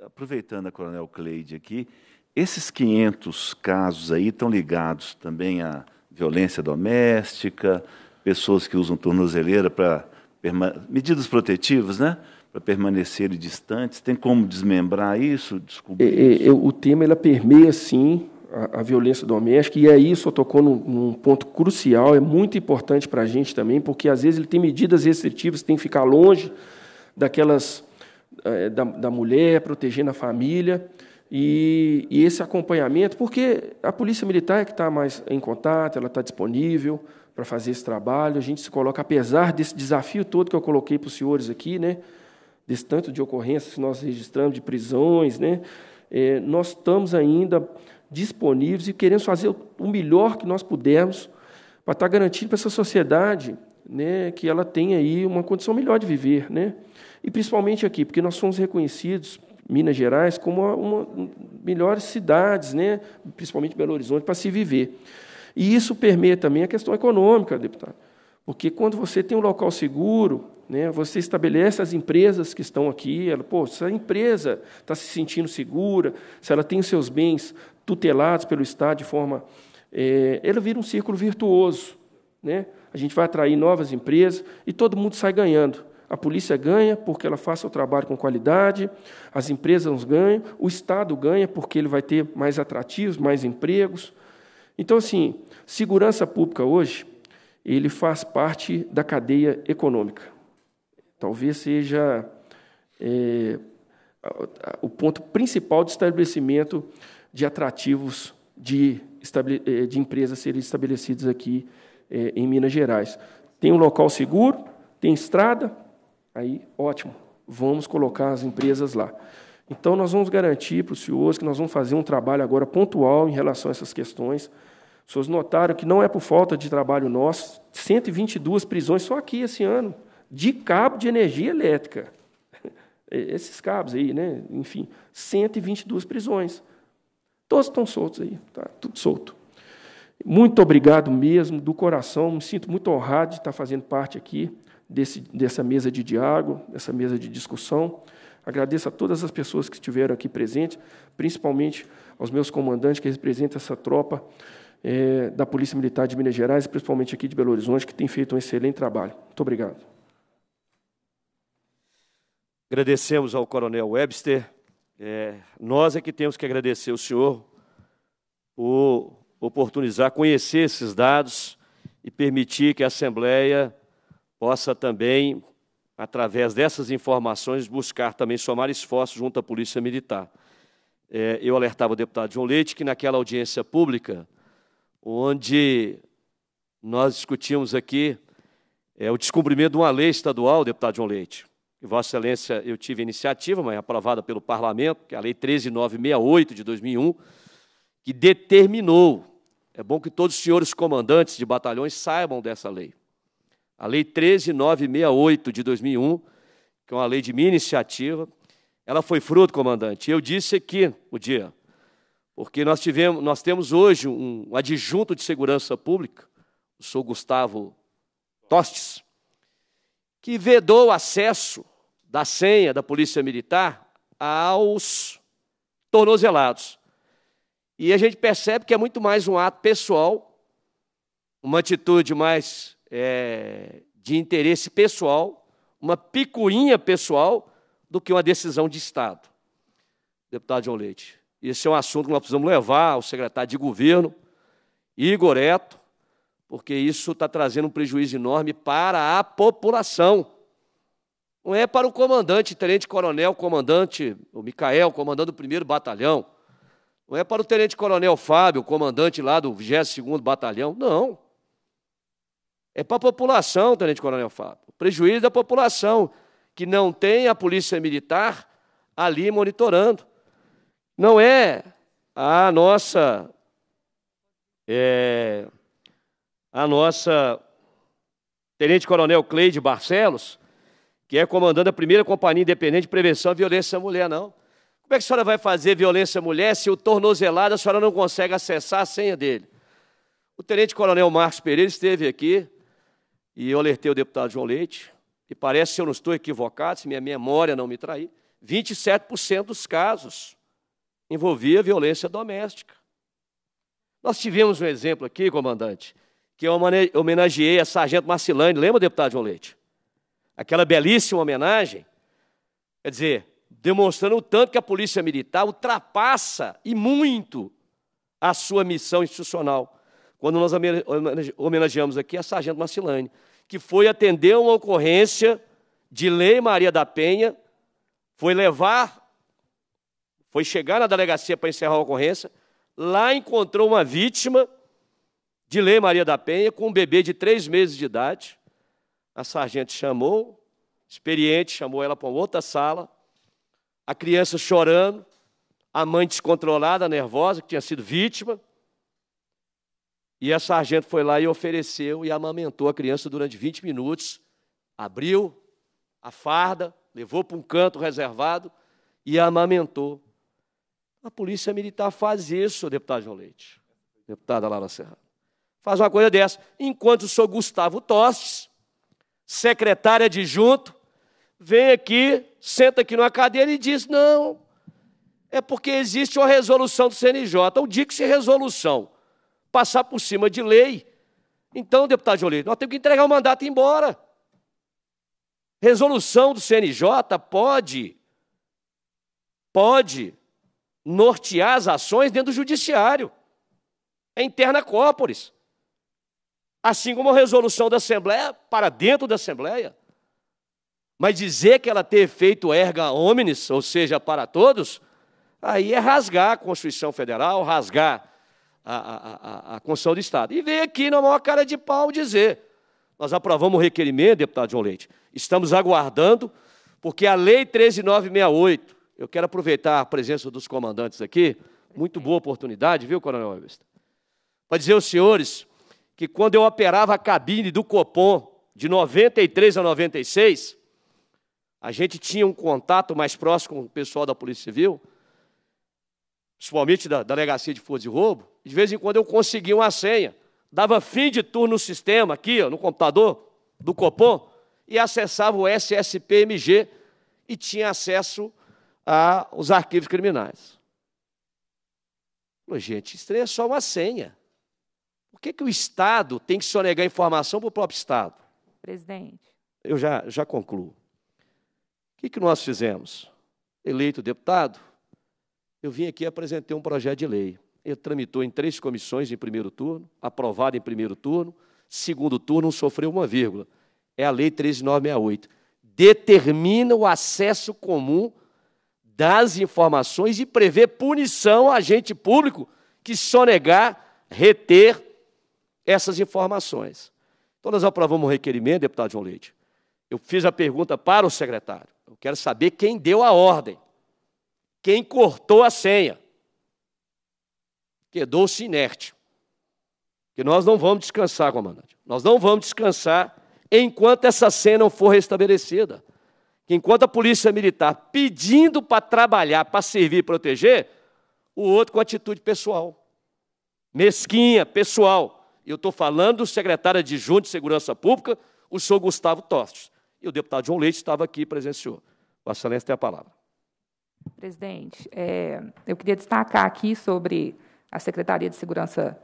Aproveitando a Coronel Cleide aqui, esses 500 casos aí estão ligados também à violência doméstica, pessoas que usam tornozeleira para medidas protetivas, né? Para permanecerem distantes. Tem como desmembrar isso? Descobrir é, isso? É, o tema ela permeia sim a, a, violência doméstica, e aí isso tocou num, num ponto crucial, é muito importante para a gente também, porque às vezes ele tem medidas restritivas, tem que ficar longe daquelas é, da, da mulher, protegendo a família, e, e, esse acompanhamento, porque a polícia militar é que está mais em contato, ela está disponível para fazer esse trabalho, a gente se coloca, apesar desse desafio todo que eu coloquei para os senhores aqui, né, desse tanto de ocorrências que nós registramos, de prisões, né, é, nós estamos ainda disponíveis e queremos fazer o melhor que nós pudermos para estar garantindo para essa sociedade né, que ela tenha aí uma condição melhor de viver. Né? E principalmente aqui, porque nós somos reconhecidos, Minas Gerais, como uma, uma melhores cidades, né, principalmente Belo Horizonte, para se viver. E isso permeia também a questão econômica, deputado. Porque quando você tem um local seguro, né, você estabelece as empresas que estão aqui, ela, pô, se a empresa está se sentindo segura, se ela tem os seus bens tutelados pelo Estado de forma. É, ela vira um círculo virtuoso. né? a gente vai atrair novas empresas e todo mundo sai ganhando. A polícia ganha porque ela faz o trabalho com qualidade, as empresas ganham, o Estado ganha porque ele vai ter mais atrativos, mais empregos. Então, assim, segurança pública hoje, ele faz parte da cadeia econômica. Talvez seja é, o ponto principal de estabelecimento de atrativos de, é, de empresas serem estabelecidas aqui é, em Minas Gerais. Tem um local seguro, tem estrada, Aí, ótimo, vamos colocar as empresas lá. Então, nós vamos garantir para os senhores que nós vamos fazer um trabalho agora pontual em relação a essas questões. Os senhores notaram que não é por falta de trabalho nosso, 122 prisões só aqui esse ano, de cabo de energia elétrica. Esses cabos aí, né? enfim, 122 prisões. Todos estão soltos aí, tá? tudo solto. Muito obrigado mesmo, do coração, me sinto muito honrado de estar fazendo parte aqui desse, dessa mesa de diálogo, dessa mesa de discussão. Agradeço a todas as pessoas que estiveram aqui presentes, principalmente aos meus comandantes que representam essa tropa é, da Polícia Militar de Minas Gerais, principalmente aqui de Belo Horizonte, que tem feito um excelente trabalho. Muito obrigado. Agradecemos ao Coronel Webster. É, nós é que temos que agradecer o senhor por oportunizar, conhecer esses dados e permitir que a Assembleia possa também, através dessas informações, buscar também somar esforços junto à Polícia Militar. É, eu alertava o deputado João Leite que naquela audiência pública, onde nós discutimos aqui é, o descumprimento de uma lei estadual, deputado João Leite, que Vossa Excelência, eu tive iniciativa, mas aprovada pelo Parlamento, que é a Lei 13968 de 2001, que determinou, é bom que todos os senhores comandantes de batalhões saibam dessa lei, a Lei 13968 de 2001, que é uma lei de minha iniciativa, ela foi fruto, comandante. Eu disse aqui o dia, porque nós tivemos, nós temos hoje um adjunto de segurança pública, o sou Gustavo Tostes, que vedou o acesso da senha da Polícia Militar aos tornozelados. E a gente percebe que é muito mais um ato pessoal, uma atitude mais é, de interesse pessoal, uma picuinha pessoal, do que uma decisão de Estado. Deputado João Leite, esse é um assunto que nós precisamos levar ao secretário de governo, Igor Eto, porque isso está trazendo um prejuízo enorme para a população. Não é para o comandante, tenente-coronel, comandante, o Micael, comandante do primeiro batalhão. Não é para o tenente-coronel Fábio, comandante lá do 22º Batalhão. Não. É para a população, Tenente Coronel Fábio. Prejuízo da população, que não tem a polícia militar ali monitorando. Não é a nossa. É, a nossa Tenente Coronel Cleide Barcelos, que é comandante da primeira Companhia Independente de Prevenção à Violência à Mulher, não. Como é que a senhora vai fazer violência à mulher se o tornozelado a senhora não consegue acessar a senha dele? O Tenente Coronel Marcos Pereira esteve aqui, e eu alertei o deputado João Leite, e parece, se eu não estou equivocado, se minha memória não me trair, 27% dos casos envolvia violência doméstica. Nós tivemos um exemplo aqui, comandante, que eu homenageei a Sargento Marcilane, lembra, deputado João Leite? Aquela belíssima homenagem, quer dizer, demonstrando o tanto que a Polícia Militar ultrapassa e muito a sua missão institucional quando nós homenageamos aqui a Sargento Marcilane, que foi atender uma ocorrência de Lei Maria da Penha, foi levar, foi chegar na delegacia para encerrar a ocorrência, lá encontrou uma vítima de Lei Maria da Penha com um bebê de três meses de idade. A sargento chamou, experiente, chamou ela para outra sala, a criança chorando, a mãe descontrolada, nervosa, que tinha sido vítima. E a sargento foi lá e ofereceu e amamentou a criança durante 20 minutos, abriu a farda, levou para um canto reservado e amamentou. A polícia militar faz isso, deputado João Leite, deputada Lara Serra. Faz uma coisa dessa. Enquanto o senhor Gustavo Tostes, secretário adjunto, vem aqui, senta aqui numa cadeira e diz: não, é porque existe uma resolução do CNJ. O dia que se resolução passar por cima de lei, Então, deputado Jolie, nós temos que entregar o mandato e ir embora. Resolução do CNJ pode, pode nortear as ações dentro do judiciário. É interna corporis. Assim como a resolução da Assembleia para dentro da Assembleia. Mas dizer que ela tem efeito erga omnes, ou seja, para todos, aí é rasgar a Constituição Federal, rasgar a, a, a, Constituição do Estado. E veio aqui na maior cara de pau dizer: nós aprovamos o requerimento, deputado João Leite, estamos aguardando, porque a Lei 13968, eu quero aproveitar a presença dos comandantes aqui, muito boa oportunidade, viu, Coronel Webster? Para dizer aos senhores que quando eu operava a cabine do Copom, de 93 a 96, a gente tinha um contato mais próximo com o pessoal da Polícia Civil, principalmente da Delegacia de Força e Roubo, de vez em quando eu conseguia uma senha. Dava fim de turno no sistema, aqui, ó, no computador do Copom, e acessava o SSPMG e tinha acesso aos arquivos criminais. Gente, isso é só uma senha. Por que, que o Estado tem que sonegar informação para o próprio Estado? Presidente. Eu já, já concluo. O que, que nós fizemos? Eleito deputado, eu vim aqui e apresentei um projeto de lei. Ele tramitou em três comissões em primeiro turno, aprovado em primeiro turno, segundo turno não sofreu uma vírgula. É a Lei 13968. Determina o acesso comum das informações e prevê punição a agente público que sonegar, reter essas informações. Então, nós aprovamos o requerimento, deputado João Leite. Eu fiz a pergunta para o secretário. Eu quero saber quem deu a ordem, quem cortou a senha quedou-se inerte. Que nós não vamos descansar, comandante. Nós não vamos descansar enquanto essa cena não for restabelecida. Que enquanto a polícia militar pedindo para trabalhar, para servir e proteger, o outro com atitude pessoal. Mesquinha, pessoal. Eu estou falando do secretário adjunto de Segurança Pública, o senhor Gustavo Tostes. E o deputado João Leite estava aqui e presenciou. Vossa Excelência tem a palavra. Presidente, é, eu queria destacar aqui sobre a Secretaria de Segurança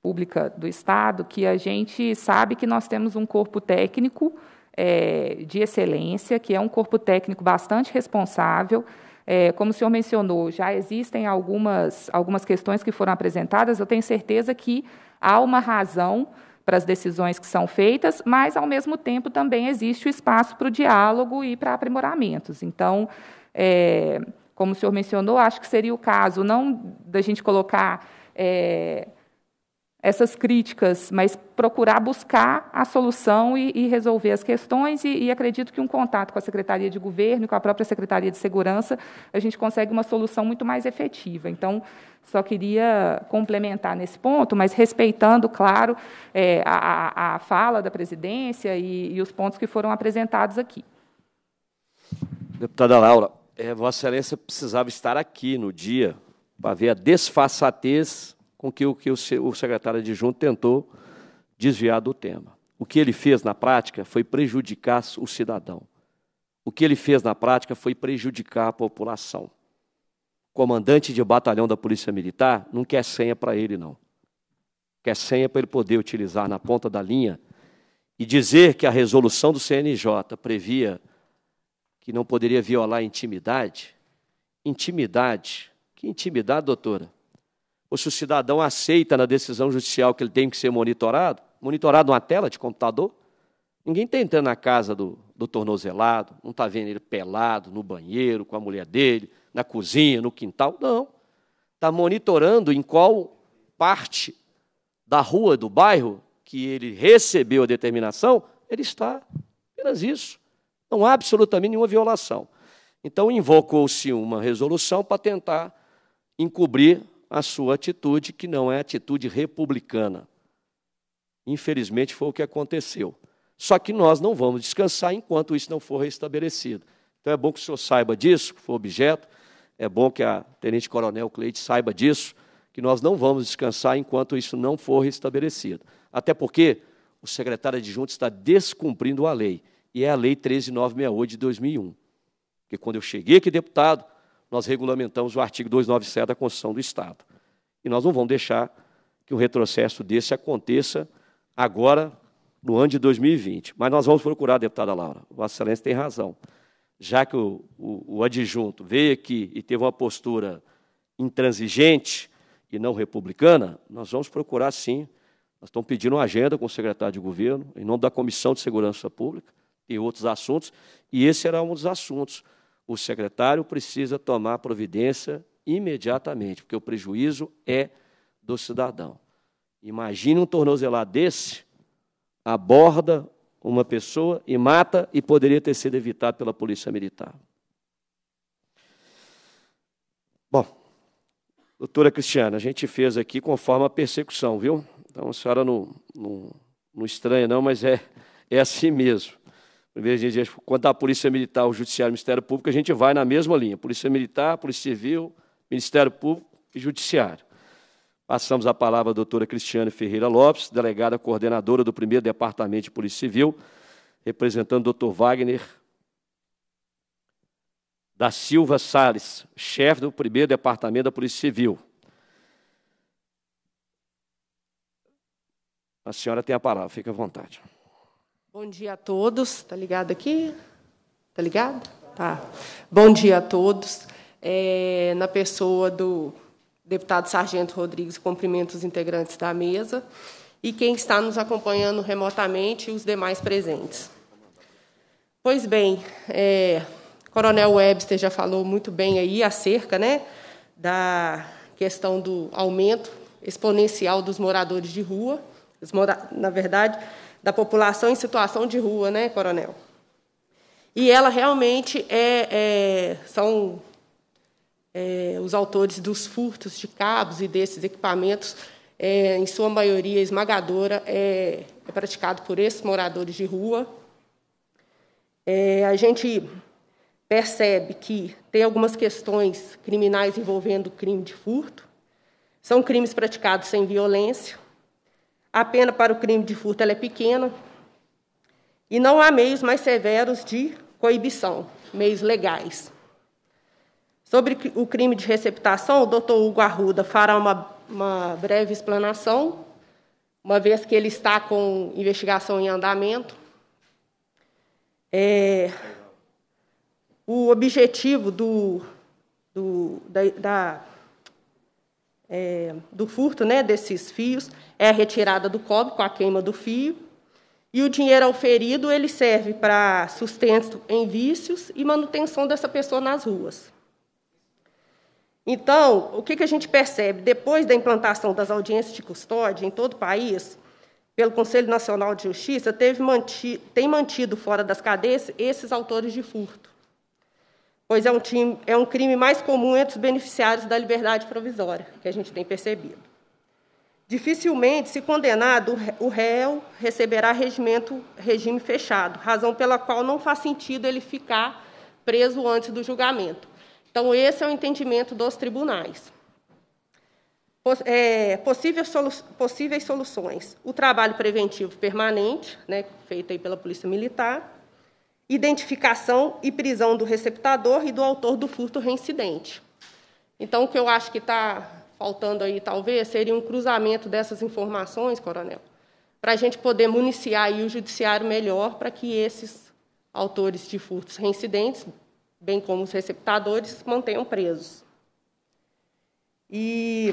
Pública do Estado, que a gente sabe que nós temos um corpo técnico é, de excelência, que é um corpo técnico bastante responsável. É, como o senhor mencionou, já existem algumas, algumas questões que foram apresentadas, eu tenho certeza que há uma razão para as decisões que são feitas, mas, ao mesmo tempo, também existe o espaço para o diálogo e para aprimoramentos. Então, é, como o senhor mencionou, acho que seria o caso não da gente colocar é, essas críticas, mas procurar buscar a solução e, e resolver as questões. E, e, acredito que um contato com a Secretaria de Governo e com a própria Secretaria de Segurança, a gente consegue uma solução muito mais efetiva. Então, só queria complementar nesse ponto, mas respeitando, claro, é, a, a, fala da presidência e, e os pontos que foram apresentados aqui. Deputada Laura, é, Vossa Excelência precisava estar aqui no dia para ver a desfaçatez com que o, que o, o secretário adjunto tentou desviar do tema. O que ele fez na prática foi prejudicar o cidadão. O que ele fez na prática foi prejudicar a população. Comandante de batalhão da Polícia Militar não quer senha para ele, não. Quer senha para ele poder utilizar na ponta da linha e dizer que a resolução do CNJ previa que não poderia violar a intimidade. Intimidade. Que intimidade, doutora? Ou se o cidadão aceita na decisão judicial que ele tem que ser monitorado, monitorado numa tela de computador, ninguém está entrando na casa do, do tornozelado, não está vendo ele pelado no banheiro com a mulher dele, na cozinha, no quintal. Não. Está monitorando em qual parte da rua, do bairro, que ele recebeu a determinação, ele está. Apenas isso. Não há absolutamente nenhuma violação. Então, invocou-se uma resolução para tentar encobrir a sua atitude, que não é atitude republicana. Infelizmente, foi o que aconteceu. Só que nós não vamos descansar enquanto isso não for restabelecido. Então, é bom que o senhor saiba disso, que foi objeto, é bom que a Tenente Coronel Cleide saiba disso, que nós não vamos descansar enquanto isso não for restabelecido. Até porque o secretário adjunto está descumprindo a lei e é a Lei 13968 de 2001. Porque quando eu cheguei aqui deputado, nós regulamentamos o artigo 297 da Constituição do Estado. E nós não vamos deixar que um retrocesso desse aconteça agora no ano de 2020. Mas nós vamos procurar, deputada Laura, Vossa Excelência tem razão. Já que o, o, o adjunto veio aqui e teve uma postura intransigente e não republicana, nós vamos procurar sim. Nós estamos pedindo uma agenda com o secretário de governo, em nome da Comissão de Segurança Pública, e outros assuntos, e esse será um dos assuntos. O secretário precisa tomar providência imediatamente, porque o prejuízo é do cidadão. Imagine um tornozelar desse aborda uma pessoa e mata e poderia ter sido evitado pela polícia militar. Bom, doutora Cristiana, a gente fez aqui conforme a persecução, viu? Então a senhora não, não, não estranha, não, mas é, é assim mesmo. Primeiro, a Polícia Militar, o Judiciário e o Ministério Público, a gente vai na mesma linha: Polícia Militar, Polícia Civil, Ministério Público e Judiciário. Passamos a palavra à doutora Cristiane Ferreira Lopes, delegada coordenadora do primeiro Departamento de Polícia Civil, representando o doutor Wagner da Silva Sales, chefe do primeiro Departamento da Polícia Civil. A senhora tem a palavra, fique à vontade. Bom dia a todos. Está ligado aqui? Está ligado? Tá. Bom dia a todos. É, na pessoa do deputado Sargento Rodrigues, cumprimento os integrantes da mesa e quem está nos acompanhando remotamente e os demais presentes. Pois bem, é, Coronel Webster já falou muito bem aí acerca né, da questão do aumento exponencial dos moradores de rua, mora, na verdade, da população em situação de rua, né, Coronel? E ela realmente é, é são é, os autores dos furtos de cabos e desses equipamentos, é, em sua maioria esmagadora, é, é, praticado por esses moradores de rua. É, a gente percebe que tem algumas questões criminais envolvendo o crime de furto. São crimes praticados sem violência. A pena para o crime de furto é pequena. E não há meios mais severos de coibição, meios legais. Sobre o crime de receptação, o doutor Hugo Arruda fará uma, uma breve explanação, uma vez que ele está com investigação em andamento. É, o objetivo do, do, da, da é, do furto né, desses fios é a retirada do cobre com a queima do fio. E o dinheiro auferido ele serve para sustento em vícios e manutenção dessa pessoa nas ruas. Então, o que, a gente percebe? Depois da implantação das audiências de custódia em todo o país, pelo Conselho Nacional de Justiça, teve mantido, tem mantido fora das cadeias esses autores de furto, pois é um, time, é um crime mais comum entre os beneficiários da liberdade provisória, que a gente tem percebido. Dificilmente, se condenado, o réu receberá regimento, regime fechado, razão pela qual não faz sentido ele ficar preso antes do julgamento. Então, esse é o entendimento dos tribunais. É, possíveis, solu possíveis soluções: o trabalho preventivo permanente, né, feito aí pela Polícia Militar, identificação e prisão do receptador e do autor do furto reincidente. Então, o que eu acho que está faltando aí, talvez, seria um cruzamento dessas informações, coronel, para a gente poder municiar o judiciário melhor para que esses autores de furtos reincidentes bem como os receptadores, mantenham presos. E,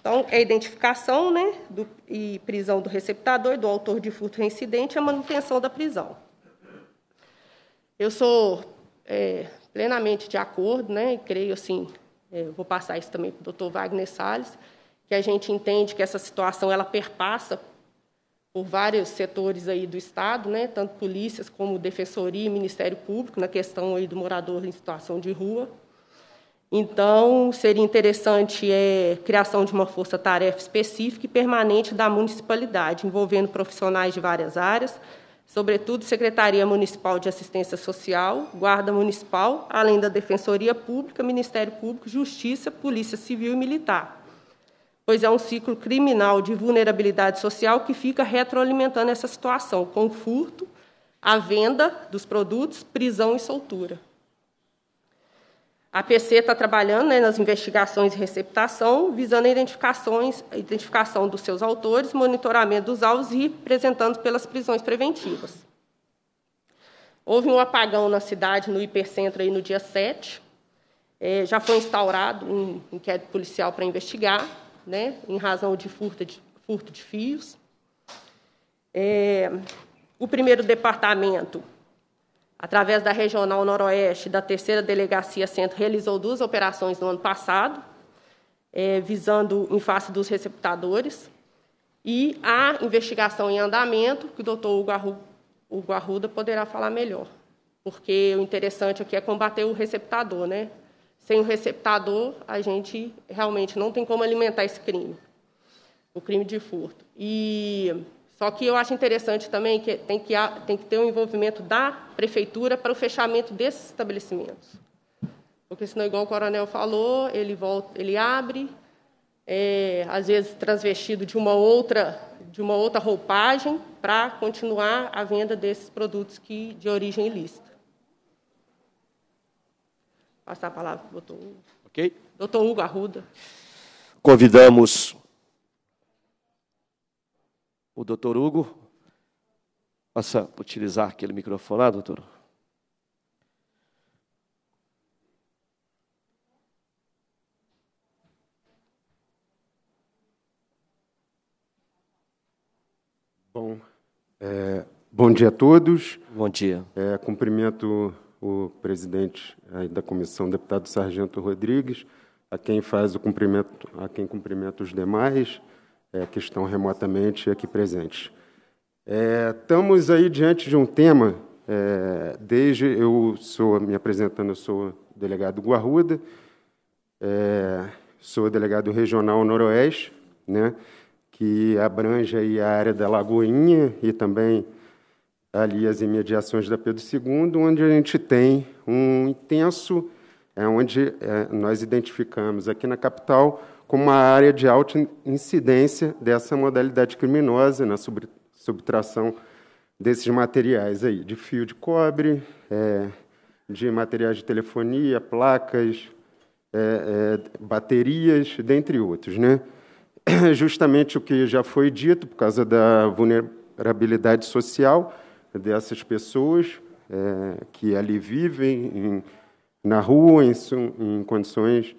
então, é a identificação né, do, e prisão do receptador e do autor de furto reincidente e a manutenção da prisão. Eu sou é, plenamente de acordo, né, e creio assim, é, vou passar isso também para o doutor Wagner Salles, que a gente entende que essa situação ela perpassa por vários setores aí do Estado, né, tanto polícias como defensoria e Ministério Público, na questão aí do morador em situação de rua. Então, seria interessante é, criação de uma força-tarefa específica e permanente da municipalidade, envolvendo profissionais de várias áreas, sobretudo Secretaria Municipal de Assistência Social, Guarda Municipal, além da Defensoria Pública, Ministério Público, Justiça, Polícia Civil e Militar pois é um ciclo criminal de vulnerabilidade social que fica retroalimentando essa situação, com furto, a venda dos produtos, prisão e soltura. A PC está trabalhando né, nas investigações e receptação, visando a identificações, identificação dos seus autores, monitoramento dos alvos e representando pelas prisões preventivas. Houve um apagão na cidade, no hipercentro, aí no dia 7. É, já foi instaurado um inquérito policial para investigar, né, em razão de furto de, furto de fios. É, o primeiro departamento através da Regional Noroeste da Terceira Delegacia Centro, realizou duas operações no ano passado, é, visando em face dos receptadores, e a investigação em andamento, que o doutor Hugo Arruda poderá falar melhor, porque o interessante aqui é combater o receptador, né? Sem o receptador, a gente realmente não tem como alimentar esse crime, o crime de furto. E só que eu acho interessante também que tem que, tem que ter um envolvimento da prefeitura para o fechamento desses estabelecimentos. Porque senão, igual o coronel falou, ele, volta, ele abre, é, às vezes transvestido de uma outra, de uma outra roupagem, para continuar a venda desses produtos que, de origem ilícita. Passar a palavra para o doutor Hugo. Ok. Doutor Hugo Arruda. Convidamos o doutor Hugo. Possa utilizar aquele microfone lá, doutor? Bom, é, bom dia a todos. Bom dia. É, cumprimento o presidente da comissão, deputado Sargento Rodrigues, a quem faz o cumprimento, a quem cumprimento os demais é, que estão remotamente aqui presentes. É, estamos aí diante de um tema, é, desde eu sou, me apresentando, eu sou delegado Guarruda, é, sou delegado regional Noroeste, né, que abrange aí a área da Lagoinha e também ali as imediações da Pedro II, onde a gente tem um intenso, é onde é, nós identificamos aqui na capital como uma área de alta incidência dessa modalidade criminosa na subtração desses materiais aí, de fio de cobre, é, de materiais de telefonia, placas, é, é, baterias, dentre outros. Né? Justamente o que já foi dito, por causa da vulnerabilidade social dessas pessoas é, que ali vivem em, na rua, em, em condições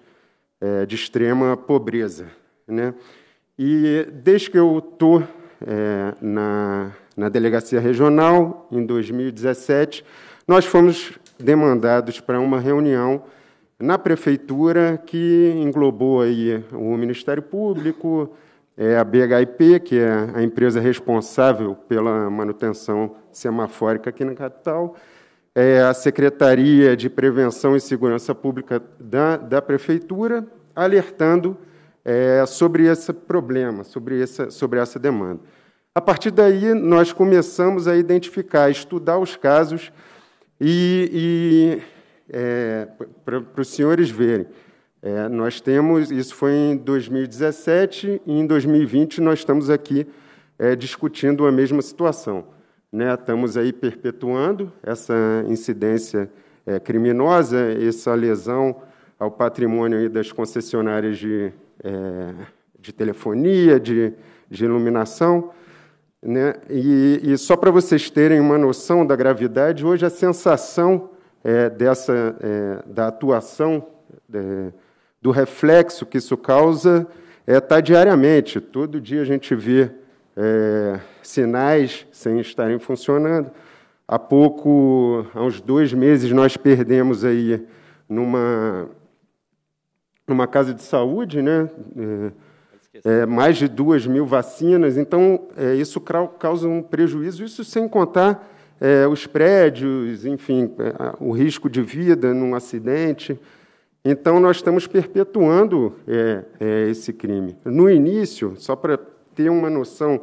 é, de extrema pobreza. Né? E desde que eu estou é, na, na delegacia regional, em 2017, nós fomos demandados para uma reunião na prefeitura que englobou aí o Ministério Público, é, a BHIP, que é a empresa responsável pela manutenção semafórica aqui na capital, é, a Secretaria de Prevenção e Segurança Pública da, da Prefeitura, alertando é, sobre esse problema, sobre essa, sobre essa demanda. A partir daí, nós começamos a identificar, estudar os casos e, e é, para os senhores verem. É, nós temos, isso foi em 2017, e em 2020 nós estamos aqui é, discutindo a mesma situação. Né? Estamos aí perpetuando essa incidência é, criminosa, essa lesão ao patrimônio das concessionárias de, é, de telefonia, de, de iluminação. Né? E, e só para vocês terem uma noção da gravidade, hoje a sensação é, dessa, é, da atuação, é, do reflexo que isso causa, está é, diariamente. Todo dia a gente vê é, sinais sem estarem funcionando. Há pouco, há uns dois meses, nós perdemos aí numa, numa casa de saúde, né? É, é, mais de duas mil vacinas. Então, é, isso causa um prejuízo, isso sem contar é, os prédios, enfim, é, o risco de vida num acidente. Então, nós estamos perpetuando é, esse crime. No início, só para ter uma noção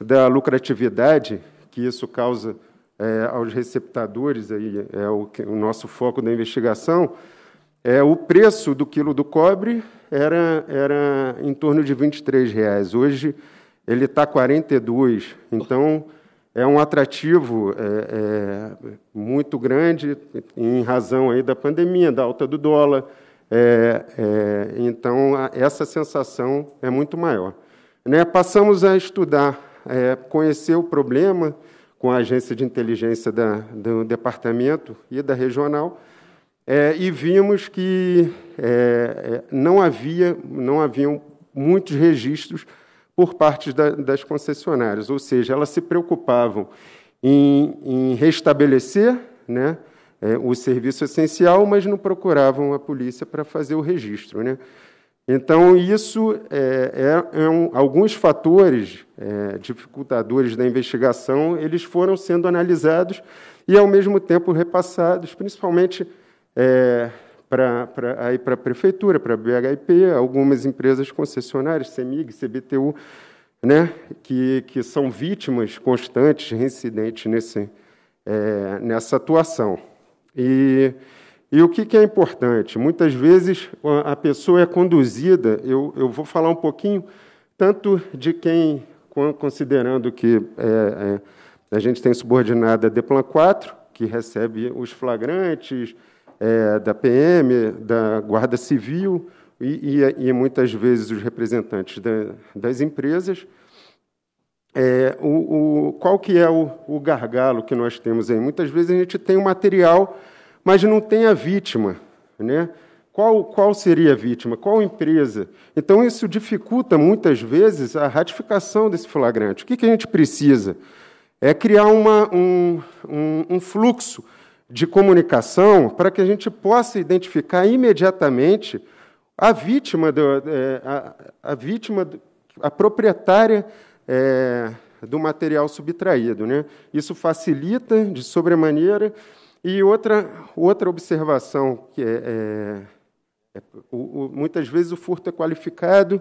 da lucratividade que isso causa é, aos receptadores, aí é o, o, nosso foco da investigação, é, o preço do quilo do cobre era, era em torno de 23 reais. Hoje ele está 42. Então, é um atrativo é, é, muito grande em razão aí da pandemia, da alta do dólar. É, é então, essa sensação é muito maior. Né? Passamos a estudar, é, conhecer o problema com a agência de inteligência da, do departamento e da regional, é, e vimos que não havia, não haviam muitos registros por parte da, das concessionárias, ou seja, elas se preocupavam em, em restabelecer né, é, o serviço essencial, mas não procuravam a polícia para fazer o registro. Né? Então, isso é, é, é um, alguns fatores é, dificultadores da investigação, eles foram sendo analisados e, ao mesmo tempo, repassados, principalmente é, para a prefeitura, para a BHIP, algumas empresas concessionárias, CEMIG, CBTU, né, que, que são vítimas constantes, reincidentes nesse, é, nessa atuação. E, e o que, que, é importante? Muitas vezes a pessoa é conduzida, eu, eu vou falar um pouquinho tanto de quem, considerando que é, é, a gente tem subordinada DEPLAN 4, que recebe os flagrantes, é, da PM, da Guarda Civil e, e, e muitas vezes os representantes da, das empresas. É, o, o, qual que é o, o, gargalo que nós temos aí? Muitas vezes a gente tem o material, mas não tem a vítima. Né? Qual, qual seria a vítima? Qual empresa? Então, isso dificulta, muitas vezes, a ratificação desse flagrante. O que, que a gente precisa? É criar uma, um, um, um fluxo de comunicação para que a gente possa identificar imediatamente a vítima, do, é, a, a, vítima, a proprietária é, do material subtraído. Né? Isso facilita de sobremaneira. E outra, outra observação, que é, é, é o, o, muitas vezes o furto é qualificado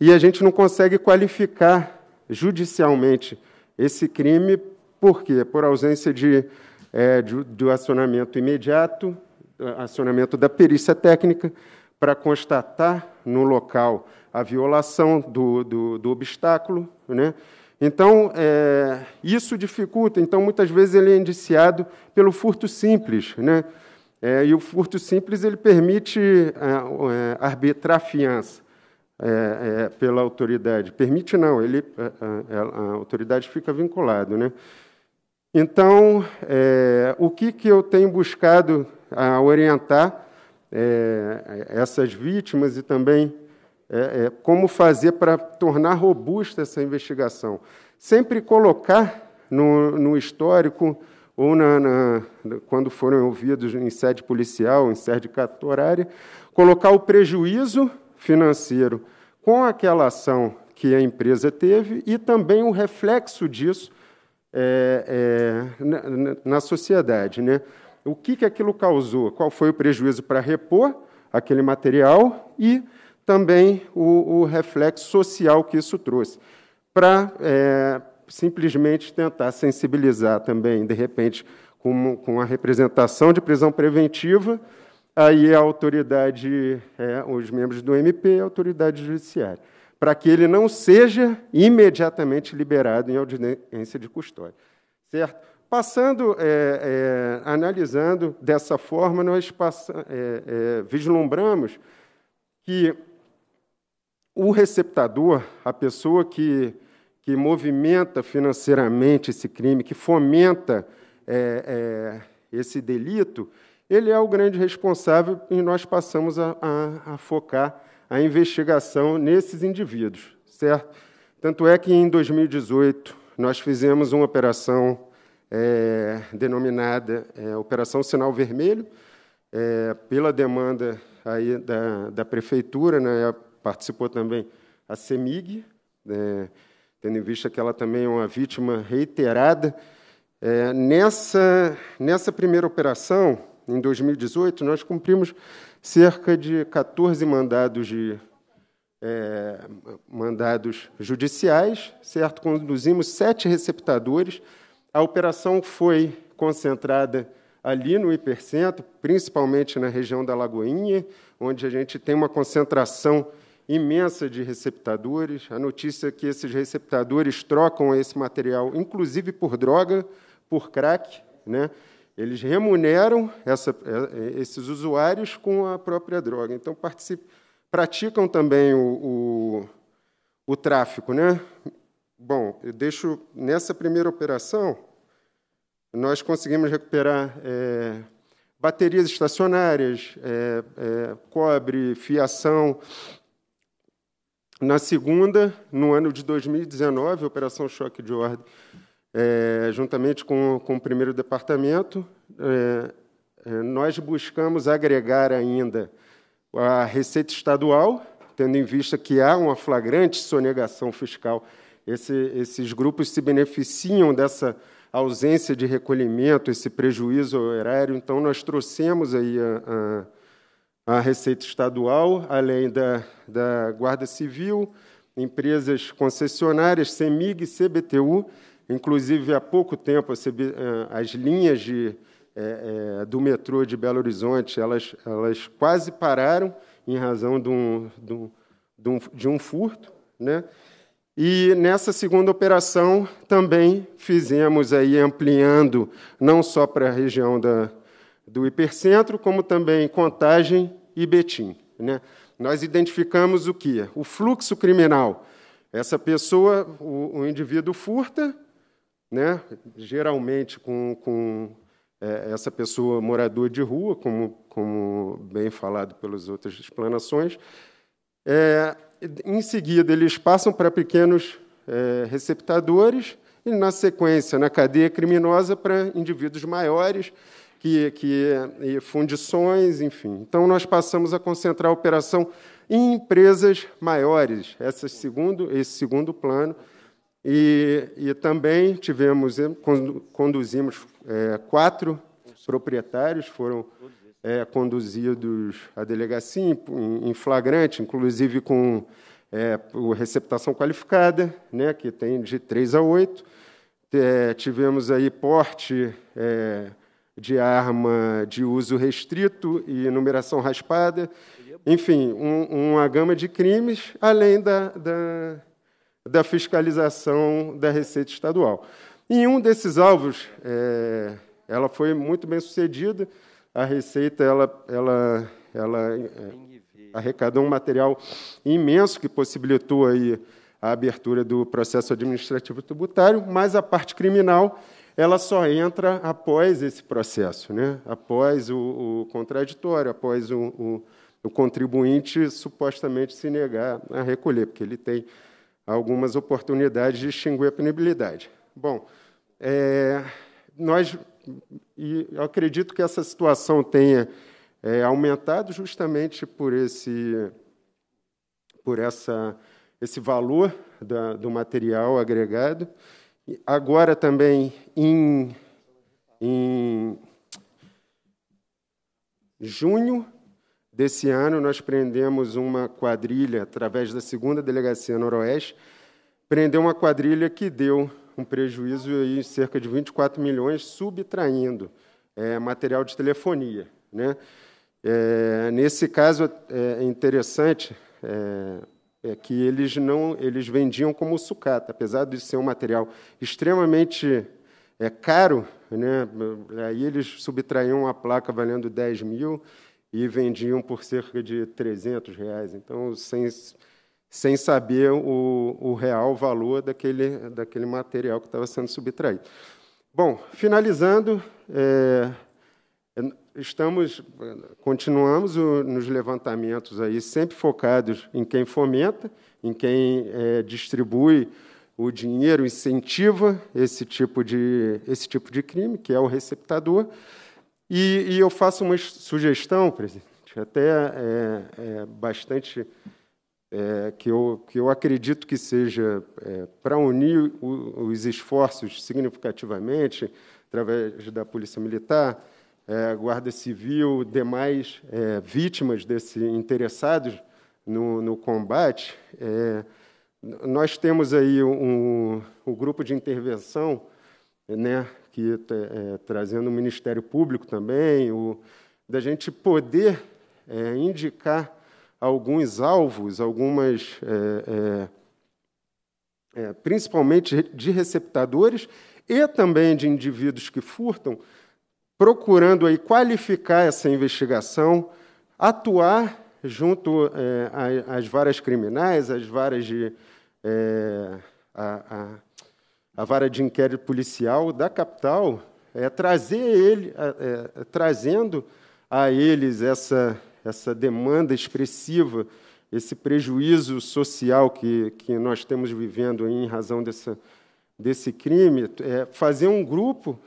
e a gente não consegue qualificar judicialmente esse crime, por quê? Por ausência de é, do, do acionamento imediato, acionamento da perícia técnica, para constatar no local a violação do, do, do obstáculo. Né? Então, é, isso dificulta. Então, muitas vezes, ele é indiciado pelo furto simples. Né? É, e o furto simples ele permite é, é arbitrar fiança é, é, pela autoridade. Permite não, ele, a, a, a autoridade fica vinculado. Né? Então, o que, que eu tenho buscado a orientar essas vítimas e também é, é como fazer para tornar robusta essa investigação? Sempre colocar no, no histórico ou na, na, quando forem ouvidos em sede policial, em sede cartorária, colocar o prejuízo financeiro com aquela ação que a empresa teve e também o reflexo disso é, é, na, na, sociedade. Né? O que, que aquilo causou? Qual foi o prejuízo para repor aquele material e também o, o reflexo social que isso trouxe, para é, simplesmente tentar sensibilizar também, de repente, com, com a representação de prisão preventiva, aí a autoridade, é, os membros do MP a autoridade judiciária para que ele não seja imediatamente liberado em audiência de custódia. Certo? Passando, é, é, analisando dessa forma, nós passa, é, é, vislumbramos que o receptador, a pessoa que, que movimenta financeiramente esse crime, que fomenta é, é, esse delito, ele é o grande responsável e nós passamos a, a, a focar a investigação nesses indivíduos, certo? Tanto é que em 2018 nós fizemos uma operação é, denominada é, Operação Sinal Vermelho, é, pela demanda aí da, da prefeitura, né, participou também a CEMIG, né, tendo em vista que ela também é uma vítima reiterada. É, nessa, nessa primeira operação, em 2018, nós cumprimos cerca de 14 mandados de é, mandados judiciais, certo? Conduzimos sete receptadores. A operação foi concentrada ali no hipercentro, principalmente na região da Lagoinha, onde a gente tem uma concentração imensa de receptadores. A notícia é que esses receptadores trocam esse material, inclusive por droga, por crack. Né? Eles remuneram essa, é, esses usuários com a própria droga. Então, praticam também o, o, o tráfico. Né? Bom, eu deixo nessa primeira operação, nós conseguimos recuperar é, baterias estacionárias, é, é, cobre, fiação. Na segunda, no ano de 2019, Operação Choque de Ordem, é, juntamente com, com o primeiro departamento, é, é, nós buscamos agregar ainda a receita estadual, tendo em vista que há uma flagrante sonegação fiscal. Esse, esses grupos se beneficiam dessa ausência de recolhimento, esse prejuízo horário. Então, nós trouxemos aí a, a, a Receita Estadual, além da, da Guarda Civil, empresas concessionárias, CEMIG, CBTU, inclusive há pouco tempo as linhas de, é, é, do metrô de Belo Horizonte elas, elas quase pararam em razão de um, de um, de um, de um furto, né? E nessa segunda operação também fizemos aí ampliando não só para a região da, do hipercentro, como também Contagem e Betim. Né? Nós identificamos o que? O fluxo criminal. Essa pessoa, o, o indivíduo furta, né? geralmente com, com é, essa pessoa morador de rua, como, como bem falado pelas outras explanações, é, em seguida, eles passam para pequenos é, receptadores e, na sequência, na cadeia criminosa, para indivíduos maiores, que, que fundições, enfim. Então, nós passamos a concentrar a operação em empresas maiores, essa segundo, esse segundo plano. E, e também tivemos, conduzimos é, quatro proprietários, foram é, conduzidos à delegacia em, em flagrante, inclusive com é, receptação qualificada, né, que tem de 3 a 8. É, tivemos aí porte de arma de uso restrito e numeração raspada. Enfim, um, uma gama de crimes, além da, da, da, fiscalização da Receita Estadual. Em um desses alvos, é, ela foi muito bem sucedida, a Receita ela, ela, ela é, arrecadou um material imenso que possibilitou aí a abertura do processo administrativo tributário, mas a parte criminal ela só entra após esse processo, né? após o, o contraditório, após o, o, o, contribuinte supostamente se negar a recolher, porque ele tem algumas oportunidades de extinguir a punibilidade. Bom, é, nós e eu acredito que essa situação tenha é, aumentado justamente por esse, por essa, esse valor da, do material agregado. Agora também em, em junho desse ano nós prendemos uma quadrilha através da segunda delegacia Noroeste, prendeu uma quadrilha que deu um prejuízo de cerca de 24 milhões subtraindo é, material de telefonia. Né? É, nesse caso é interessante é, é, que eles não eles vendiam como sucata, apesar de ser um material extremamente é, caro, né? Aí eles subtraíam uma placa valendo 10 mil e vendiam por cerca de 300 reais. Então, sem sem saber o, o real valor daquele, daquele material que estava sendo subtraído. Bom, finalizando, é, estamos, continuamos o, nos levantamentos aí, sempre focados em quem fomenta, em quem é, distribui o dinheiro, incentiva esse tipo de, esse tipo de crime, que é o receptador. E, e eu faço uma sugestão, presidente, até é, é bastante é, que, eu, que eu acredito que seja é, para unir o, os esforços significativamente, através da Polícia Militar, é, Guarda Civil, demais é, vítimas desse interessados no, no combate. É, nós temos aí um, um, grupo de intervenção, né, que é, trazendo o Ministério Público também, o, da gente poder indicar alguns alvos, algumas, é, é, é, principalmente de receptadores e também de indivíduos que furtam, procurando aí qualificar essa investigação, atuar junto é, às varas criminais, às varas de é, a, a, a, vara de inquérito policial da capital, é, trazer ele, é, trazendo a eles essa essa demanda expressiva, esse prejuízo social que, que nós estamos vivendo em razão dessa, desse crime, é fazer um grupo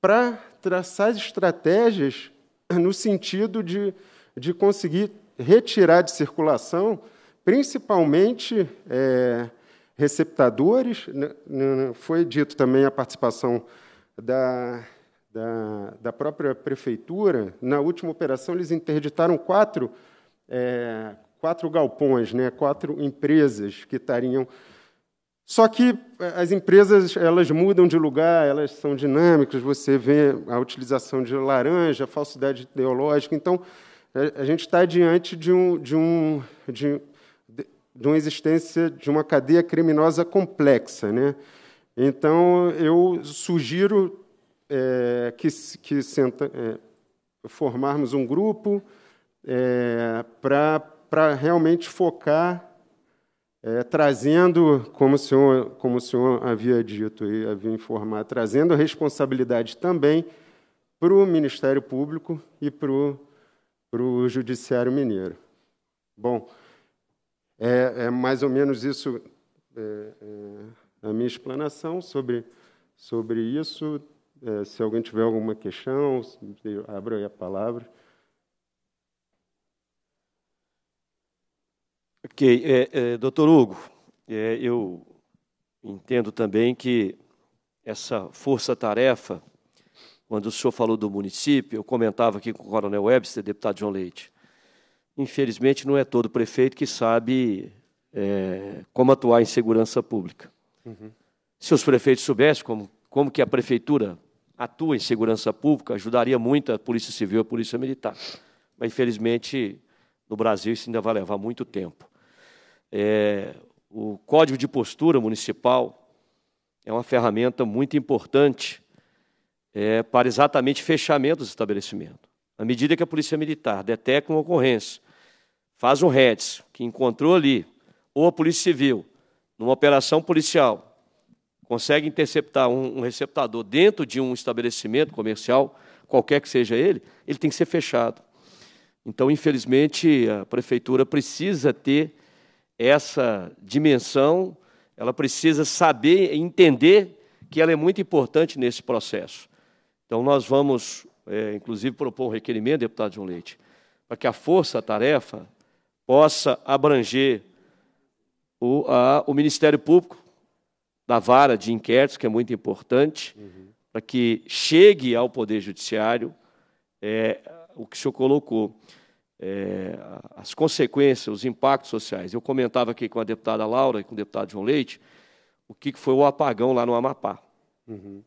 para traçar estratégias no sentido de, de conseguir retirar de circulação, principalmente é, receptadores. Né, né, foi dito também a participação da, da, da própria prefeitura. Na última operação, eles interditaram quatro, é, quatro galpões, né, quatro empresas que estariam só que é, as empresas elas mudam de lugar, elas são dinâmicas. Você vê a utilização de laranja, falsidade ideológica. Então, a gente está diante de, um, de, um, de, de uma existência de uma cadeia criminosa complexa. Né? Então, eu sugiro é, que, que senta, é, formarmos um grupo é, para realmente focar é, trazendo, como o, senhor, como o senhor havia dito e havia informado, trazendo a responsabilidade também para o Ministério Público e para o Judiciário Mineiro. Bom, é, é, mais ou menos isso é, é a minha explanação sobre, sobre isso. É, se alguém tiver alguma questão, abra aí a palavra. Ok, é, é, doutor Hugo, é, eu entendo também que essa força-tarefa, quando o senhor falou do município, eu comentava aqui com o Coronel Webster, deputado João Leite, infelizmente não é todo prefeito que sabe é, como atuar em segurança pública. Uhum. Se os prefeitos soubessem como, como que a prefeitura atua em segurança pública, ajudaria muito a Polícia Civil e a Polícia Militar. Mas, infelizmente, no Brasil isso ainda vai levar muito tempo. É, o Código de Postura Municipal é uma ferramenta muito importante é, para exatamente fechamento dos estabelecimentos. À medida que a Polícia Militar detecta uma ocorrência, faz um REDS, que encontrou ali, ou a Polícia Civil, numa operação policial, consegue interceptar um, um receptador dentro de um estabelecimento comercial, qualquer que seja ele, ele tem que ser fechado. Então, infelizmente, a prefeitura precisa ter essa dimensão, ela precisa saber, entender que ela é muito importante nesse processo. Então, nós vamos, é, inclusive, propor um requerimento, deputado João Leite, para que a força-tarefa possa abranger o, a, o Ministério Público, da vara de inquéritos, que é muito importante, uhum. para que chegue ao Poder Judiciário é, o que o senhor colocou é, as consequências, os impactos sociais. Eu comentava aqui com a deputada Laura e com o deputado João Leite o que foi o apagão lá no Amapá. Uhum.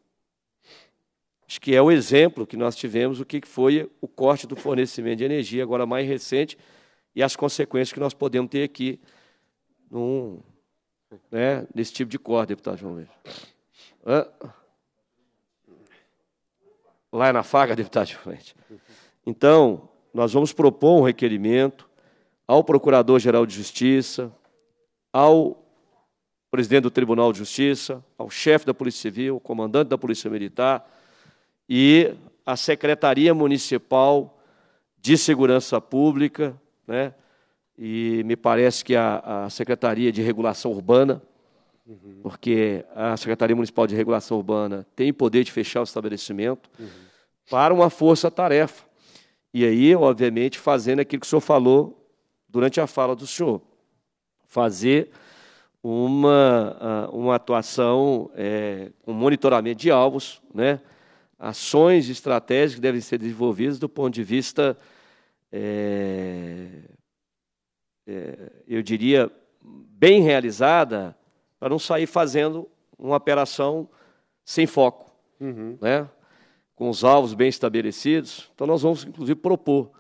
Acho que é o exemplo que nós tivemos o que foi o corte do fornecimento de energia, agora mais recente, e as consequências que nós podemos ter aqui num, né, nesse tipo de corte, deputado João Leite. Hã? Lá é na faga, deputado João Leite. Então, nós vamos propor um requerimento ao Procurador-Geral de Justiça, ao presidente do Tribunal de Justiça, ao chefe da Polícia Civil, ao comandante da Polícia Militar e à Secretaria Municipal de Segurança Pública, né? e me parece que a, a Secretaria de Regulação Urbana, uhum. porque a Secretaria Municipal de Regulação Urbana tem poder de fechar o estabelecimento, uhum. para uma força-tarefa e aí, obviamente, fazendo aquilo que o senhor falou durante a fala do senhor. Fazer uma, ah, uma atuação é, com monitoramento de alvos, né? ações estratégicas que devem ser desenvolvidas do ponto de vista, é, é, eu diria, bem realizada, para não sair fazendo uma operação sem foco. Uhum. Né? Com os alvos bem estabelecidos. Então, nós vamos, inclusive, propor.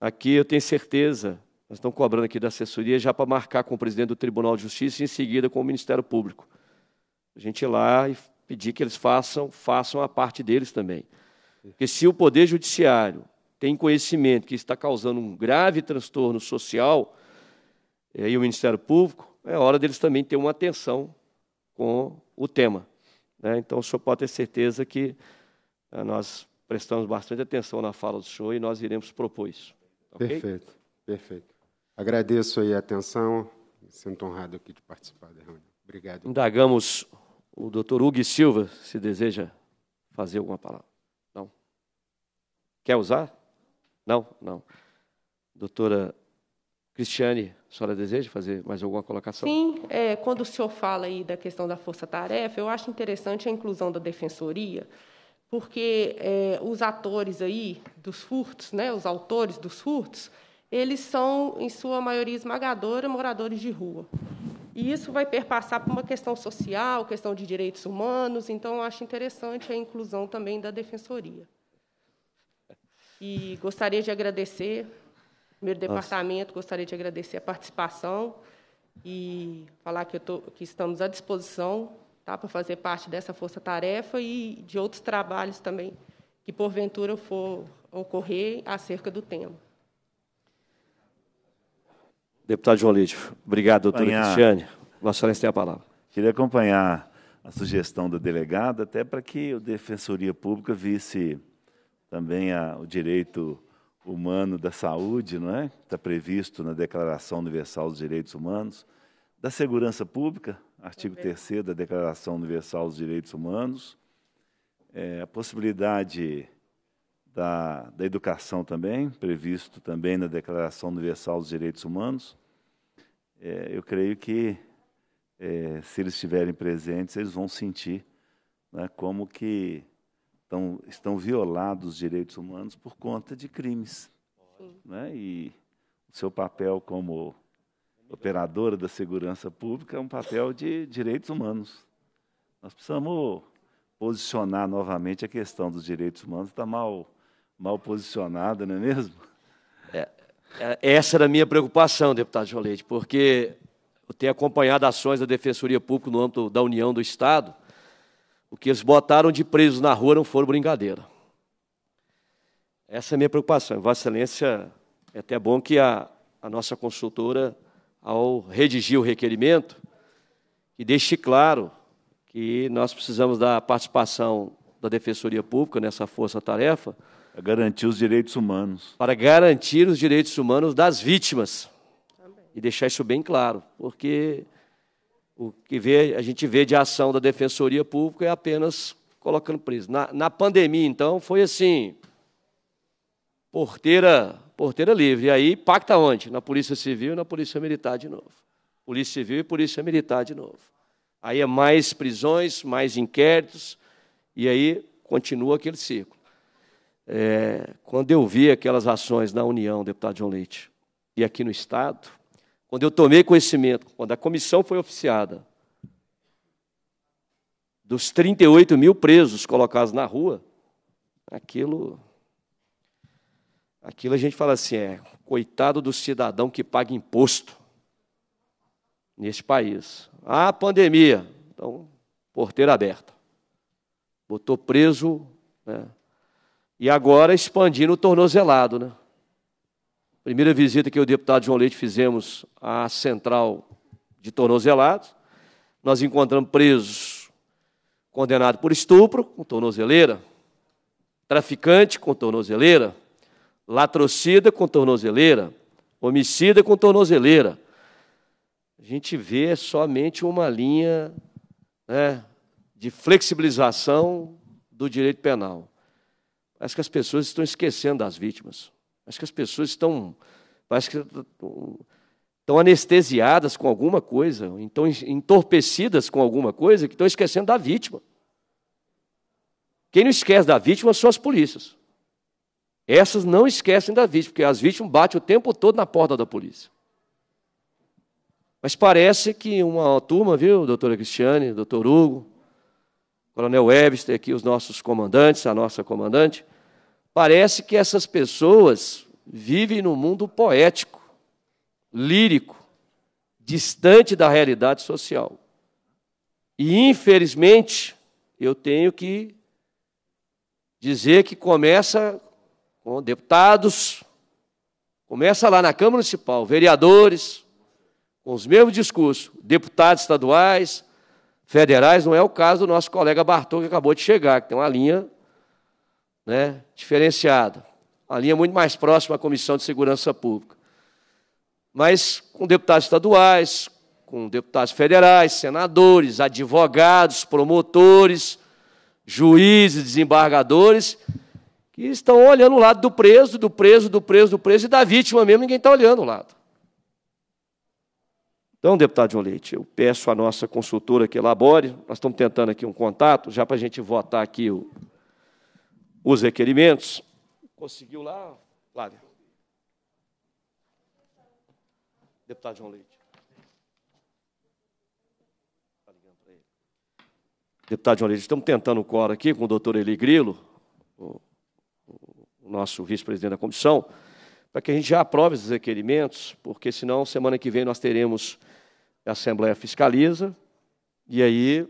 Aqui eu tenho certeza, Nós estamos cobrando aqui da assessoria já para marcar com o presidente do Tribunal de Justiça e em seguida com o Ministério Público. A gente ir lá e pedir que eles façam, façam a parte deles também. Porque se o Poder Judiciário tem conhecimento que está causando um grave transtorno social, e o Ministério Público, é hora deles também ter uma atenção com o tema. Né? Então, o senhor pode ter certeza que eh, nós prestamos bastante atenção na fala do senhor e nós iremos propor isso. Okay? Perfeito, perfeito. Agradeço aí a atenção, sinto honrado aqui de participar da reunião. Obrigado. Indagamos o doutor Hugo Silva, se deseja fazer alguma palavra. Não? Quer usar? Não? Não. Doutora Cristiane, a senhora deseja fazer mais alguma colocação? Sim, é, quando o senhor fala aí da questão da força-tarefa, eu acho interessante a inclusão da defensoria, porque é, os atores aí dos furtos, né, os autores dos furtos, eles são, em sua maioria esmagadora, moradores de rua. E isso vai perpassar por uma questão social, questão de direitos humanos, então acho interessante a inclusão também da defensoria. E gostaria de agradecer, primeiro departamento, gostaria de agradecer a participação e falar que, tô, que estamos à disposição tá, para fazer parte dessa força-tarefa e de outros trabalhos também que, porventura, for ocorrer acerca do tema. Deputado João Lídio. Obrigado, doutora Cristiane. Vossa Excelência tem a palavra. Queria acompanhar a sugestão da delegada, até para que a Defensoria Pública visse também a, o direito humano da saúde, não é? Está previsto na Declaração Universal dos Direitos Humanos, da segurança pública, artigo 3 da Declaração Universal dos Direitos Humanos, é, a possibilidade da, da educação também, previsto também na Declaração Universal dos Direitos Humanos, é, eu creio que, é, se eles estiverem presentes, eles vão sentir né, como que estão, estão violados os direitos humanos por conta de crimes. Né, e o seu papel como operadora da segurança pública é um papel de direitos humanos. Nós precisamos posicionar novamente a questão dos direitos humanos, está mal, mal posicionada, não é mesmo? É, é, essa era a minha preocupação, deputado João Leite, porque eu tenho acompanhado ações da Defensoria Pública no âmbito da União do Estado. O que eles botaram de presos na rua não foram brincadeira. Essa é a minha preocupação. Vossa Excelência, é até bom que a, a nossa consultora, ao redigir o requerimento, que deixe claro que nós precisamos da participação da Defensoria Pública nessa força-tarefa, para garantir os direitos humanos. Para garantir os direitos humanos das vítimas. Também. E deixar isso bem claro, porque o que vê, a gente vê de ação da Defensoria Pública é apenas colocando preso. Na, na pandemia, então, foi assim, porteira, porteira livre. E aí pacta onde? Na Polícia Civil e na Polícia Militar de novo. Polícia Civil e Polícia Militar de novo. Aí é mais prisões, mais inquéritos, e aí continua aquele ciclo. É, quando eu vi aquelas ações na União, deputado João Leite, e aqui no Estado, quando eu tomei conhecimento, quando a comissão foi oficiada, dos 38 mil presos colocados na rua, aquilo. Aquilo a gente fala assim, é coitado do cidadão que paga imposto neste país. Ah, pandemia, então, porteira aberta. Botou preso, né, e agora expandindo o tornozelado. Né? Primeira visita que eu e o deputado João Leite fizemos à central de tornozelados, nós encontramos presos condenados por estupro, com tornozeleira, traficante com tornozeleira, latrocida com tornozeleira, homicida com tornozeleira. A gente vê somente uma linha né, de flexibilização do direito penal. Parece que as pessoas estão esquecendo das vítimas. Parece que as pessoas estão, parece que estão anestesiadas com alguma coisa, estão entorpecidas com alguma coisa, que estão esquecendo da vítima. Quem não esquece da vítima são as polícias. Essas não esquecem da vítima, porque as vítimas batem o tempo todo na porta da polícia. Mas parece que uma turma, viu, doutora Cristiane, doutor Hugo, Coronel Webster, aqui os nossos comandantes, a nossa comandante, parece que essas pessoas vivem no mundo poético. lírico, distante da realidade social. E, infelizmente, eu tenho que dizer que começa com deputados, começa lá na Câmara Municipal, vereadores, com os mesmos discursos, deputados estaduais, federais, não é o caso do nosso colega Bartô, que acabou de chegar, que tem uma linha né, diferenciada, uma linha muito mais próxima à Comissão de Segurança Pública. Mas com deputados estaduais, com deputados federais, senadores, advogados, promotores, juízes, desembargadores, que estão olhando o lado do preso, do preso, do preso, do preso, e da vítima mesmo, ninguém está olhando o lado. Então, deputado João Leite, eu peço à nossa consultora que elabore, nós estamos tentando aqui um contato, já para a gente votar aqui o, os requerimentos. Conseguiu lá, Flávio? Deputado João Leite. Deputado João Leite, estamos tentando o coro aqui com o doutor Eli Grilo, o nosso vice-presidente da comissão, para que a gente já aprove esses requerimentos, porque senão semana que vem nós teremos a Assembleia Fiscaliza, e aí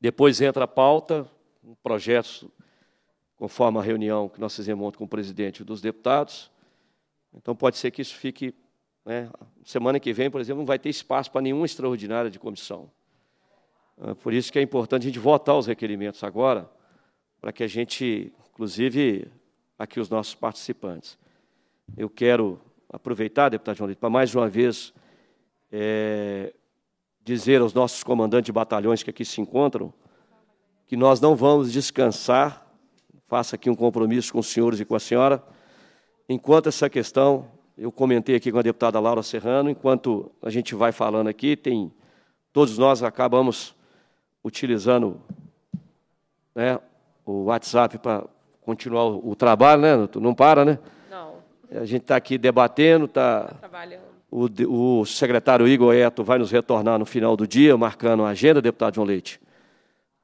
depois entra a pauta, um projeto conforme a reunião que nós fizemos ontem com o presidente dos deputados. Então pode ser que isso fique. Né, semana que vem, por exemplo, não vai ter espaço para nenhuma extraordinária de comissão. Ah, por isso que é importante a gente votar os requerimentos agora, para que a gente, inclusive, aqui os nossos participantes. Eu quero aproveitar, deputado João Lito, para mais uma vez é, dizer aos nossos comandantes de batalhões que aqui se encontram que nós não vamos descansar, faço aqui um compromisso com os senhores e com a senhora, enquanto essa questão, eu comentei aqui com a deputada Laura Serrano, enquanto a gente vai falando aqui, tem todos nós acabamos utilizando né, o WhatsApp para continuar o, o, trabalho, né? Não para, né? Não. A gente está aqui debatendo, está. Trabalhando. O, o secretário Igor Eto vai nos retornar no final do dia, marcando a agenda, deputado João Leite,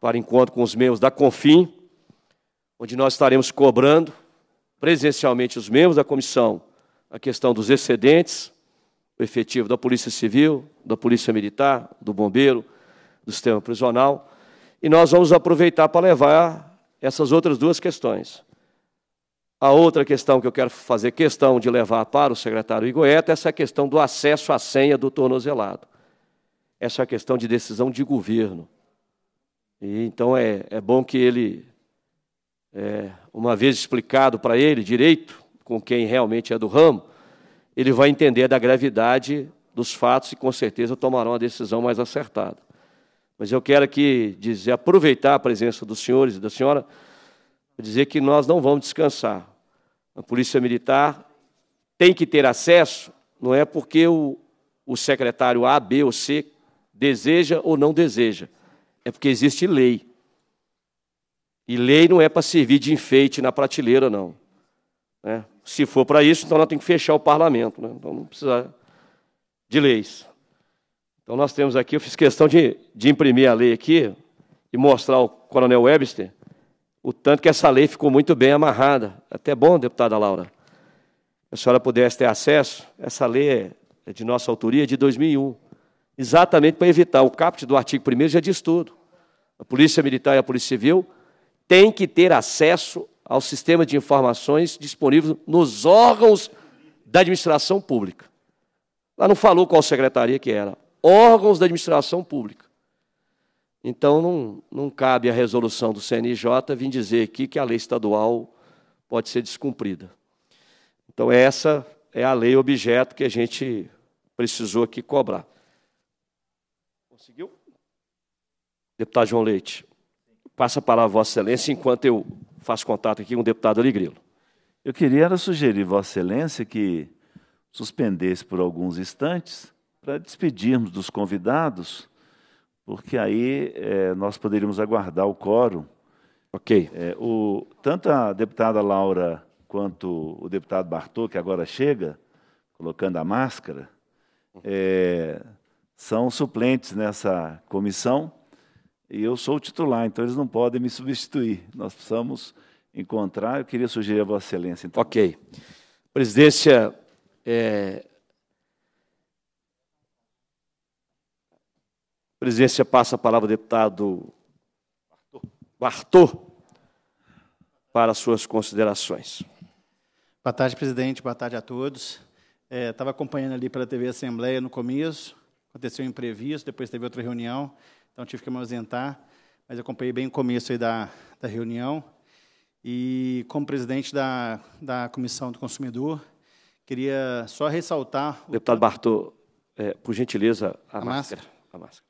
para encontro com os membros da Confim, onde nós estaremos cobrando presencialmente os membros da comissão a questão dos excedentes, o efetivo da Polícia Civil, da Polícia Militar, do Bombeiro, do sistema prisional, e nós vamos aproveitar para levar essas outras duas questões. A outra questão que eu quero fazer questão de levar para o secretário Igoeta é essa questão do acesso à senha do tornozelado. Essa é a questão de decisão de governo. E, então é, é bom que ele, é, uma vez explicado para ele direito, com quem realmente é do ramo, ele vai entender da gravidade dos fatos e com certeza tomará uma decisão mais acertada. Mas eu quero aqui dizer, aproveitar a presença dos senhores e da senhora dizer que nós não vamos descansar. A Polícia Militar tem que ter acesso, não é porque o, o secretário A, B ou C deseja ou não deseja, é porque existe lei. E lei não é para servir de enfeite na prateleira, não. Né? Se for para isso, então nós temos que fechar o parlamento. Né? Então não precisa de leis. Então nós temos aqui, eu fiz questão de, de imprimir a lei aqui e mostrar ao coronel Webster o tanto que essa lei ficou muito bem amarrada. Até bom, deputada Laura, a senhora pudesse ter acesso. Essa lei é, é de nossa autoria, de 2001, exatamente para evitar. O caput do artigo 1 já diz tudo. A Polícia Militar e a Polícia Civil têm que ter acesso ao sistema de informações disponível nos órgãos da administração pública. Lá não falou qual secretaria que era. Órgãos da administração pública. Então, não, não cabe a resolução do CNJ vir dizer aqui que a lei estadual pode ser descumprida. Então, essa é a lei objeto que a gente precisou aqui cobrar. Conseguiu? Deputado João Leite, passa a palavra a Vossa Excelência enquanto eu faço contato aqui com o deputado Aligrilo. Eu queria sugerir, Vossa Excelência, que suspendesse por alguns instantes para despedirmos dos convidados porque aí é, nós poderíamos aguardar o quórum. Ok. É, o, tanto a deputada Laura quanto o deputado Bartô, que agora chega, colocando a máscara, é, são suplentes nessa comissão e eu sou o titular, então eles não podem me substituir. Nós precisamos encontrar. Eu queria sugerir a Vossa Excelência. Então. Ok. Presidência é, presidência passa a palavra ao deputado Bartô para suas considerações. Boa tarde, presidente. Boa tarde a todos. Estava é, acompanhando ali pela TV Assembleia no começo, aconteceu um imprevisto, depois teve outra reunião, então tive que me ausentar, mas acompanhei bem o começo aí da, da reunião. E, como presidente da, da Comissão do Consumidor, queria só ressaltar... Deputado Bartô, é, por gentileza, a, a máscara. máscara. A máscara.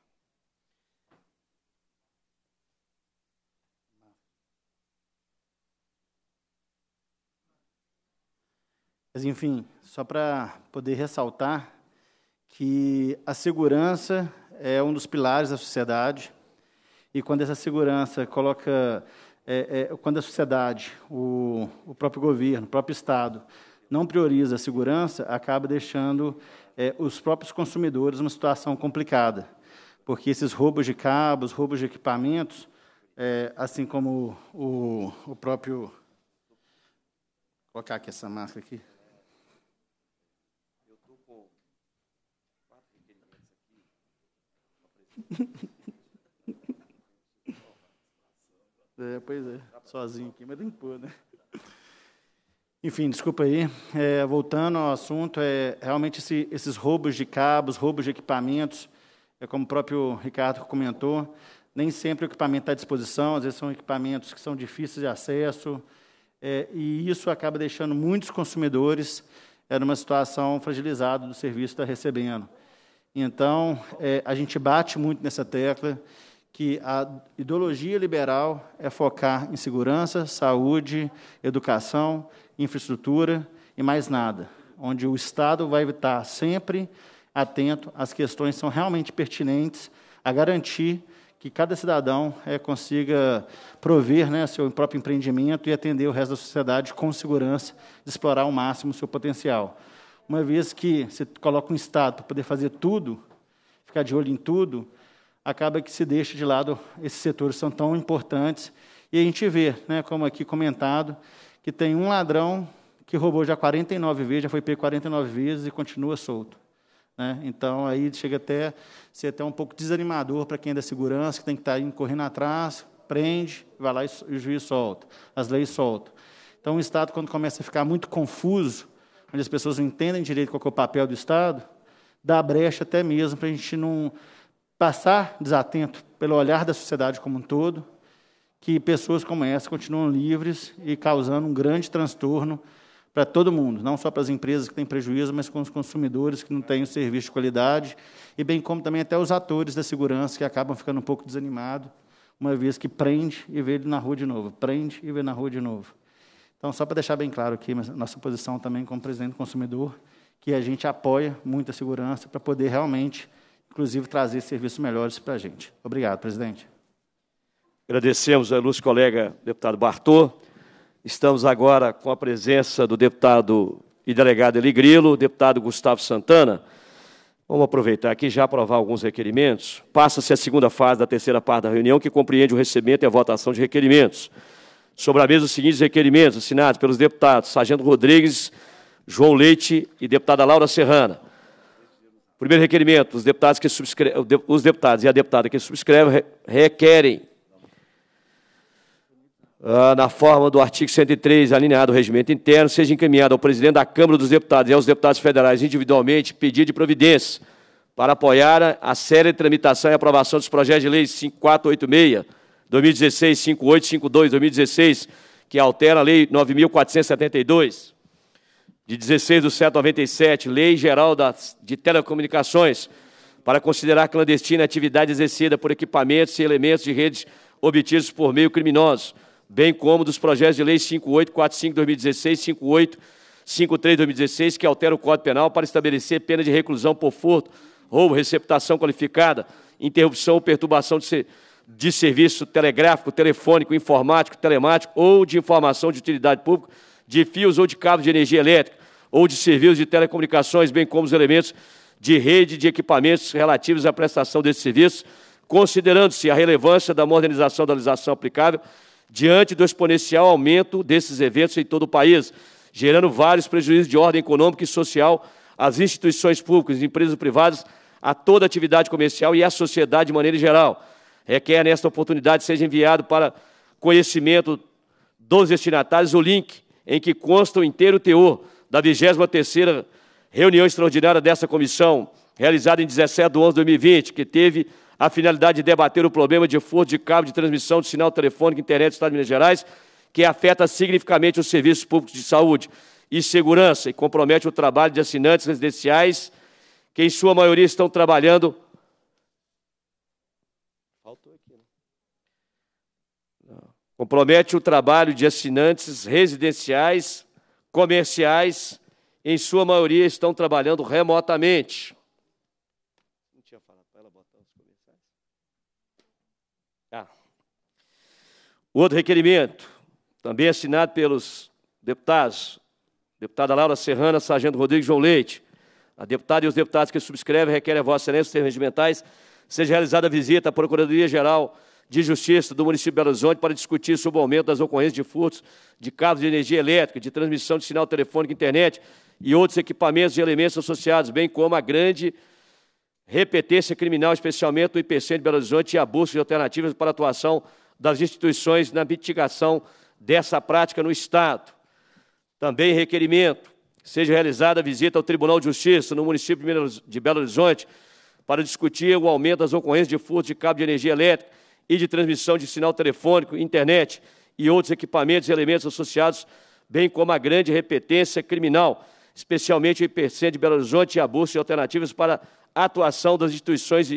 Mas, enfim, só para poder ressaltar que a segurança é um dos pilares da sociedade e quando essa segurança coloca, é, é, quando a sociedade, o, o, próprio governo, o próprio Estado, não prioriza a segurança, acaba deixando é, os próprios consumidores numa situação complicada, porque esses roubos de cabos, roubos de equipamentos, é, assim como o, o próprio... Vou colocar aqui essa máscara aqui. É, pois é, sozinho aqui, mas pôr, né? Enfim, desculpa aí. É, voltando ao assunto, é realmente esse, esses roubos de cabos, roubos de equipamentos, é como o próprio Ricardo comentou, nem sempre o equipamento está à disposição, às vezes são equipamentos que são difíceis de acesso, é, e isso acaba deixando muitos consumidores é, numa situação fragilizada do serviço que está recebendo. Então, é, a gente bate muito nessa tecla que a ideologia liberal é focar em segurança, saúde, educação, infraestrutura e mais nada, onde o Estado vai estar sempre atento às questões que são realmente pertinentes a garantir que cada cidadão é, consiga prover né, seu próprio empreendimento e atender o resto da sociedade com segurança, de explorar ao máximo o seu potencial uma vez que você coloca um Estado para poder fazer tudo, ficar de olho em tudo, acaba que se deixa de lado esses setores são tão importantes. E a gente vê, né, como aqui comentado, que tem um ladrão que roubou já 49 vezes, já foi pego 49 vezes e continua solto. Né? Então, aí chega até ser até um pouco desanimador para quem é da segurança, que tem que estar tá correndo atrás, prende, vai lá e o juiz solta, as leis soltam. Então, o Estado, quando começa a ficar muito confuso, onde as pessoas não entendem direito qual é o papel do Estado, dá brecha até mesmo para a gente não passar desatento pelo olhar da sociedade como um todo, que pessoas como essa continuam livres e causando um grande transtorno para todo mundo, não só para as empresas que têm prejuízo, mas com os consumidores que não têm o serviço de qualidade, e bem como também até os atores da segurança que acabam ficando um pouco desanimados, uma vez que prende e vê ele na rua de novo, prende e vê na rua de novo. Então, só para deixar bem claro aqui, nossa posição também como presidente do consumidor, que a gente apoia muito a segurança para poder realmente, inclusive, trazer serviços melhores para a gente. Obrigado, presidente. Agradecemos ao ilustre colega deputado Bartô. Estamos agora com a presença do deputado e delegado Eli Grilo, deputado Gustavo Santana. Vamos aproveitar aqui já aprovar alguns requerimentos. Passa-se a segunda fase da terceira parte da reunião, que compreende o recebimento e a votação de requerimentos sobre a mesa os seguintes requerimentos assinados pelos deputados Sargento Rodrigues, João Leite e deputada Laura Serrana. Primeiro requerimento, os deputados, que os deputados e a deputada que subscrevem requerem, ah, na forma do artigo 103, alineado ao regimento interno, seja encaminhado ao presidente da Câmara dos Deputados e aos deputados federais individualmente pedido de providência para apoiar a séria tramitação e aprovação dos projetos de lei 5486, 2016, 5852, 2016, que altera a Lei 9.472, de 16 de 7 97, Lei Geral das, de Telecomunicações, para considerar clandestina atividade exercida por equipamentos e elementos de redes obtidos por meio criminoso, bem como dos projetos de lei 5845-2016, 5853-2016, que altera o Código Penal para estabelecer pena de reclusão por furto, roubo, receptação qualificada, interrupção ou perturbação de de serviço telegráfico, telefônico, informático, telemático ou de informação de utilidade pública, de fios ou de cabos de energia elétrica ou de serviços de telecomunicações, bem como os elementos de rede de equipamentos relativos à prestação desse serviço, considerando-se a relevância da modernização da legislação aplicável diante do exponencial aumento desses eventos em todo o país, gerando vários prejuízos de ordem econômica e social às instituições públicas empresas privadas, a toda atividade comercial e à sociedade de maneira geral. Requer, nesta oportunidade, seja enviado para conhecimento dos destinatários o link em que consta o inteiro teor da 23ª reunião extraordinária dessa comissão, realizada em 17 de 11 de 2020, que teve a finalidade de debater o problema de furto de cabo de transmissão de sinal telefônico e internet do Estado de Minas Gerais, que afeta significativamente os serviços públicos de saúde e segurança e compromete o trabalho de assinantes residenciais, que em sua maioria estão trabalhando. Né? Compromete o trabalho de assinantes residenciais, comerciais, em sua maioria estão trabalhando remotamente. Ah. Outro requerimento, também assinado pelos deputados Deputada Laura Serrana, Sargento Rodrigues João Leite. A deputada e os deputados que subscrevem requerem a Vossa Excelência os termos regimentais seja realizada a visita à Procuradoria-Geral de Justiça do município de Belo Horizonte para discutir sobre o aumento das ocorrências de furtos de cabos de energia elétrica, de transmissão de sinal telefônico e internet e outros equipamentos e elementos associados, bem como a grande repetência criminal, especialmente no IPC de Belo Horizonte, e a busca de alternativas para a atuação das instituições na mitigação dessa prática no Estado. Também requerimento seja realizada a visita ao Tribunal de Justiça no município de Belo Horizonte para discutir o aumento das ocorrências de furto de cabo de energia elétrica e de transmissão de sinal telefônico, internet e outros equipamentos e elementos associados, bem como a grande repetência criminal, especialmente o IPC de Belo Horizonte e a busca de alternativas para a atuação das instituições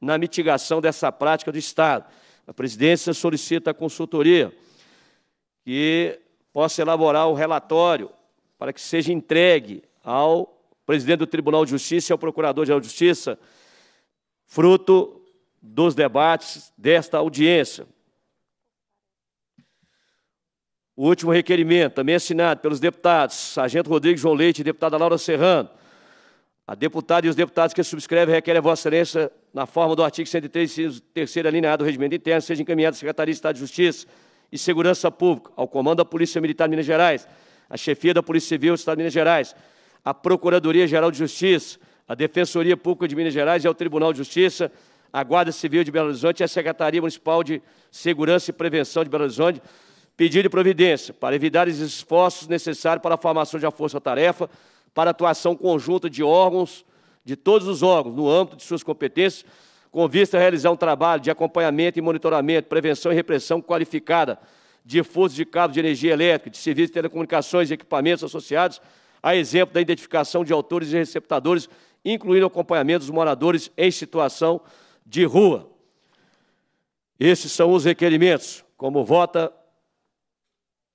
na mitigação dessa prática do Estado. A presidência solicita a consultoria que possa elaborar o relatório para que seja entregue ao presidente do Tribunal de Justiça e ao Procurador-Geral de Justiça, fruto dos debates desta audiência. O último requerimento, também assinado pelos deputados Sargento Rodrigues João Leite e deputada Laura Serrano. A deputada e os deputados que subscrevem requerem a Vossa Excelência, na forma do artigo 103, terceira linha do Regimento Interno, seja encaminhado à Secretaria de Estado de Justiça e Segurança Pública, ao Comando da Polícia Militar de Minas Gerais, à Chefia da Polícia Civil do Estado de Minas Gerais, à Procuradoria-Geral de Justiça, à Defensoria Pública de Minas Gerais e ao Tribunal de Justiça, à Guarda Civil de Belo Horizonte e à Secretaria Municipal de Segurança e Prevenção de Belo Horizonte, pedido de providência para evitar os esforços necessários para a formação de uma força-tarefa, para a atuação conjunta de órgãos, de todos os órgãos, no âmbito de suas competências, com vista a realizar um trabalho de acompanhamento e monitoramento, prevenção e repressão qualificada de furtos de cabos de energia elétrica, de serviços de telecomunicações e equipamentos associados, a exemplo da identificação de autores e receptadores, incluindo acompanhamento dos moradores em situação de rua. Esses são os requerimentos. Como vota,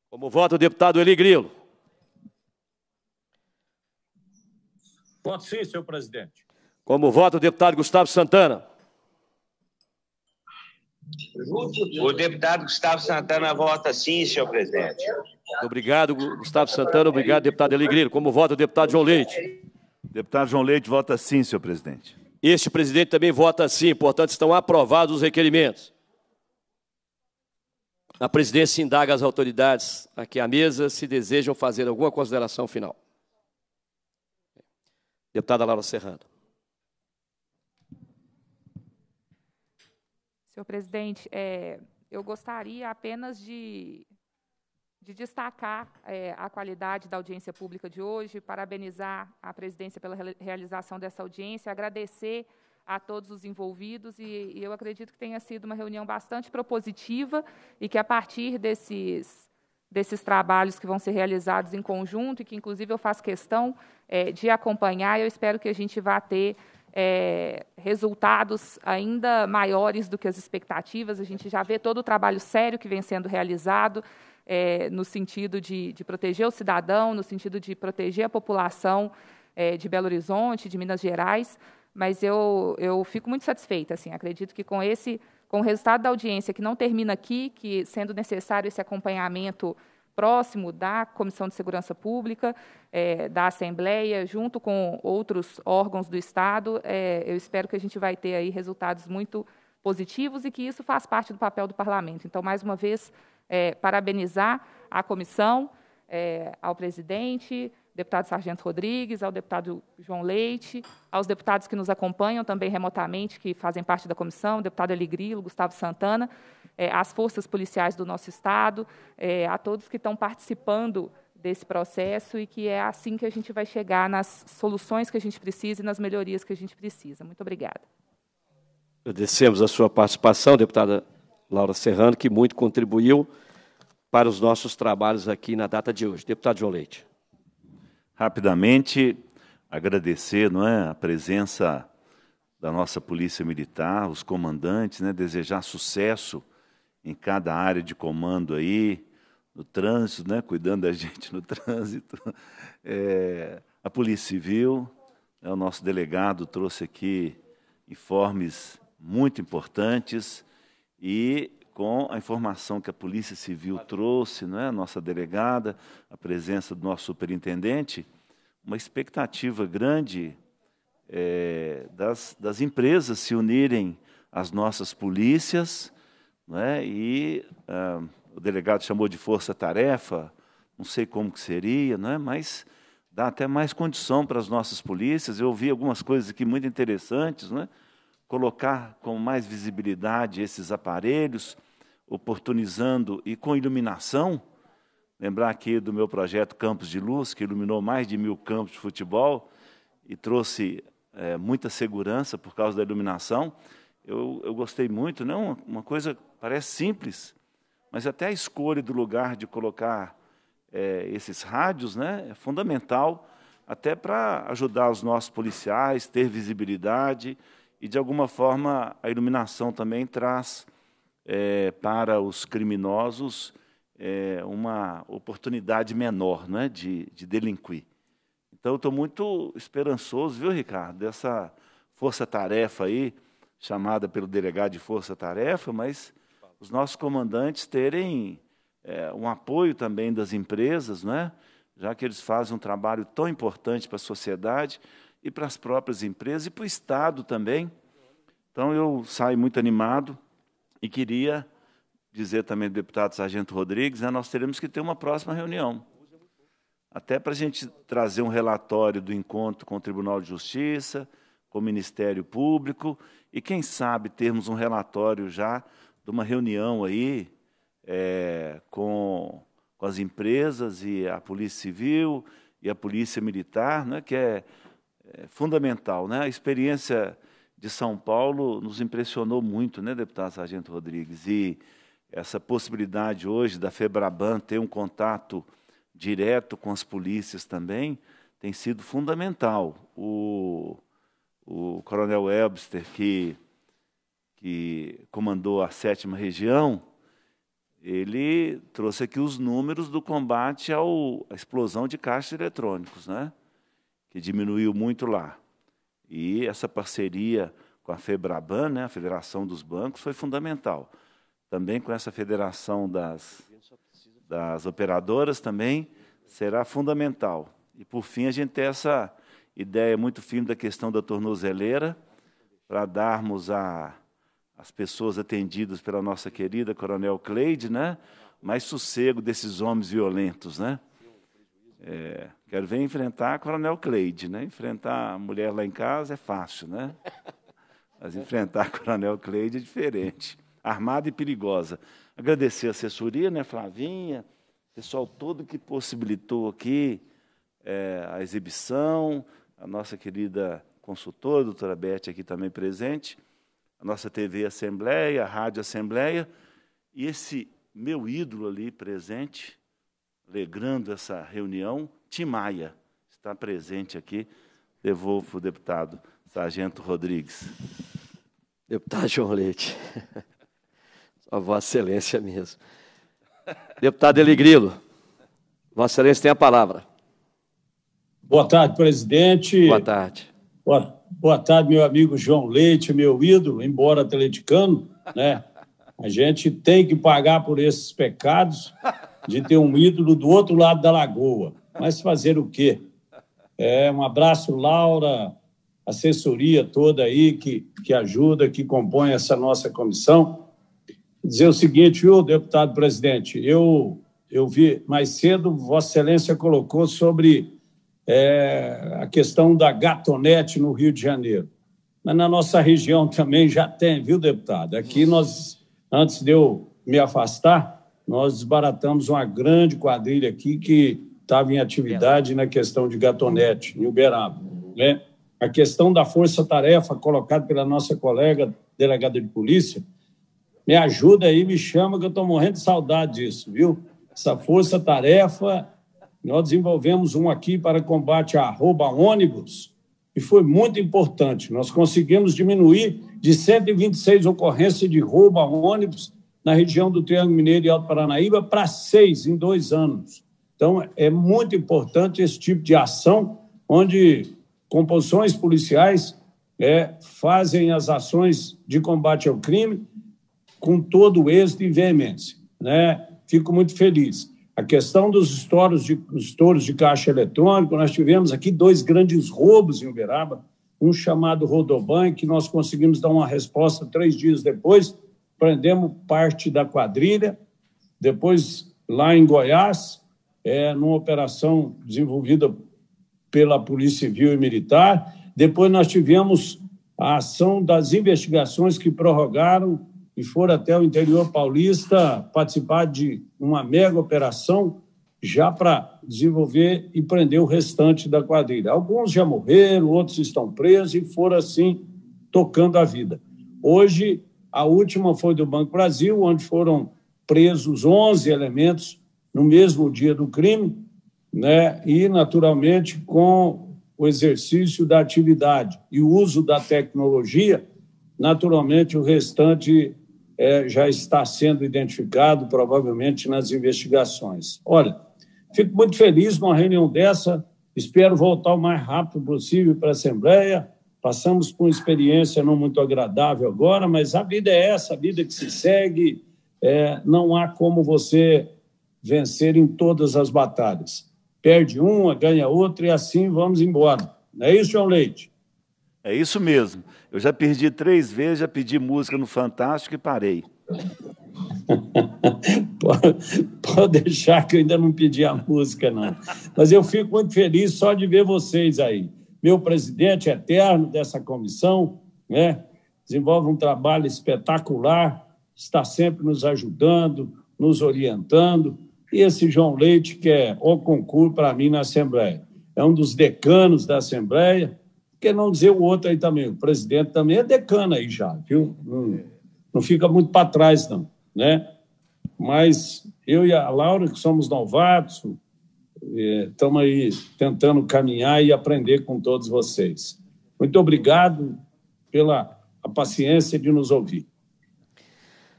como vota o deputado Eli Grilo. Voto sim, senhor presidente. Como vota o deputado Gustavo Santana. O deputado Gustavo Santana vota sim, senhor presidente. Muito obrigado, Gustavo Santana. Obrigado, deputado Eligrilo. Como vota o deputado João Leite? Deputado João Leite vota sim, senhor presidente. Este presidente também vota sim, portanto, estão aprovados os requerimentos. A presidência indaga as autoridades aqui à mesa se desejam fazer alguma consideração final. Deputada Laura Serrano. Senhor presidente, é, eu gostaria apenas de, de destacar é, a qualidade da audiência pública de hoje, parabenizar a presidência pela realização dessa audiência, agradecer a todos os envolvidos e, e eu acredito que tenha sido uma reunião bastante propositiva e que a partir desses desses trabalhos que vão ser realizados em conjunto e que inclusive eu faço questão é, de acompanhar, eu espero que a gente vá ter é, resultados ainda maiores do que as expectativas. A gente já vê todo o trabalho sério que vem sendo realizado é, no sentido de, de, proteger o cidadão, no sentido de proteger a população é, de Belo Horizonte, de Minas Gerais. Mas eu, eu fico muito satisfeita. Assim, acredito que com esse, com o resultado da audiência, que não termina aqui, que sendo necessário esse acompanhamento próximo da Comissão de Segurança Pública, é, da Assembleia, junto com outros órgãos do Estado. É, eu espero que a gente vai ter aí resultados muito positivos e que isso faz parte do papel do Parlamento. Então, mais uma vez, é, parabenizar a comissão, é, ao presidente, deputado Sargento Rodrigues, ao deputado João Leite, aos deputados que nos acompanham também remotamente, que fazem parte da comissão, deputado Eli Grilo, Gustavo Santana, é, às forças policiais do nosso Estado, é, a todos que estão participando desse processo e que é assim que a gente vai chegar nas soluções que a gente precisa e nas melhorias que a gente precisa. Muito obrigada. Agradecemos a sua participação, deputada Laura Serrano, que muito contribuiu para os nossos trabalhos aqui na data de hoje. Deputado João Leite. Rapidamente, agradecer não é, a presença da nossa Polícia Militar, os comandantes, né, desejar sucesso em cada área de comando aí, no trânsito, né, cuidando da gente no trânsito. É, a Polícia Civil, né, o nosso delegado trouxe aqui informes muito importantes e com a informação que a Polícia Civil trouxe, não é, a nossa delegada, a presença do nosso superintendente, uma expectativa grande é, das, das empresas se unirem às nossas polícias, não é, e ah, o delegado chamou de força-tarefa, não sei como que seria, não é? mas dá até mais condição para as nossas polícias. Eu ouvi algumas coisas aqui muito interessantes, não é? Colocar com mais visibilidade esses aparelhos, oportunizando e com iluminação. Lembrar aqui do meu projeto Campos de Luz, que iluminou mais de mil campos de futebol e trouxe é, muita segurança por causa da iluminação. Eu, eu gostei muito, não? Uma, uma coisa parece simples, mas até a escolha do lugar de colocar é, esses rádios né, é fundamental, até para ajudar os nossos policiais, ter visibilidade, e, de alguma forma, a iluminação também traz é, para os criminosos é, uma oportunidade menor né, de, de delinquir. Então, estou muito esperançoso, viu, Ricardo, dessa força-tarefa aí, chamada pelo delegado de força-tarefa, mas os nossos comandantes terem é, um apoio também das empresas, né? já que eles fazem um trabalho tão importante para a sociedade e para as próprias empresas e para o Estado também. Então, eu saio muito animado e queria dizer também ao deputado Sargento Rodrigues, né, nós teremos que ter uma próxima reunião, até para a gente trazer um relatório do encontro com o Tribunal de Justiça, com o Ministério Público, e quem sabe termos um relatório já de uma reunião aí é, com, com as empresas e a Polícia Civil e a Polícia Militar, né, que é, é fundamental. Né? A experiência de São Paulo nos impressionou muito, né, deputado Sargento Rodrigues? E essa possibilidade hoje da FEBRABAN ter um contato direto com as polícias também tem sido fundamental. O, o coronel Webster, que que comandou a sétima região, ele trouxe aqui os números do combate à explosão de caixas eletrônicos, né? Que diminuiu muito lá. E essa parceria com a FEBRABAN, né, a Federação dos Bancos, foi fundamental. Também com essa federação das, das operadoras também será fundamental. E, por fim, a gente tem essa ideia muito firme da questão da tornozeleira, para darmos a as pessoas atendidas pela nossa querida Coronel Cleide, né? mais sossego desses homens violentos. Né? É, quero ver enfrentar a Coronel Cleide. Né? Enfrentar a mulher lá em casa é fácil, né? mas enfrentar a Coronel Cleide é diferente. Armada e perigosa. Agradecer a assessoria, né, Flavinha, pessoal todo que possibilitou aqui é, a exibição, a nossa querida consultora, doutora Beth, aqui também presente a nossa TV Assembleia, a Rádio Assembleia, e esse meu ídolo ali presente, alegrando essa reunião, Tim Maia, está presente aqui. Devolvo para o deputado Sargento Rodrigues. Deputado João Leite. Sua Vossa Excelência mesmo. Deputado Eligrilo, Vossa Excelência tem a palavra. Boa tarde, presidente. Boa tarde. Boa, Boa tarde, meu amigo João Leite, meu ídolo, embora atleticano, né? A gente tem que pagar por esses pecados de ter um ídolo do outro lado da lagoa. Mas fazer o quê? É, um abraço, Laura, assessoria toda aí que, que ajuda, que compõe essa nossa comissão. Dizer o seguinte, o deputado presidente, eu, eu vi mais cedo, Vossa Excelência colocou sobre é, a questão da gatonete no Rio de Janeiro. Mas na nossa região também já tem, viu, deputado? Aqui nós, antes de eu me afastar, nós desbaratamos uma grande quadrilha aqui que estava em atividade na questão de gatonete, em Uberaba. Né? A questão da força-tarefa colocada pela nossa colega delegada de polícia, me ajuda aí, me chama, que eu estou morrendo de saudade disso, viu? Essa força-tarefa, nós desenvolvemos um aqui para combate a rouba ônibus, e foi muito importante. Nós conseguimos diminuir de 126 ocorrências de roubo a ônibus na região do Triângulo Mineiro e Alto Paranaíba para seis em dois anos. Então, é muito importante esse tipo de ação, onde composições policiais é, fazem as ações de combate ao crime com todo êxito e veemência. Né? Fico muito feliz. A questão dos estouros de, de caixa eletrônico, nós tivemos aqui dois grandes roubos em Uberaba, um chamado Rodoban, que nós conseguimos dar uma resposta três dias depois, prendemos parte da quadrilha, depois lá em Goiás, é, numa operação desenvolvida pela Polícia Civil e Militar, depois nós tivemos a ação das investigações que prorrogaram e foram até o interior paulista participar de uma mega operação já para desenvolver e prender o restante da quadrilha. Alguns já morreram, outros estão presos e foram assim tocando a vida. Hoje, a última foi do Banco Brasil, onde foram presos 11 elementos no mesmo dia do crime, né? e, naturalmente, com o exercício da atividade e o uso da tecnologia, naturalmente, o restante é, já está sendo identificado, provavelmente, nas investigações. Olha, fico muito feliz numa reunião dessa, espero voltar o mais rápido possível para a Assembleia. Passamos por uma experiência não muito agradável agora, mas a vida é essa, a vida que se segue. É, não há como você vencer em todas as batalhas. Perde uma, ganha outra e assim vamos embora. Não é isso, João Leite? É isso mesmo. Eu já perdi três vezes, já pedi música no Fantástico e parei. pode, deixar que eu ainda não pedi a música, não. Mas eu fico muito feliz só de ver vocês aí. Meu presidente eterno dessa comissão, né? desenvolve um trabalho espetacular, está sempre nos ajudando, nos orientando. E esse João Leite, que é o concurso para mim na Assembleia. É um dos decanos da Assembleia, que não dizer o outro aí também. O presidente também é decano aí já, viu? Não, não fica muito para trás, não, né? Mas eu e a Laura, que somos novatos, estamos é, aí tentando caminhar e aprender com todos vocês. Muito obrigado pela a paciência de nos ouvir.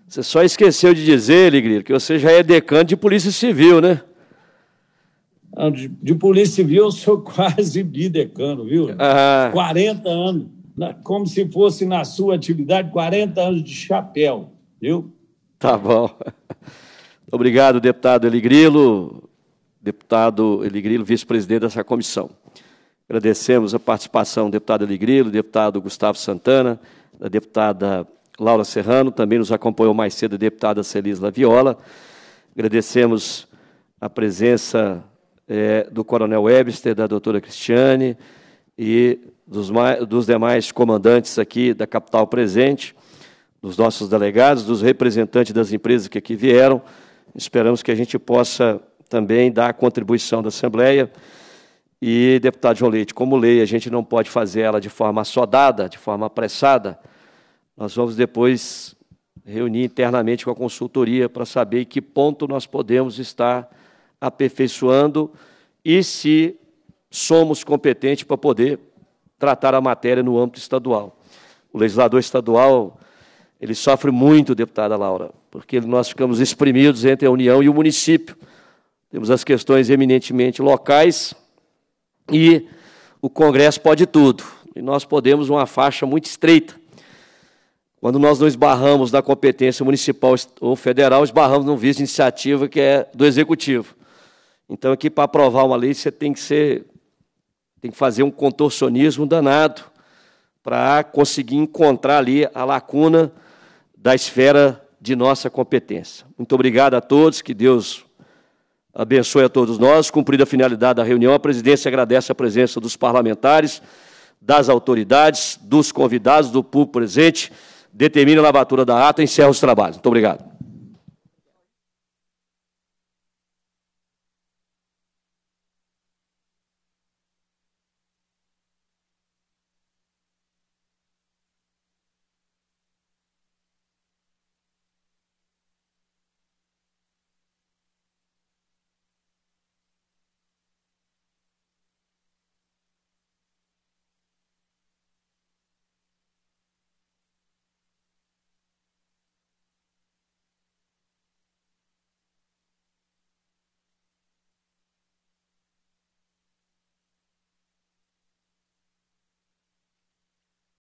Você só esqueceu de dizer, Ligrilo, que você já é decano de Polícia Civil, né? De, de Polícia Civil eu sou quase bidecano, viu? Ah. 40 anos, como se fosse na sua atividade, 40 anos de chapéu, viu? Tá bom. Obrigado, deputado Eligrilo, deputado Eligrilo, vice-presidente dessa comissão. Agradecemos a participação do deputado Eligrilo, deputado Gustavo Santana, da deputada Laura Serrano, também nos acompanhou mais cedo a deputada Celis Laviola. Agradecemos a presença é, do coronel Webster, da doutora Cristiane e dos, dos demais comandantes aqui da capital presente, dos nossos delegados, dos representantes das empresas que aqui vieram. Esperamos que a gente possa também dar a contribuição da Assembleia. E, deputado João Leite, como lei, a gente não pode fazer ela de forma assodada, de forma apressada, nós vamos depois reunir internamente com a consultoria para saber em que ponto nós podemos estar aperfeiçoando e se somos competentes para poder tratar a matéria no âmbito estadual. O legislador estadual, ele sofre muito, deputada Laura, porque nós ficamos exprimidos entre a União e o município. Temos as questões eminentemente locais e o Congresso pode tudo. E nós podemos uma faixa muito estreita quando nós não esbarramos na competência municipal ou federal, esbarramos num vice de iniciativa que é do executivo. Então, aqui para aprovar uma lei, você tem que ser, tem que fazer um contorcionismo danado para conseguir encontrar ali a lacuna da esfera de nossa competência. Muito obrigado a todos, que Deus abençoe a todos nós. Cumprida a finalidade da reunião, a presidência agradece a presença dos parlamentares, das autoridades, dos convidados, do público presente. Determina a lavatura da ata e encerra os trabalhos. Muito obrigado.